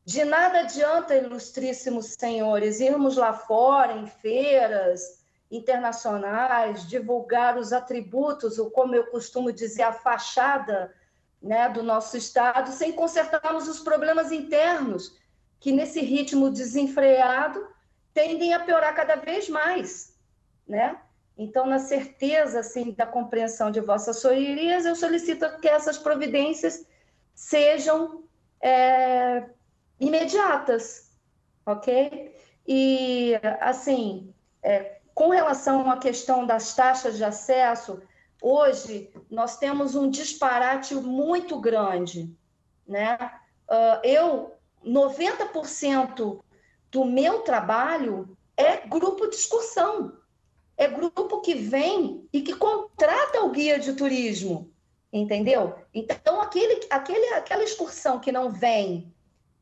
De nada adianta, ilustríssimos senhores, irmos lá fora, em feiras, internacionais, divulgar os atributos, ou como eu costumo dizer, a fachada né, do nosso Estado, sem consertarmos os problemas internos, que nesse ritmo desenfreado tendem a piorar cada vez mais, né? Então, na certeza assim da compreensão de vossas senhorias, eu solicito que essas providências sejam é, imediatas, ok? E assim, é, com relação à questão das taxas de acesso, hoje nós temos um disparate muito grande, né? Uh, eu, 90% do meu trabalho é grupo de excursão, é grupo que vem e que contrata o guia de turismo, entendeu? Então, aquele, aquele, aquela excursão que não vem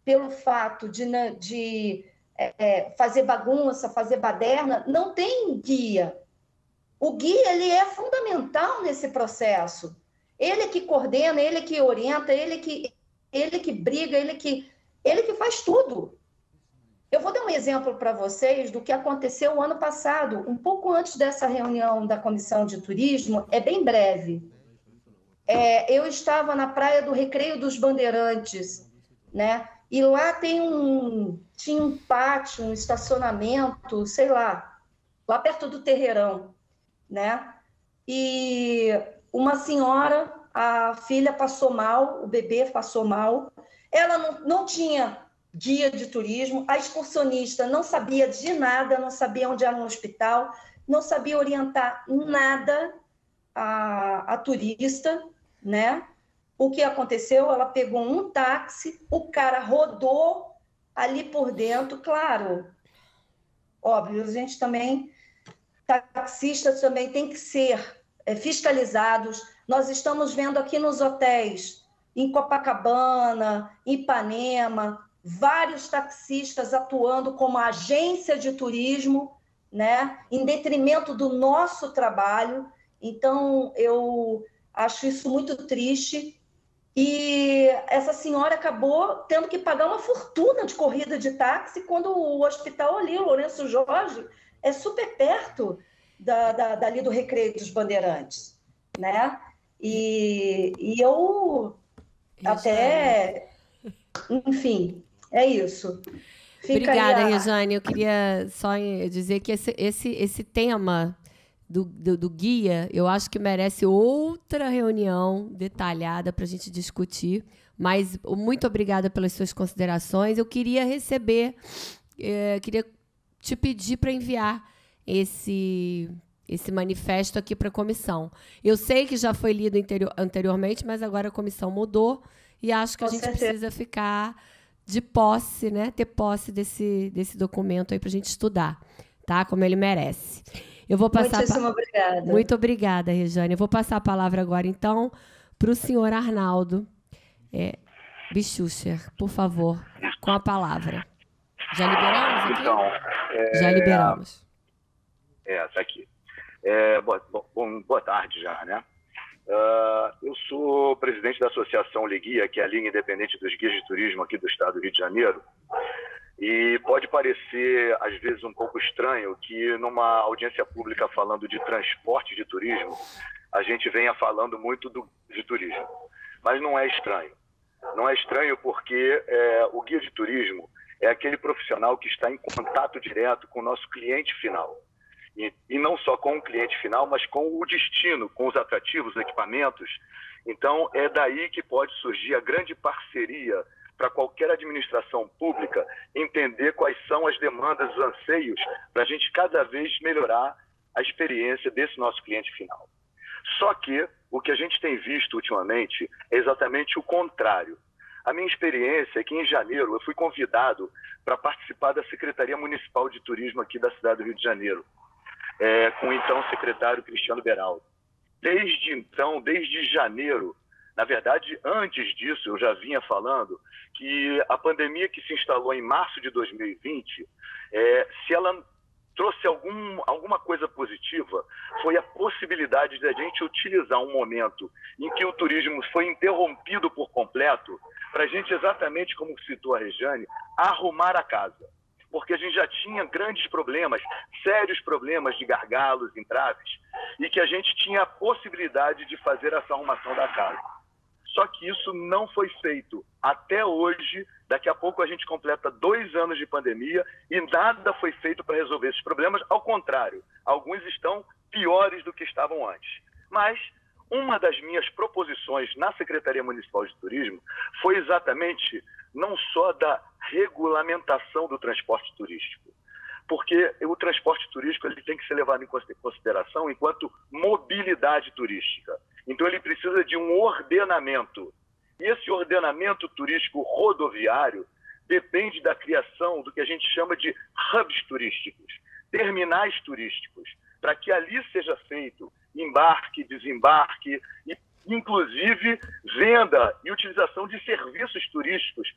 pelo fato de, de é, é, fazer bagunça, fazer baderna, não tem guia. O guia ele é fundamental nesse processo. Ele é que coordena, ele é que orienta, ele é que ele é que briga, ele é que ele que faz tudo. Eu vou dar um exemplo para vocês do que aconteceu o ano passado, um pouco antes dessa reunião da comissão de turismo, é bem breve. é, eu estava na praia do Recreio dos Bandeirantes, né? E lá tem um tinha um pátio, um estacionamento, sei lá, lá perto do terreirão, né? E uma senhora, a filha passou mal, o bebê passou mal, ela não, não tinha guia de turismo, a excursionista não sabia de nada, não sabia onde era um hospital, não sabia orientar nada a, a turista, né? O que aconteceu? Ela pegou um táxi, o cara rodou ali por dentro, claro. Óbvio, a gente também, taxistas também tem que ser é, fiscalizados. Nós estamos vendo aqui nos hotéis, em Copacabana, Ipanema, vários taxistas atuando como agência de turismo, né, em detrimento do nosso trabalho. Então, eu acho isso muito triste. E essa senhora acabou tendo que pagar uma fortuna de corrida de táxi quando o hospital ali, o Lourenço Jorge, é super perto da, da, dali do Recreio dos Bandeirantes, né? E, e eu isso até, enfim, é isso. Fica Obrigada, a... Rejane. Eu queria só dizer que esse, esse, esse tema do, do, do, guia, eu acho que merece outra reunião detalhada para a gente discutir. Mas muito obrigada pelas suas considerações. Eu queria receber, é, queria te pedir para enviar esse esse manifesto aqui para a comissão. Eu sei que já foi lido anteriormente, mas agora a comissão mudou e acho que Com a gente certeza. precisa ficar de posse, né? Ter posse desse, desse documento aí para a gente estudar, tá? Como ele merece. Eu vou passar. Muitíssimo pa... obrigada. Muito obrigada, Rejane. Eu vou passar a palavra agora, então, para o senhor Arnaldo é, Bichucher, por favor, com a palavra. Já liberamos aqui? Então, é... Já liberamos. É, está aqui. É, boa, bom, boa tarde já, né? Uh, eu sou presidente da Associação Liguia, que é a Liga Independente dos Guias de Turismo aqui do estado do Rio de Janeiro. E pode parecer, às vezes, um pouco estranho que numa audiência pública falando de transporte de turismo, a gente venha falando muito do, de turismo. Mas não é estranho. Não é estranho porque é, o guia de turismo é aquele profissional que está em contato direto com o nosso cliente final. E, e não só com o cliente final, mas com o destino, com os atrativos, os equipamentos. Então, é daí que pode surgir a grande parceria para qualquer administração pública entender quais são as demandas, os anseios, para a gente cada vez melhorar a experiência desse nosso cliente final. Só que o que a gente tem visto ultimamente é exatamente o contrário. A minha experiência é que em janeiro eu fui convidado para participar da Secretaria Municipal de Turismo aqui da cidade do Rio de Janeiro, é, com o então secretário Cristiano Beraldo. Desde então, desde janeiro, na verdade, antes disso, eu já vinha falando que a pandemia que se instalou em março de 2020, é, se ela trouxe algum, alguma coisa positiva, foi a possibilidade de a gente utilizar um momento em que o turismo foi interrompido por completo, para a gente, exatamente como citou a Rejane, arrumar a casa. Porque a gente já tinha grandes problemas, sérios problemas de gargalos, entraves, e que a gente tinha a possibilidade de fazer essa arrumação da casa. Só que isso não foi feito até hoje. Daqui a pouco a gente completa dois anos de pandemia e nada foi feito para resolver esses problemas. Ao contrário, alguns estão piores do que estavam antes. Mas uma das minhas proposições na Secretaria Municipal de Turismo foi exatamente não só da regulamentação do transporte turístico, porque o transporte turístico ele tem que ser levado em consideração enquanto mobilidade turística. Então ele precisa de um ordenamento. E esse ordenamento turístico rodoviário depende da criação do que a gente chama de hubs turísticos, terminais turísticos, para que ali seja feito embarque, desembarque e inclusive venda e utilização de serviços turísticos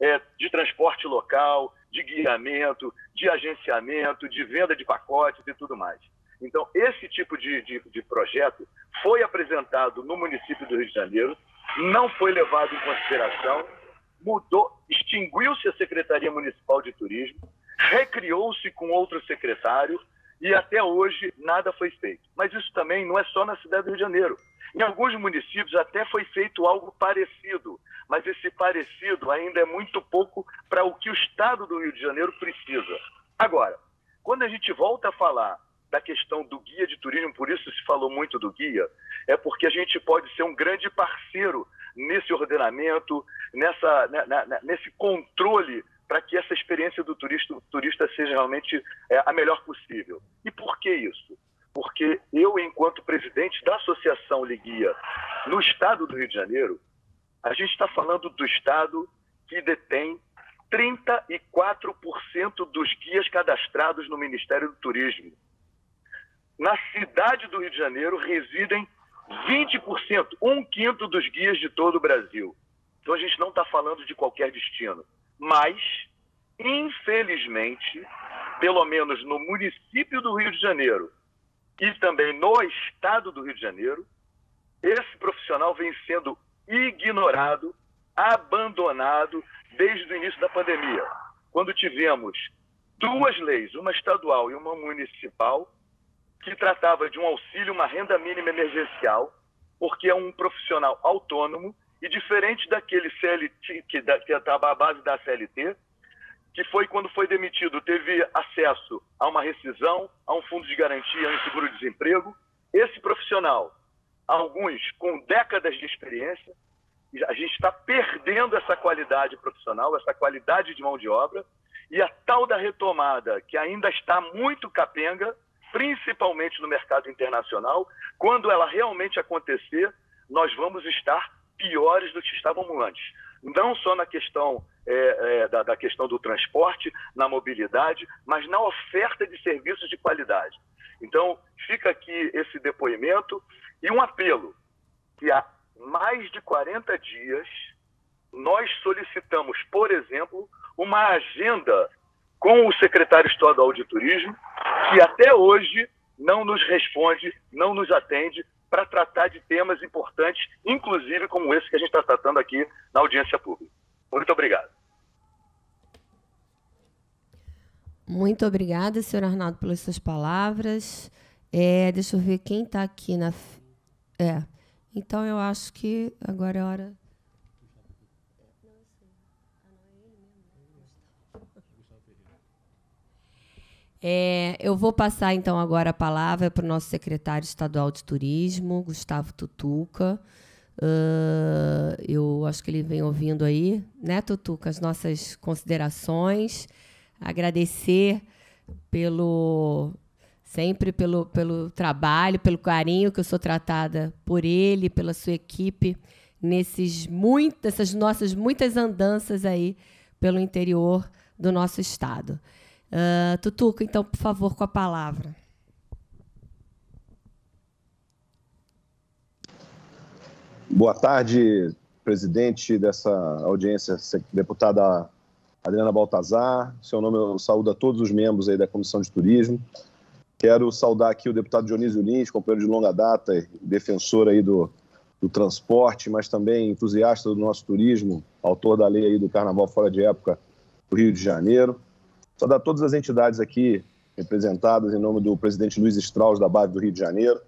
é, de transporte local, de guiamento, de agenciamento, de venda de pacotes e tudo mais. Então, esse tipo de, de, de projeto foi apresentado no município do Rio de Janeiro, não foi levado em consideração, mudou, extinguiu-se a Secretaria Municipal de Turismo, recriou-se com outro secretário e até hoje nada foi feito. Mas isso também não é só na cidade do Rio de Janeiro. Em alguns municípios até foi feito algo parecido, mas esse parecido ainda é muito pouco para o que o Estado do Rio de Janeiro precisa. Agora, quando a gente volta a falar da questão do guia de turismo, por isso se falou muito do guia, é porque a gente pode ser um grande parceiro nesse ordenamento, nessa, né, né, né, nesse controle para que essa experiência do turista, turista seja realmente é, a melhor possível. E por que isso? Porque eu, enquanto presidente da Associação Liguia no estado do Rio de Janeiro, a gente está falando do estado que detém 34% dos guias cadastrados no Ministério do Turismo. Na cidade do Rio de Janeiro residem 20%, um quinto dos guias de todo o Brasil. Então a gente não está falando de qualquer destino. Mas, infelizmente, pelo menos no município do Rio de Janeiro e também no estado do Rio de Janeiro, esse profissional vem sendo ignorado, abandonado desde o início da pandemia, quando tivemos duas leis, uma estadual e uma municipal, que tratava de um auxílio, uma renda mínima emergencial, porque é um profissional autônomo e diferente daquele CLT, que estava à base da CLT, que foi quando foi demitido, teve acesso a uma rescisão, a um fundo de garantia, a um seguro-desemprego. Esse profissional, alguns com décadas de experiência, a gente está perdendo essa qualidade profissional, essa qualidade de mão de obra, e a tal da retomada, que ainda está muito capenga, principalmente no mercado internacional, quando ela realmente acontecer, nós vamos estar piores do que estávamos antes. Não só na questão é, é, da, da questão do transporte, na mobilidade, mas na oferta de serviços de qualidade. Então, fica aqui esse depoimento e um apelo que há mais de 40 dias nós solicitamos, por exemplo, uma agenda com o secretário estadual de turismo, que até hoje não nos responde, não nos atende para tratar de temas importantes, inclusive como esse que a gente está tratando aqui na audiência pública. Muito obrigado. Muito obrigada, senhor Arnaldo, pelas suas palavras. É, deixa eu ver quem está aqui na. É. Então eu acho que agora é hora. É, eu vou passar então agora a palavra para o nosso secretário estadual de turismo, Gustavo Tutuca. Uh, eu acho que ele vem ouvindo aí, né, Tutuca, as nossas considerações. Agradecer pelo sempre pelo, pelo trabalho, pelo carinho que eu sou tratada por ele, pela sua equipe nesses muitas, nossas muitas andanças aí pelo interior do nosso estado. Uh, Tutuca, então, por favor, com a palavra. Boa tarde, presidente dessa audiência, deputada Adriana Baltazar. Seu nome eu saúdo a todos os membros aí da Comissão de Turismo. Quero saudar aqui o deputado Dionísio Lins, companheiro de longa data, defensor aí do, do transporte, mas também entusiasta do nosso turismo, autor da lei aí do Carnaval Fora de Época do Rio de Janeiro. Saudar todas as entidades aqui representadas em nome do presidente Luiz Strauss, da base do Rio de Janeiro,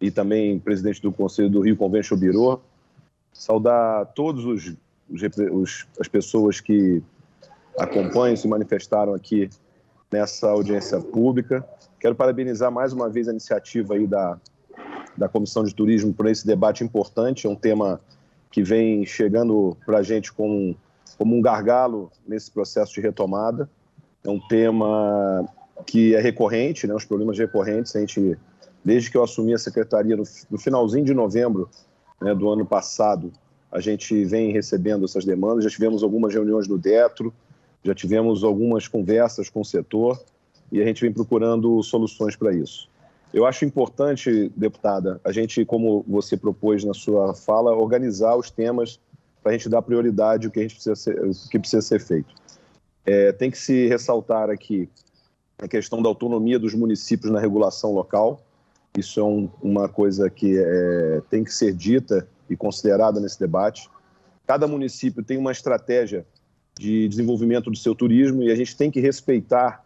e também presidente do Conselho do Rio Convention Bureau. Saudar todos os, os, as pessoas que acompanham, se manifestaram aqui nessa audiência pública. Quero parabenizar mais uma vez a iniciativa aí da, da Comissão de Turismo por esse debate importante. É um tema que vem chegando para a gente como, como um gargalo nesse processo de retomada. É um tema que é recorrente, né, os problemas recorrentes. A gente, desde que eu assumi a secretaria no, no finalzinho de novembro né, do ano passado, a gente vem recebendo essas demandas. Já tivemos algumas reuniões no DETRO, já tivemos algumas conversas com o setor e a gente vem procurando soluções para isso. Eu acho importante, deputada, a gente, como você propôs na sua fala, organizar os temas para a gente dar prioridade ao que, a gente precisa ser, que precisa ser feito. É, tem que se ressaltar aqui a questão da autonomia dos municípios na regulação local. Isso é um, uma coisa que é, tem que ser dita e considerada nesse debate. Cada município tem uma estratégia de desenvolvimento do seu turismo e a gente tem que respeitar,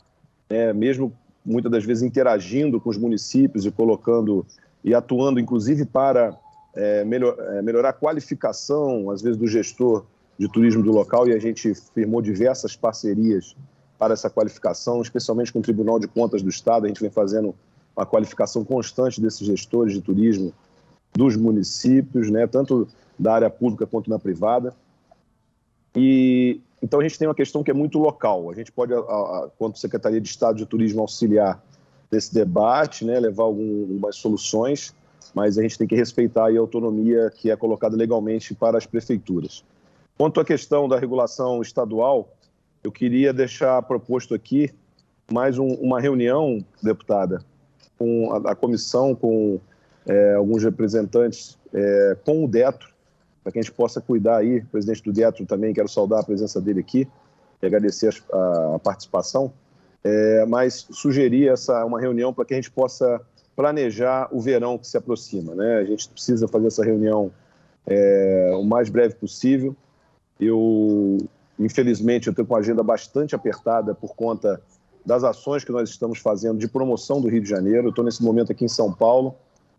né, mesmo muitas das vezes interagindo com os municípios e colocando e atuando, inclusive para é, melhor, é, melhorar a qualificação, às vezes, do gestor de turismo do local, e a gente firmou diversas parcerias para essa qualificação, especialmente com o Tribunal de Contas do Estado. A gente vem fazendo uma qualificação constante desses gestores de turismo dos municípios, né, tanto da área pública quanto na privada. E então a gente tem uma questão que é muito local. A gente pode, a, a, quanto Secretaria de Estado de Turismo, auxiliar nesse debate, né, levar algumas soluções, mas a gente tem que respeitar a autonomia que é colocada legalmente para as prefeituras. Quanto à questão da regulação estadual, eu queria deixar proposto aqui mais um, uma reunião, deputada, com a, a comissão, com é, alguns representantes, é, com o DETRO, para que a gente possa cuidar aí, o presidente do DETRO também, quero saudar a presença dele aqui e agradecer a, a participação, é, mas sugerir essa, uma reunião para que a gente possa planejar o verão que se aproxima. Né? A gente precisa fazer essa reunião é, o mais breve possível. Eu Infelizmente, eu estou com a agenda bastante apertada por conta das ações que nós estamos fazendo de promoção do Rio de Janeiro. Estou nesse momento aqui em São Paulo,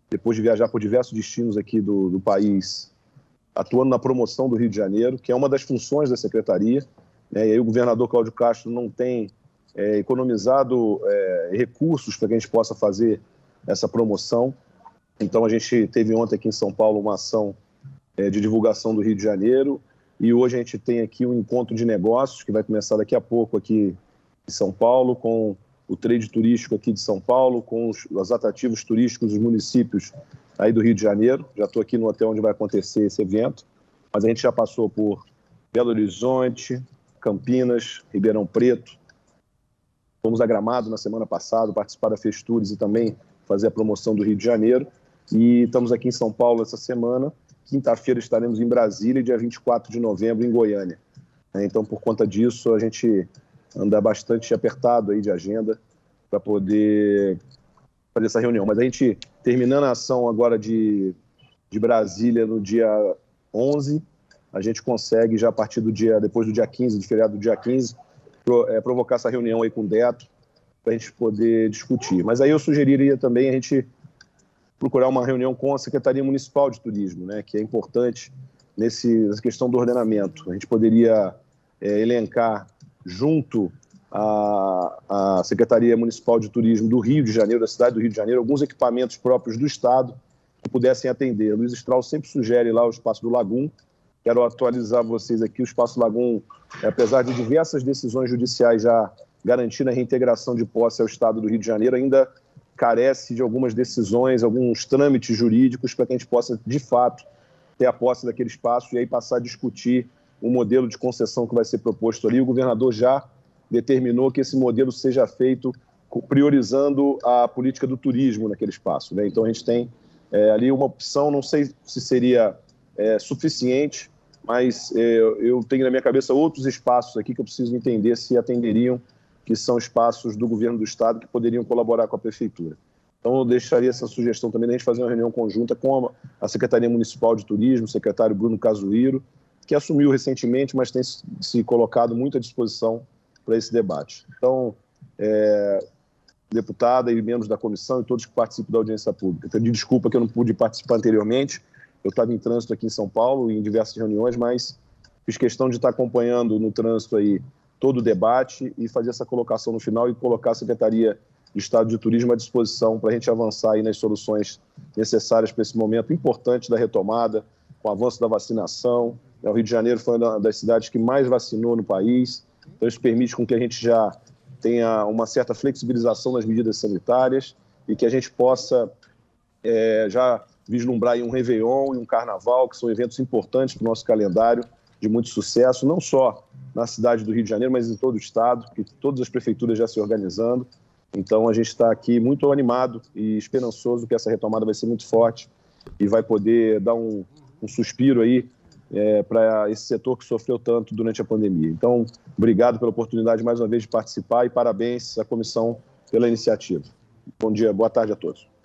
depois de viajar por diversos destinos aqui do, do país, atuando na promoção do Rio de Janeiro, que é uma das funções da secretaria. Né? E aí o governador Cláudio Castro não tem é, economizado é, recursos para que a gente possa fazer essa promoção. Então a gente teve ontem aqui em São Paulo uma ação é, de divulgação do Rio de Janeiro e hoje a gente tem aqui um encontro de negócios que vai começar daqui a pouco aqui em São Paulo, com o trade turístico aqui de São Paulo, com os, os atrativos turísticos dos municípios aí do Rio de Janeiro. Já estou aqui no hotel onde vai acontecer esse evento, mas a gente já passou por Belo Horizonte, Campinas, Ribeirão Preto. Fomos a Gramado na semana passada, participar da Festures e também fazer a promoção do Rio de Janeiro. E estamos aqui em São Paulo essa semana Quinta-feira estaremos em Brasília e dia 24 de novembro em Goiânia. Né? Então, por conta disso, a gente anda bastante apertado aí de agenda para poder fazer essa reunião. Mas a gente, terminando a ação agora de, de Brasília no dia 11, a gente consegue já a partir do dia, depois do dia 15, de feriado do dia 15, pro, é, provocar essa reunião aí com o Deto para a gente poder discutir. Mas aí eu sugeriria também a gente procurar uma reunião com a Secretaria Municipal de Turismo, né, que é importante nesse, nessa questão do ordenamento. A gente poderia é, elencar junto à, à Secretaria Municipal de Turismo do Rio de Janeiro, da cidade do Rio de Janeiro, alguns equipamentos próprios do Estado que pudessem atender. Luiz Strauss sempre sugere lá o Espaço do Lagum. Quero atualizar vocês aqui. O Espaço Lagum, apesar de diversas decisões judiciais já garantindo a reintegração de posse ao Estado do Rio de Janeiro, ainda carece de algumas decisões, alguns trâmites jurídicos para que a gente possa, de fato, ter a posse daquele espaço e aí passar a discutir o modelo de concessão que vai ser proposto ali. O governador já determinou que esse modelo seja feito priorizando a política do turismo naquele espaço. Né? Então a gente tem é, ali uma opção, não sei se seria é, suficiente, mas é, eu tenho na minha cabeça outros espaços aqui que eu preciso entender se atenderiam que são espaços do governo do estado que poderiam colaborar com a prefeitura. Então, eu deixaria essa sugestão também de a gente fazer uma reunião conjunta com a Secretaria Municipal de Turismo, o secretário Bruno Casuíro, que assumiu recentemente, mas tem se colocado muito à disposição para esse debate. Então, é, deputada e membros da comissão e todos que participam da audiência pública, pedi desculpa que eu não pude participar anteriormente, eu estava em trânsito aqui em São Paulo em diversas reuniões, mas fiz questão de estar acompanhando no trânsito aí todo o debate e fazer essa colocação no final e colocar a Secretaria de Estado de Turismo à disposição para a gente avançar aí nas soluções necessárias para esse momento importante da retomada, com o avanço da vacinação. O Rio de Janeiro foi uma das cidades que mais vacinou no país, então isso permite com que a gente já tenha uma certa flexibilização das medidas sanitárias e que a gente possa é, já vislumbrar um Réveillon e um Carnaval, que são eventos importantes para o nosso calendário, de muito sucesso, não só na cidade do Rio de Janeiro, mas em todo o estado, que todas as prefeituras já se organizando. Então a gente está aqui muito animado e esperançoso que essa retomada vai ser muito forte e vai poder dar um, um suspiro aí é, para esse setor que sofreu tanto durante a pandemia. Então, obrigado pela oportunidade mais uma vez de participar e parabéns à comissão pela iniciativa. Bom dia, boa tarde a todos.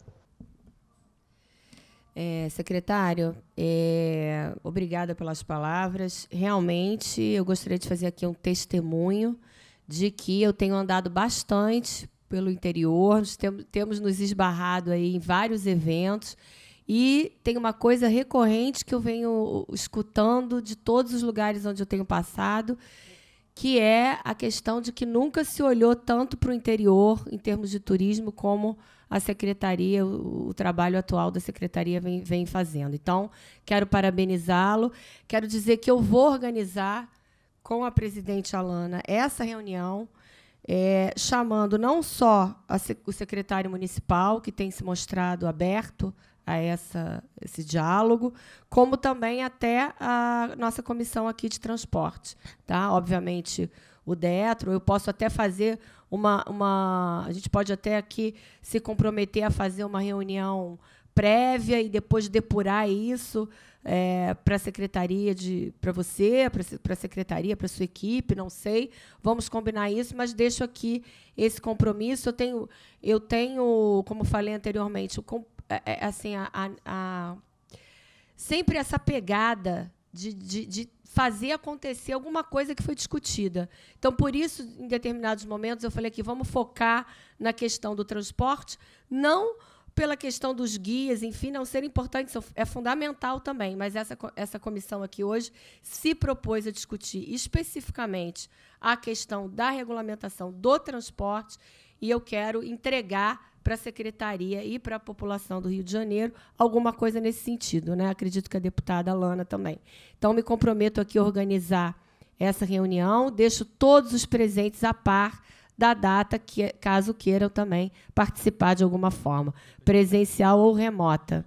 É, secretário, é, obrigada pelas palavras. Realmente, eu gostaria de fazer aqui um testemunho de que eu tenho andado bastante pelo interior, temos, temos nos esbarrado aí em vários eventos E tem uma coisa recorrente que eu venho escutando de todos os lugares onde eu tenho passado, que é a questão de que nunca se olhou tanto para o interior em termos de turismo como a secretaria, o, o trabalho atual da secretaria vem, vem fazendo. Então, quero parabenizá-lo, quero dizer que eu vou organizar com a presidente Alana essa reunião, é, chamando não só a, o secretário municipal, que tem se mostrado aberto a essa, esse diálogo, como também até a nossa comissão aqui de transporte. Tá? Obviamente, o Detro, eu posso até fazer uma, uma. A gente pode até aqui se comprometer a fazer uma reunião prévia e depois depurar isso é, para a secretaria de para você, para a secretaria, para sua equipe, não sei. Vamos combinar isso, mas deixo aqui esse compromisso. Eu tenho, eu tenho, como falei anteriormente, o, é, é, assim, a, a, a, sempre essa pegada de, de, de fazer acontecer alguma coisa que foi discutida. Então, por isso, em determinados momentos, eu falei aqui, vamos focar na questão do transporte, não pela questão dos guias, enfim, não ser importante, é fundamental também, mas essa, essa comissão aqui hoje se propôs a discutir especificamente a questão da regulamentação do transporte e eu quero entregar para a secretaria e para a população do Rio de Janeiro alguma coisa nesse sentido. Né? Acredito que a deputada Lana também. Então, me comprometo aqui a organizar essa reunião, deixo todos os presentes a par da data, que, caso queiram também participar de alguma forma, presencial ou remota.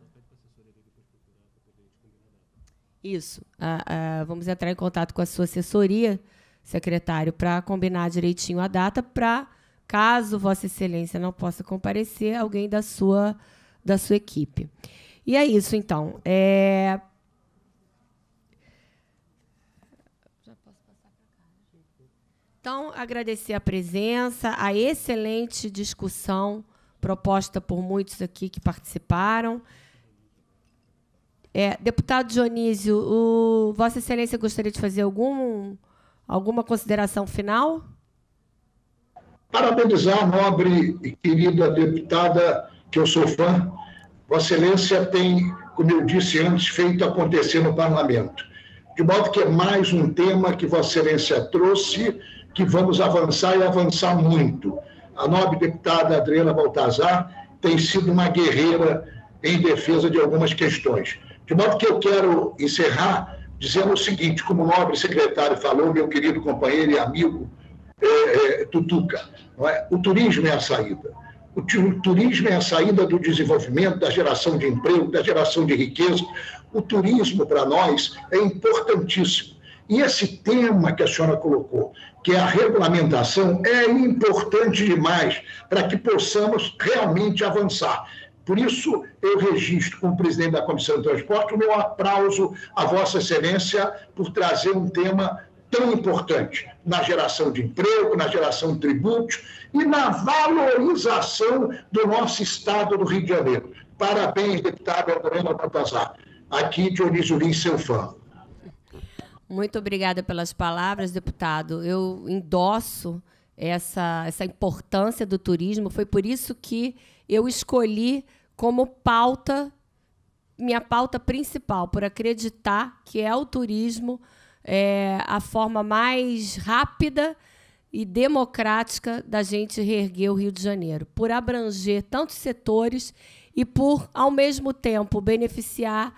Isso. Ah, ah, vamos entrar em contato com a sua assessoria, secretário, para combinar direitinho a data para caso Vossa Excelência não possa comparecer, alguém da sua, da sua equipe. E é isso, então. É... Então, agradecer a presença, a excelente discussão proposta por muitos aqui que participaram. É, deputado Dionísio, o Vossa Excelência gostaria de fazer algum, alguma consideração final? Parabenizar a nobre e querida deputada, que eu sou fã. Vossa Excelência tem, como eu disse antes, feito acontecer no parlamento. De modo que é mais um tema que Vossa Excelência trouxe, que vamos avançar e avançar muito. A nobre deputada Adriana Baltazar tem sido uma guerreira em defesa de algumas questões. De modo que eu quero encerrar dizendo o seguinte, como o nobre secretário falou, meu querido companheiro e amigo é, é, Tutuca? O turismo é a saída. O turismo é a saída do desenvolvimento, da geração de emprego, da geração de riqueza. O turismo, para nós, é importantíssimo. E esse tema que a senhora colocou, que é a regulamentação, é importante demais para que possamos realmente avançar. Por isso, eu registro, como presidente da Comissão de Transporte, o meu aplauso à Vossa Excelência por trazer um tema tão importante na geração de emprego, na geração de tributos e na valorização do nosso Estado do Rio de Janeiro. Parabéns, deputado Adriana Baltazar. Aqui, Dionísio Lins, seu fã. Muito obrigada pelas palavras, deputado. Eu endosso essa, essa importância do turismo. Foi por isso que eu escolhi como pauta, minha pauta principal, por acreditar que é o turismo é, a forma mais rápida e democrática da gente reerguer o Rio de Janeiro, por abranger tantos setores e por, ao mesmo tempo, beneficiar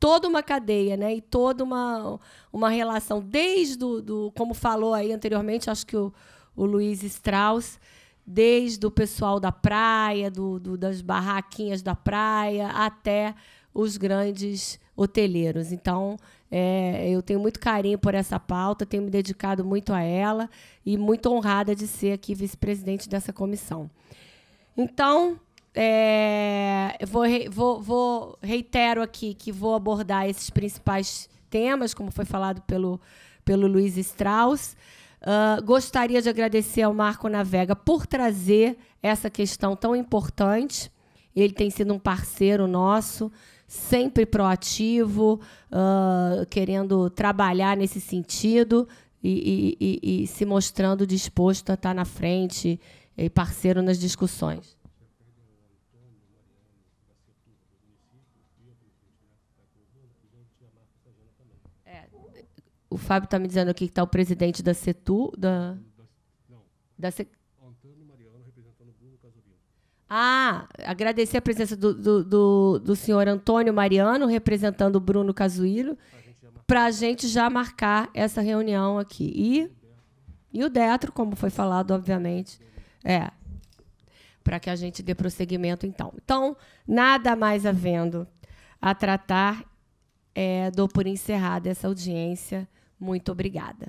toda uma cadeia né? e toda uma, uma relação, desde, do, do, como falou aí anteriormente, acho que o, o Luiz Strauss, desde o pessoal da praia, do, do, das barraquinhas da praia, até os grandes hoteleiros. Então, é, eu tenho muito carinho por essa pauta, tenho me dedicado muito a ela e muito honrada de ser aqui vice-presidente dessa comissão. Então, é, vou, vou, vou, reitero aqui que vou abordar esses principais temas, como foi falado pelo, pelo Luiz Strauss. Uh, gostaria de agradecer ao Marco Navega por trazer essa questão tão importante. Ele tem sido um parceiro nosso sempre proativo, uh, querendo trabalhar nesse sentido e, e, e, e, se mostrando disposto a estar na frente e parceiro nas discussões. É, o Fábio está me dizendo aqui que está o presidente da CETU, da, da, ah, agradecer a presença do, do, do, do senhor Antônio Mariano, representando o Bruno Casuílo, para a gente já marcar essa reunião aqui. E, e o Detro, como foi falado, obviamente. É. Para que a gente dê prosseguimento, então. Então, nada mais havendo a tratar, é, dou por encerrada essa audiência. Muito obrigada.